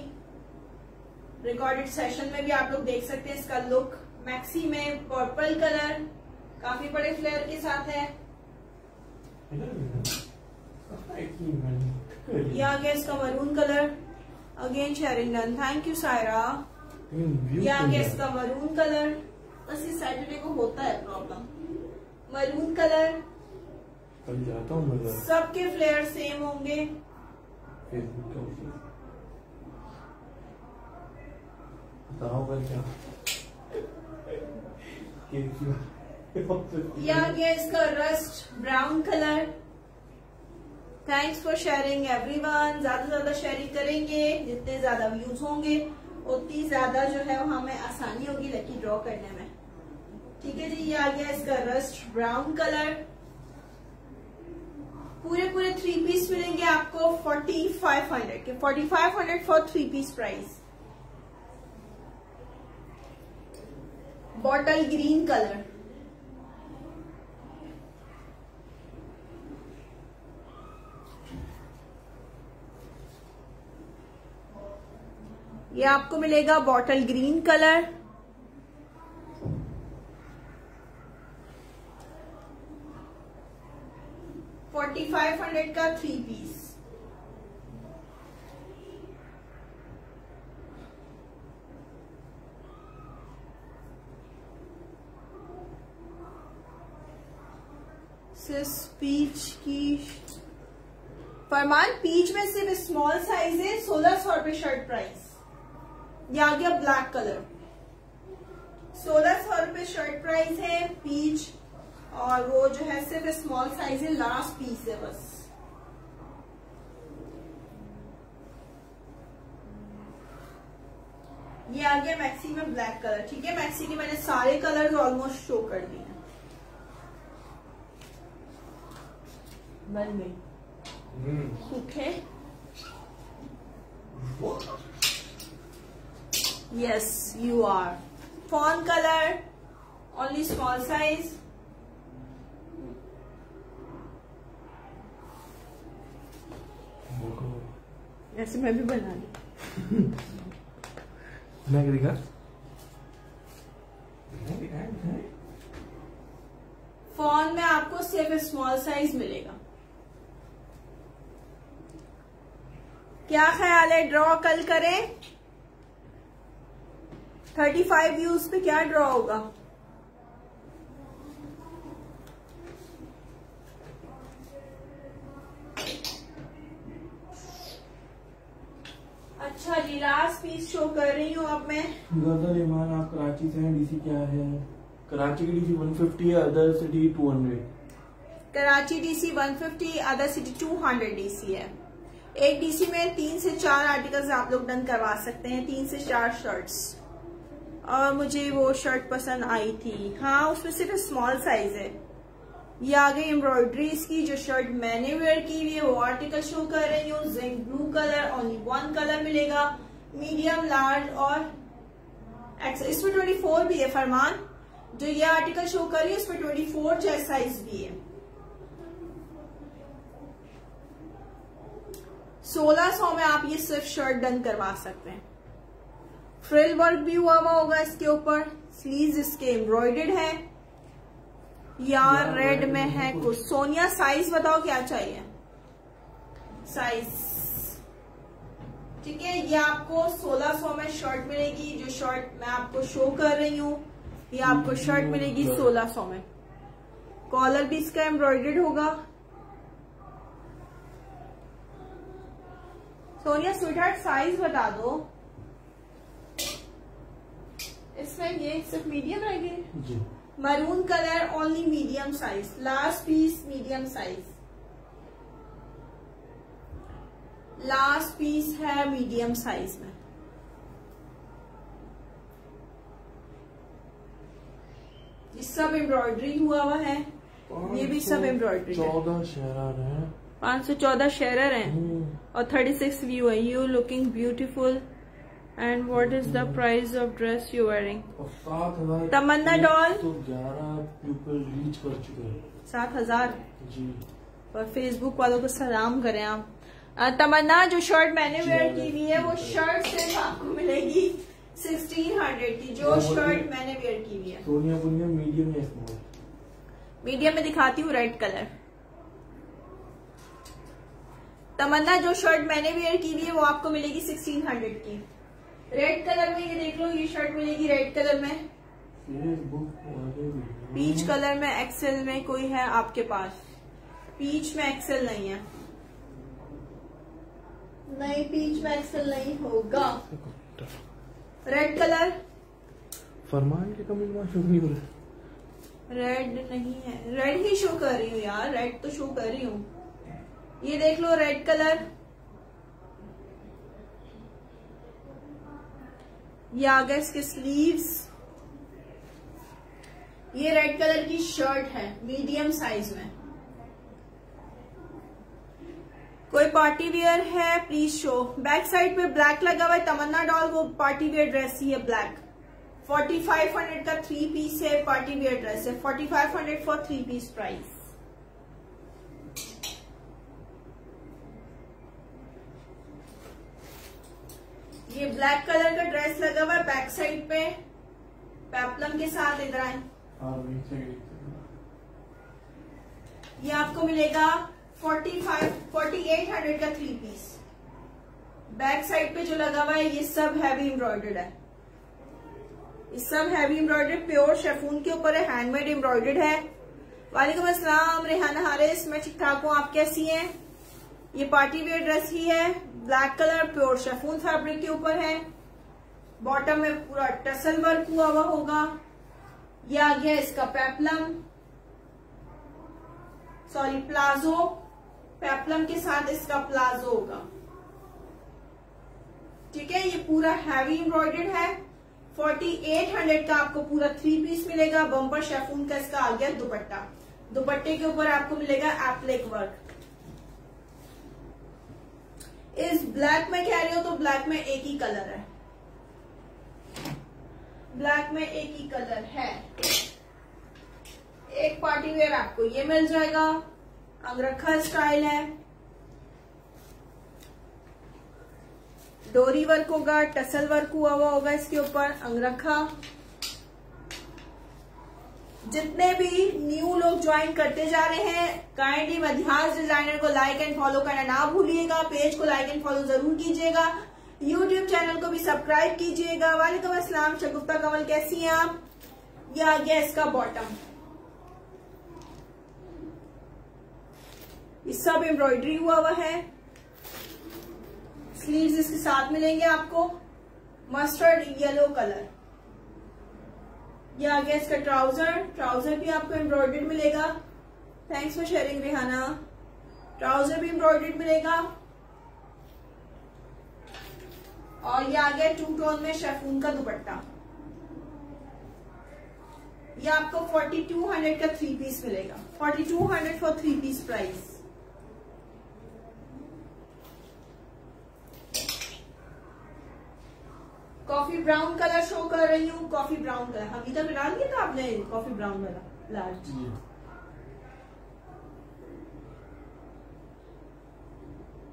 रिकॉर्डेड सेशन में भी आप लोग देख सकते हैं इसका लुक मैक्सी में पर्पल कलर काफ़ी बड़े फ्लेयर के साथ है। ये आ गया इसका मरून कलर अगेन शेरिंगन थैंक यू सायरा ये आ गया इसका मरून कलर बस इस सैटरडे को होता है प्रॉब्लम मरून कलर कल जाता हूँ सबके फ्लेयर सेम होंगे के क्या ये आ गया इसका rust brown colour thanks for sharing everyone ज़्यादा से ज़्यादा शेयरिंग करेंगे। जितने ज़्यादा व्यूज़ होंगे, उतनी ज़्यादा जो है हमें आसानी होगी लकी ड्रॉ करने में। ठीक है जी, ये आ गया इसका रस्ट ब्राउन कलर पूरे पूरे थ्री पीस मिलेंगे आपको फोर्टी फाइव हंड्रेड के। Forty five hundred for three piece price bottle green colour ये आपको मिलेगा bottle green colour. Forty five hundred का थ्री पीस। सिर्फ़ पीच की फरमान, पीच में सिर्फ़ स्मॉल साइज़ है सोलह सौ रुपए शर्ट प्राइस ये आ गया ब्लैक कलर। सोलह सौ रुपए शर्ट प्राइस है पीच और वो जो है सिर्फ़ स्मॉल साइज़ है लास्ट पीस है बस। ये आ गया मैक्सी में ब्लैक कलर ठीक है? मैक्सी के मैंने सारे कलर ऑलमोस्ट शो कर दिए बन गई सूखे Yes, you are. Fawn color, only small size. ऐसे मैं भी बना ली। मैं दिखा। फॉन में आपको सिर्फ़ स्मॉल साइज़ मिलेगा। क्या ख्याल है? ड्रॉ कल करें। थर्टी फाइव व्यूज़ पे क्या ड्रॉ होगा? अच्छा जी लास्ट पीस शो कर रही हूँ अब मैं। गज़ल ईमान आप कराची से हैं डीसी क्या है? कराची की डीसी 150 है other city 200 Karachi DC 150 other city 200 DC है। एक डीसी में तीन से चार आर्टिकल्स आप लोग डन करवा सकते हैं तीन से चार शर्ट्स और मुझे वो शर्ट पसंद आई थी। हाँ उसमें सिर्फ़ स्मॉल साइज़ है। ये आ गई एम्ब्रॉयडरी इसकी जो शर्ट मैंने वेयर की हुई है, वो आर्टिकल शो कर रही हूँ। Zinc blue colour only one colour मिलेगा। मीडियम लार्ज और इसमें ट्वेंटी फोर भी है, फरमान। जो ये आर्टिकल शो कर रही है, उसमें ट्वेंटी फोर चेस्ट साइज़ भी है। सोलह सौ में आप ये सिर्फ़ शर्ट डन करवा सकते हैं। फ्रिल वर्क भी हुआ हुआ होगा इसके ऊपर। स्लीव इसके एम्ब्रॉयडेड है। या रेड में है कुछ। सोनिया साइज़ बताओ क्या चाहिए? साइज़ ठीक है ये आपको 1600 में शर्ट मिलेगी जो शर्ट मैं आपको शो कर रही हूँ। ये आपको शर्ट मिलेगी 1600 में। कॉलर भी इसका एम्ब्रॉयडेड होगा। सोनिया स्वीट साइज़ बता दो। इसमें ये सिर्फ़ मीडियम रहेंगे maroon colour only medium size last piece medium size last piece है मीडियम साइज़ में। ये सब एम्ब्रॉयडरी हुआ हुआ है। ये भी सब एम्ब्रॉयडरी चौदह शेरर है। पाँच सौ चौदह शेरर है। और थर्टी सिक्स व्यू है। You looking beautiful and what is the price of dress you wearing सात हज़ार तमन्ना डॉल तो ग्यारह पीपल रीच कर चुके हैं। सात हज़ार? जी। और फेसबुक वालों को सलाम करें आप। तमन्ना जो शर्ट मैंने वेयर की हुई है वो शर्ट सिर्फ़ आपको मिलेगी सिक्सटीन हंड्रेड की जो शर्ट मैंने वेयर की हुई है। Sonia Punia medium small medium में दिखाती हूँ रेड कलर तमन्ना जो शर्ट मैंने वेयर की हुई है वो आपको मिलेगी सिक्सटीन हंड्रेड की। रेड कलर में ये देख लो ये शर्ट मिलेगी रेड कलर में। पीच कलर में एक्सेल में कोई है आपके पास। पीच में एक्सेल नहीं है। नहीं पीच में एक्सेल नहीं होगा। रेड कलर फरमान के कमेंट में शो नहीं हो रहा? रेड नहीं है। रेड ही शो कर रही हूँ यार रेड तो शो कर रही हूँ। ये देख लो रेड कलर ये आ गए इसके स्लीव्स ये रेड कलर की शर्ट है मीडियम साइज़ में। कोई पार्टी वेयर है प्लीज़ शो बैक साइड पे ब्लैक लगा हुआ है, तमन्ना डॉल वो पार्टी वेयर ड्रेस ही है ब्लैक 4500 का थ्री पीस है पार्टी वेयर ड्रेस है। 4500 फॉर थ्री पीस प्राइस ये ब्लैक कलर का ड्रेस लगा हुआ है बैक साइड पे। पेपलम के साथ इधर आए। ये आपको मिलेगा forty five forty eight hundred का थ्री पीस बैक साइड पे जो लगा हुआ है ये सब हैवी एम्ब्रॉयडर्ड है। ये सब हैवी एम्ब्रॉयडर्ड प्योर शेफून के ऊपर है हैंडमेड एम्ब्रॉयडर्ड है। वालेकुम अस्सलाम रेहाना हारिस मैं ठीक ठाक हूँ आप कैसी हैं? ये पार्टी वेयर ड्रेस ही है black colour, pure chiffon fabric के ऊपर है। बॉटम में पूरा टसल वर्क हुआ हुआ होगा। ये आ गया इसका पेपलम। Sorry, palazzo. पेपलम के साथ इसका प्लाजो होगा। ठीक है, ये पूरा हैवी एम्ब्रॉयडर्ड है। 4800 का आपको पूरा थ्री पीस मिलेगा। बम्पर शेफून का इसका आ गया दुपट्टा। दुपट्टे के ऊपर आपको मिलेगा एप्लिक वर्क। इस ब्लैक में कह रही हो तो ब्लैक में एक ही कलर है। ब्लैक में एक ही कलर है। एक पार्टी वेयर आपको ये मिल जाएगा। अंगरखा स्टाइल है। डोरी वर्क होगा, टसल वर्क हुआ हुआ होगा इसके ऊपर, अंगरखा। जितने भी न्यू लोग ज्वाइन करते जा रहे हैं काइंडली मध्यास डिज़ाइनर को लाइक एंड फॉलो करना ना भूलिएगा पेज को लाइक एंड फॉलो ज़रूर कीजिएगा यूट्यूब चैनल को भी सब्सक्राइब कीजिएगा। वालेकुम अस्सलाम शगुफ्ता कमल कैसी हैं आप? ये गया इसका बॉटम ये सब एम्ब्रॉयडरी हुआ हुआ है। स्लीव्स इसके साथ मिलेंगे आपको। मस्टर्ड येलो कलर ये आ गया इसका ट्राउज़र ट्राउज़र भी आपको एम्ब्रॉयडर्ड मिलेगा। Thanks for sharing Rihana trouser भी एम्ब्रॉयडर्ड मिलेगा। और ये आ गया टू टोन में शेफून का दुपट्टा। ये आपको 4200 का थ्री पीस मिलेगा। 4200 for three piece price coffee brown colour show कर रही हूँ कॉफ़ी ब्राउन कलर। हम इधर डाल दिया था आपने कॉफ़ी ब्राउन वाला large.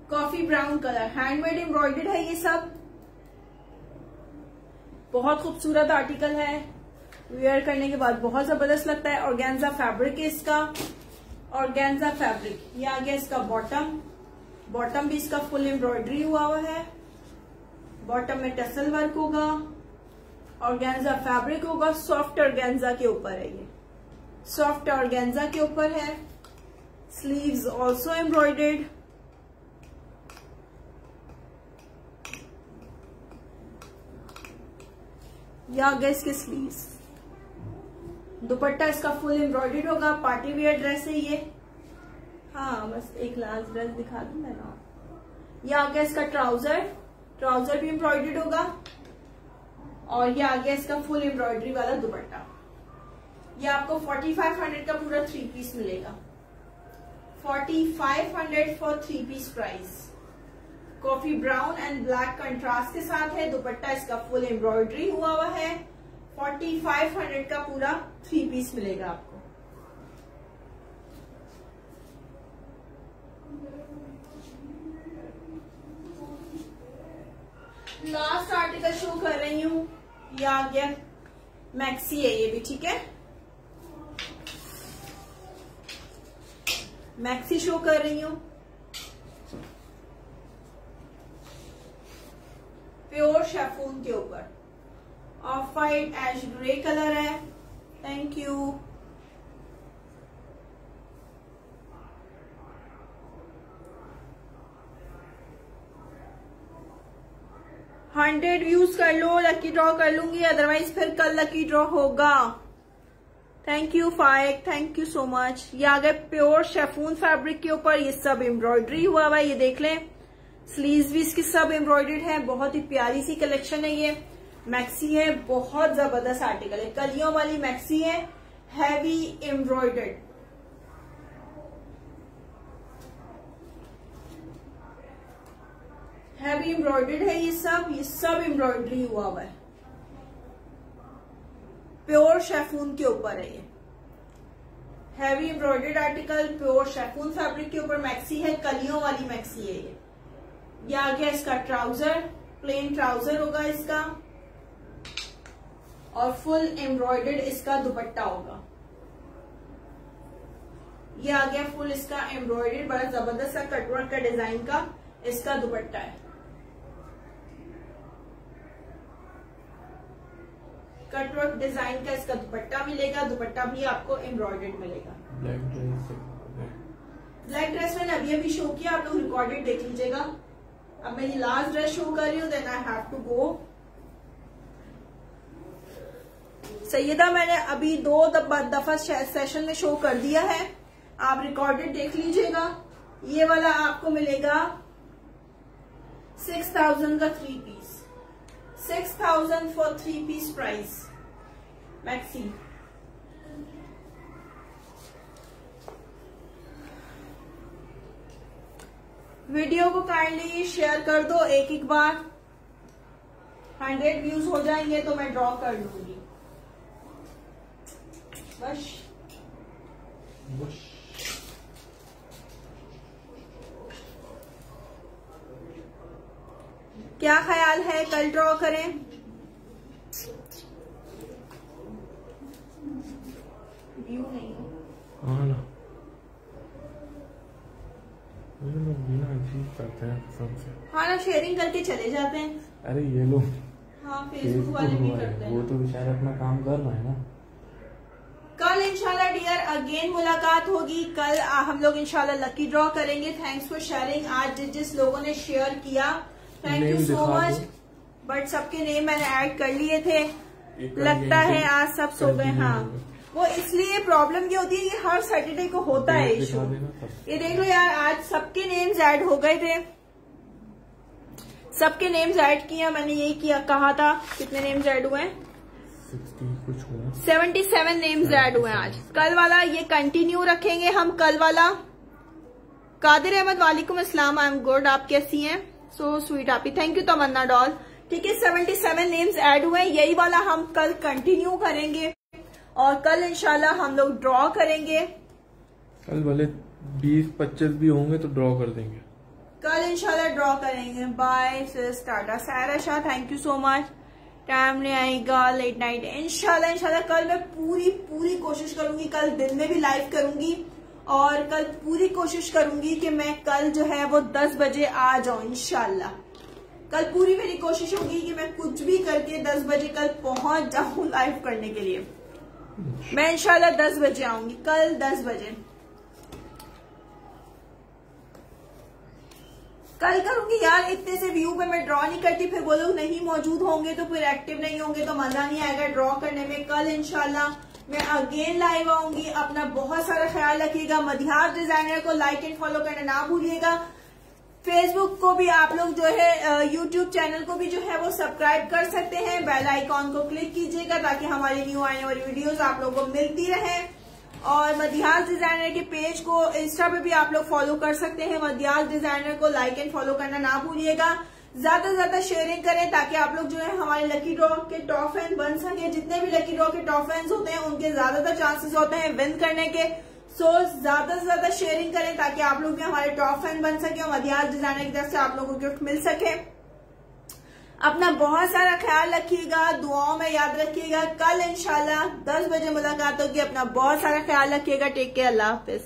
Coffee brown colour handmade embroidered है ये सब। बहुत खूबसूरत आर्टिकल है। वेयर करने के बाद बहुत ज़बरदस्त लगता है। ऑर्गेन्जा फैब्रिक है इसका। ऑर्गेन्जा फैब्रिक ये आ गया इसका बॉटम बॉटम भी इसका फुल एम्ब्रॉयडरी हुआ हुआ है। बॉटम में टसल वर्क होगा ऑर्गेन्जा फैब्रिक होगा। सॉफ्ट ऑर्गेन्जा के ऊपर है ये। सॉफ्ट ऑर्गेन्जा के ऊपर है। स्लीव्स ऑल्सो एम्ब्रॉयडेड या गए इसके स्लीव्स दुपट्टा इसका फुल एम्ब्रॉयडेड होगा। पार्टी वेयर ड्रेस है ये। हाँ बस एक लास्ट ड्रेस दिखा दू मैं ना। ये आ गया इसका ट्राउज़र ट्राउज़र भी एम्ब्रॉयडेड होगा और ये आ गया इसका फुल एम्ब्रॉयडरी वाला दुपट्टा। ये आपको 4500 का पूरा थ्री पीस मिलेगा। 4500 for three piece price coffee brown and black contrast के साथ है, दुपट्टा इसका फुल एम्ब्रॉयडरी हुआ हुआ है। 4500 का पूरा थ्री पीस मिलेगा आपको। लास्ट आर्टिकल शो कर रही हूँ। ये आ गया। मैक्सी है ये भी, ठीक है? मैक्सी शो कर रही हूँ। प्योर शेफून के ऊपर। Off white ash grey colour है। थैंक यू हंड्रेड व्यूज़ कर लो लकी ड्रॉ कर लूँगी अदरवाइज़ फिर कल लकी ड्रॉ होगा। Thank you Faiq thank you so much ये आ गए प्योर शेफून फैब्रिक के ऊपर, ये सब एम्ब्रॉयडरी हुआ हुआ है, ये देख लें। स्लीव भी इसकी सब एम्ब्रॉयडर्ड है, बहुत ही प्यारी सी कलेक्शन है ये। मैक्सी है, बहुत ज़बरदस्त आर्टिकल है। कलियों वाली मैक्सी है हैवी एम्ब्रॉयडर्ड हैवी एम्ब्रॉयडर्ड है ये सब ये सब एम्ब्रॉयडरी हुआ हुआ है। प्योर शेफून के ऊपर है ये। Heavy embroidered article pure chiffon fabric के ऊपर मैक्सी है, कलियों वाली मैक्सी है ये। ये आ गया इसका ट्राउज़र प्लेन ट्राउज़र होगा इसका। और फुल एम्ब्रॉयडर्ड इसका दुपट्टा होगा। ये आ गया फुल इसका एम्ब्रॉयडर्ड बड़ा ज़बरदस्त सा कटवर्क का डिज़ाइन का, इसका दुपट्टा है। कटवर्क डिज़ाइन का इसका दुपट्टा मिलेगा दुपट्टा भी आपको एम्ब्रॉयडर्ड मिलेगा। ब्लैक ड्रेस ब्लैक ड्रेस मैंने अभी अभी शो किया आप लोग रिकॉर्डेड देख लीजिएगा। अब मैं ये लास्ट ड्रेस शो कर रही हूँ then I have to go Syeda मैंने अभी दो दफ़ा सेशन में शो कर दिया है। आप रिकॉर्डेड देख लीजिएगा। ये वाला आपको मिलेगा सिक्स थाउज़ेंड का three piece six thousand for three piece price maxi video को काइंडली शेयर कर दो एक एक बार. हंड्रेड व्यूज़ हो जाएँगे तो मैं ड्रॉ कर लूँगी. बस. क्या ख्याल है? कल ड्रॉ करें। व्यू नहीं हाँ। ना। ये लोग बिना अजीब करते हैं कसम से। हाँ ना शेयरिंग करके चले जाते हैं। अरे ये लोग हाँ फेसबुक वाले भी करते वो तो बेचारे अपना काम कर रहे हैं ना। कल इंशाल्लाह डियर अगेन मुलाकात होगी। कल हम लोग इंशाल्लाह लकी ड्रॉ करेंगे। थैंक्स फॉर शेयरिंग आज जिस जिस लोगों ने शेयर किया thank you so much but सबके नेम मैंने ऐड कर लिए थे। लगता है आज सब सो गए हाँ। वो इसलिए प्रॉब्लम ये होती है कि हर सैटरडे को होता है इशू। ये देख लो यार आज सबके नेम्स ऐड हो गए थे। सबके नेम्स ऐड किया मैंने यही किया कहा था। कितने नेम्स ऐड हुए हैं? 60 कुछ हुआ 77 नेम्स ऐड हुए हैं आज। कल वाला ये कंटिन्यू रखेंगे हम कल वाला। कादिर अहमद वालेकुम अस्सलाम आई एम गुड आप कैसी हैं? सो स्वीट आपी थैंक यू तमन्ना डॉल ठीक है 77 नेम्स एड हुए यही वाला हम कल कंटिन्यू करेंगे और कल इनशाला हम लोग ड्रॉ करेंगे। कल भले 20 25 भी होंगे तो ड्रॉ कर देंगे। कल इंशाल्लाह ड्रॉ करेंगे। Bye tata Saira Shah thank you so much time नहीं आएगा लेट नाइट इंशाल्लाह इंशाल्लाह कल मैं पूरी पूरी कोशिश करूँगी कल दिन में भी लाइव करूँगी। और कल पूरी कोशिश करूँगी कि मैं कल जो है वो 10 बजे आ जाऊँ, इंशाल्लाह। कल पूरी मेरी कोशिश होगी कि मैं कुछ भी करके 10 बजे कल पहुँच जाऊँ लाइव करने के लिए। मैं इंशाल्लाह 10 बजे आऊँगी, कल 10 बजे। कल करूँगी यार, इतने से व्यू पे मैं ड्रॉ नहीं करती, फिर वो लोग नहीं मौजूद होंगे तो फिर एक्टिव नहीं होंगे तो मज़ा नहीं आएगा ड्रॉ करने में। कल इंशाल्लाह मैं अगेन लाइव आऊँगी। अपना बहुत सारा ख्याल रखिएगा। मधियार डिज़ाइनर को लाइक एंड फॉलो करना ना भूलिएगा। फेसबुक को भी आप लोग जो है यूट्यूब चैनल को भी जो है, वो सब्सक्राइब कर सकते हैं। बेल आइकॉन को क्लिक कीजिएगा ताकि हमारी न्यू आने वाली वीडियोस आप लोगों को मिलती रहे। और मध्यास डिज़ाइनर के पेज को इंस्टा पे भी आप लोग फॉलो कर सकते हैं। मध्यास डिज़ाइनर को लाइक एंड फॉलो करना ना भूलिएगा। ज़्यादा से ज़्यादा शेयरिंग करें ताकि आप लोग जो है हमारे लकी ड्रॉ के टॉप फ़ैन बन सके। जितने भी लकी ड्रॉ के टॉप फैंस होते हैं, उनके ज़्यादातर चांसेस होते हैं विन करने के। सो ज़्यादा से ज़्यादा शेयरिंग करें ताकि आप लोग भी हमारे टॉप फ़ैन बन सके और मध्यास डिज़ाइनर की तरफ़ से आप लोगों को गिफ्ट मिल सके। अपना बहुत सारा ख्याल रखिएगा, दुआओं में याद रखिएगा। कल इंशाल्लाह 10 बजे मुलाकात होगी। अपना बहुत सारा ख्याल रखिएगा। टेक केयर अल्लाह हाफिज।